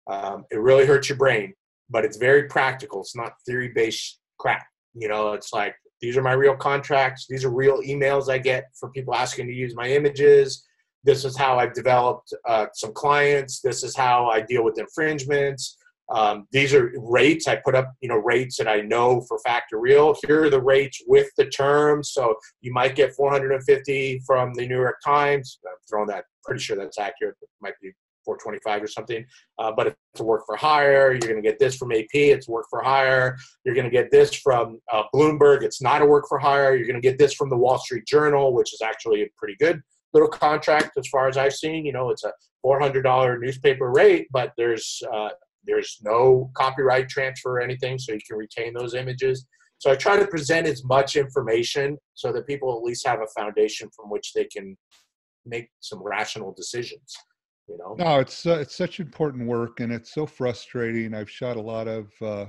Um, it really hurts your brain but it's very practical. It's not theory based crap. You know, it's like these are my real contracts. These are real emails I get for people asking to use my images. This is how I've developed uh, some clients. This is how I deal with infringements. Um, these are rates I put up, you know, rates that I know for fact are real. Here are the rates with the terms. So you might get 450 from the New York Times. I'm throwing that, pretty sure that's accurate. It might be 425 or something. Uh, but it's a work for hire. You're going to get this from AP. It's work for hire. You're going to get this from uh, Bloomberg. It's not a work for hire. You're going to get this from the Wall Street Journal, which is actually a pretty good little contract as far as I've seen. You know, it's a $400 newspaper rate, but there's uh, there's no copyright transfer or anything, so you can retain those images. So I try to present as much information so that people at least have a foundation from which they can make some rational decisions you know? No it's uh, it's such important work and it's so frustrating. I've shot a lot of uh,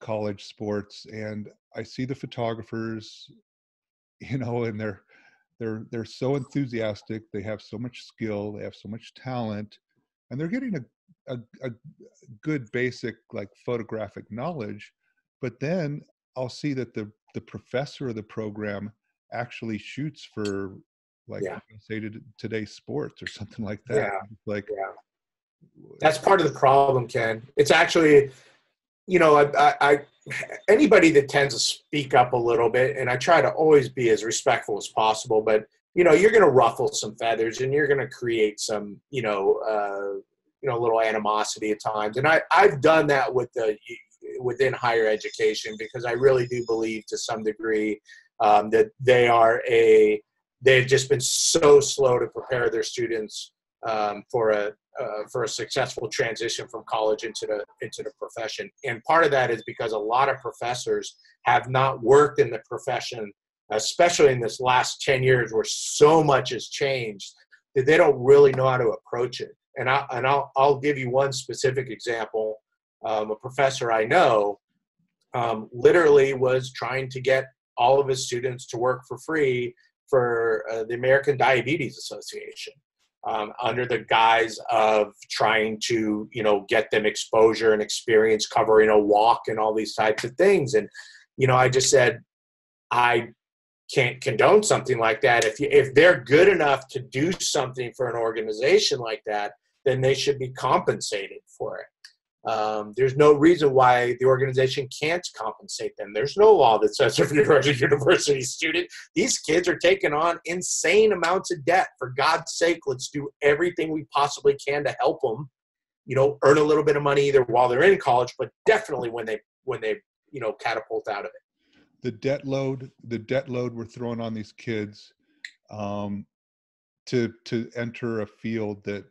college sports and i see the photographers you know and they're they're they're so enthusiastic. They have so much skill. They have so much talent and they're getting a, a, a good basic like photographic knowledge but then i'll see that the the professor of the program actually shoots for like yeah. say to today's sports or something like that. Yeah. Like yeah. that's part of the problem, Ken. It's actually, you know, I, I, I, anybody that tends to speak up a little bit, and I try to always be as respectful as possible, but you know, you're going to ruffle some feathers and you're going to create some, you know, uh, you know, a little animosity at times. And I, I've done that with the within higher education because I really do believe to some degree um, that they are a they've just been so slow to prepare their students um, for a uh, for a successful transition from college into the into the profession. And part of that is because a lot of professors have not worked in the profession, especially in this last ten years, where so much has changed that they don't really know how to approach it. And I and I'll I'll give you one specific example. Um, a professor I know um, literally was trying to get all of his students to work for free for uh, the American Diabetes Association um, under the guise of trying to, you know, get them exposure and experience covering a walk and all these types of things. And, you know, I just said, I can't condone something like that. If you, if they're good enough to do something for an organization like that, then they should be compensated for it. Um, there's no reason why the organization can't compensate them. There's no law that says if you're a university student, these kids are taking on insane amounts of debt. For God's sake, let's do everything we possibly can to help them. You know, earn a little bit of money either while they're in college, but definitely when they when they you know catapult out of it. The debt load, the debt load we're throwing on these kids um, to to enter a field that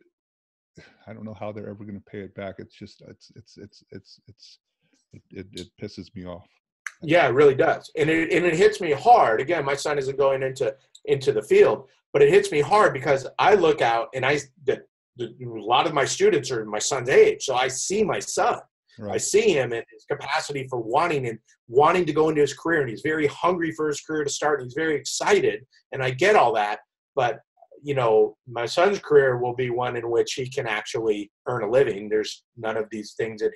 I don't know how they're ever going to pay it back. It's just it's it's it's it's it's it, it, it, pisses me off. Yeah, it really does, and it and it hits me hard. Again, my son isn't going into into the field, but it hits me hard because I look out and I the, the, a lot of my students are my son's age, so I see my son. Right. I see him and his capacity for wanting and wanting to go into his career, and he's very hungry for his career to start. And he's very excited, and I get all that. But you know, my son's career will be one in which he can actually earn a living. There's none of these things that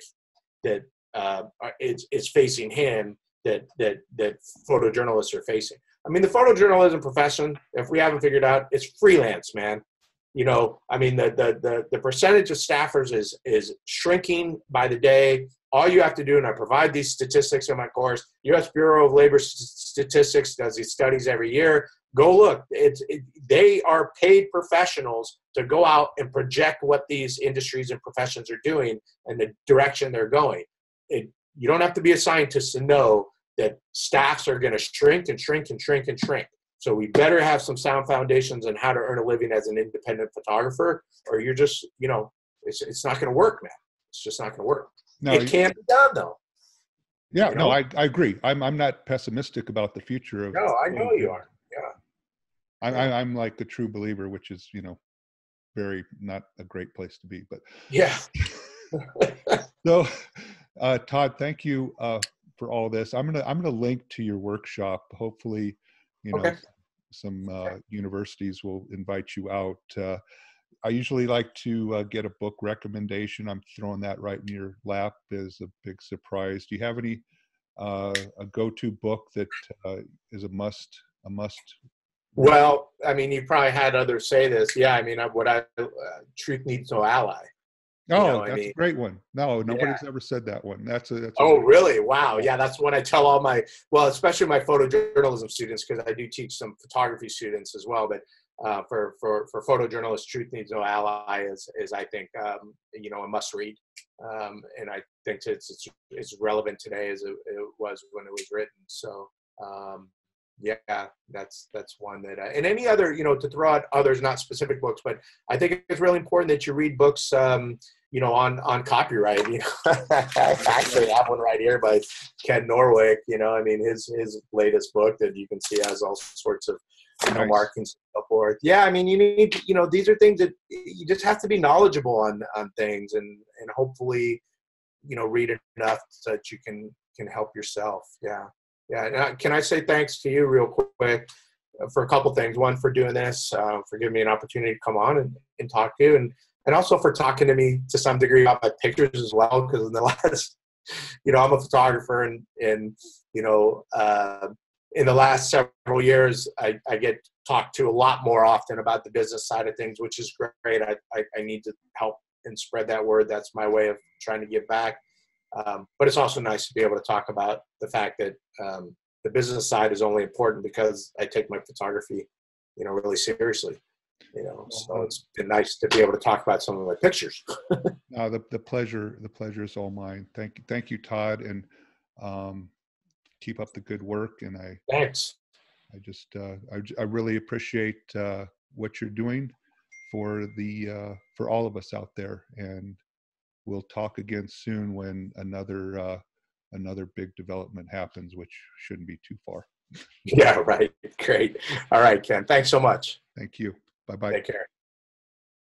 that uh, is, is facing him that that that photojournalists are facing. I mean, the photojournalism profession, if we haven't figured out, it's freelance, man. You know, I mean, the the the, the percentage of staffers is is shrinking by the day. All you have to do, and I provide these statistics in my course. U.S. Bureau of Labor Statistics does these studies every year go look. It's it, they are paid professionals to go out and project what these industries and professions are doing and the direction they're going. It, you don't have to be a scientist to know that staffs are going to shrink and shrink and shrink and shrink. So we better have some sound foundations on how to earn a living as an independent photographer, or you're just, you know, it's, it's not going to work, man. It's just not going to work. No, it can be done though. Yeah, you know? no, I, I agree. I'm I'm not pessimistic about the future of. No, I know you are. I, I, I'm like a true believer, which is you know, very not a great place to be, but yeah. so, uh, Todd, thank you uh, for all this. I'm gonna I'm gonna link to your workshop. Hopefully, you know, okay. some uh, universities will invite you out. Uh, I usually like to uh, get a book recommendation. I'm throwing that right in your lap as a big surprise. Do you have any uh, a go-to book that uh, is a must a must well, I mean, you probably had others say this. Yeah, I mean, what I uh, truth needs no ally. Oh, you know, that's I mean, a great one. No, nobody's yeah. ever said that one. That's a. That's a oh, really? Wow. Yeah, that's what I tell all my well, especially my photojournalism students, because I do teach some photography students as well. But uh, for for for photojournalists, truth needs no ally is is I think um, you know a must read, um, and I think it's it's as relevant today as it, it was when it was written. So um, yeah that's that's one that uh, and any other you know to throw out others not specific books but i think it's really important that you read books um, you know on on copyright you know. I actually have one right here by ken norwick you know i mean his his latest book that you can see has all sorts of you know nice. markings and so forth. Yeah i mean you need you know these are things that you just have to be knowledgeable on on things and and hopefully you know read enough so that you can can help yourself. Yeah yeah, can I say thanks to you real quick uh, for a couple things? One, for doing this, uh, for giving me an opportunity to come on and, and talk to you, and and also for talking to me to some degree about my pictures as well. Because in the last, you know, I'm a photographer, and and you know, uh, in the last several years, I, I get talked to a lot more often about the business side of things, which is great. I, I, I need to help and spread that word. That's my way of trying to give back. Um, but it's also nice to be able to talk about the fact that um, the business side is only important because I take my photography, you know, really seriously. You know, so it's been nice to be able to talk about some of my pictures. no, the the pleasure the pleasure is all mine. Thank you, thank you, Todd, and um, keep up the good work. And I thanks. I just uh, I, I really appreciate uh, what you're doing for the uh, for all of us out there, and we'll talk again soon when another uh, another big development happens, which shouldn't be too far. yeah, right. Great. All right, Ken. Thanks so much. Thank you. Bye bye. Take care.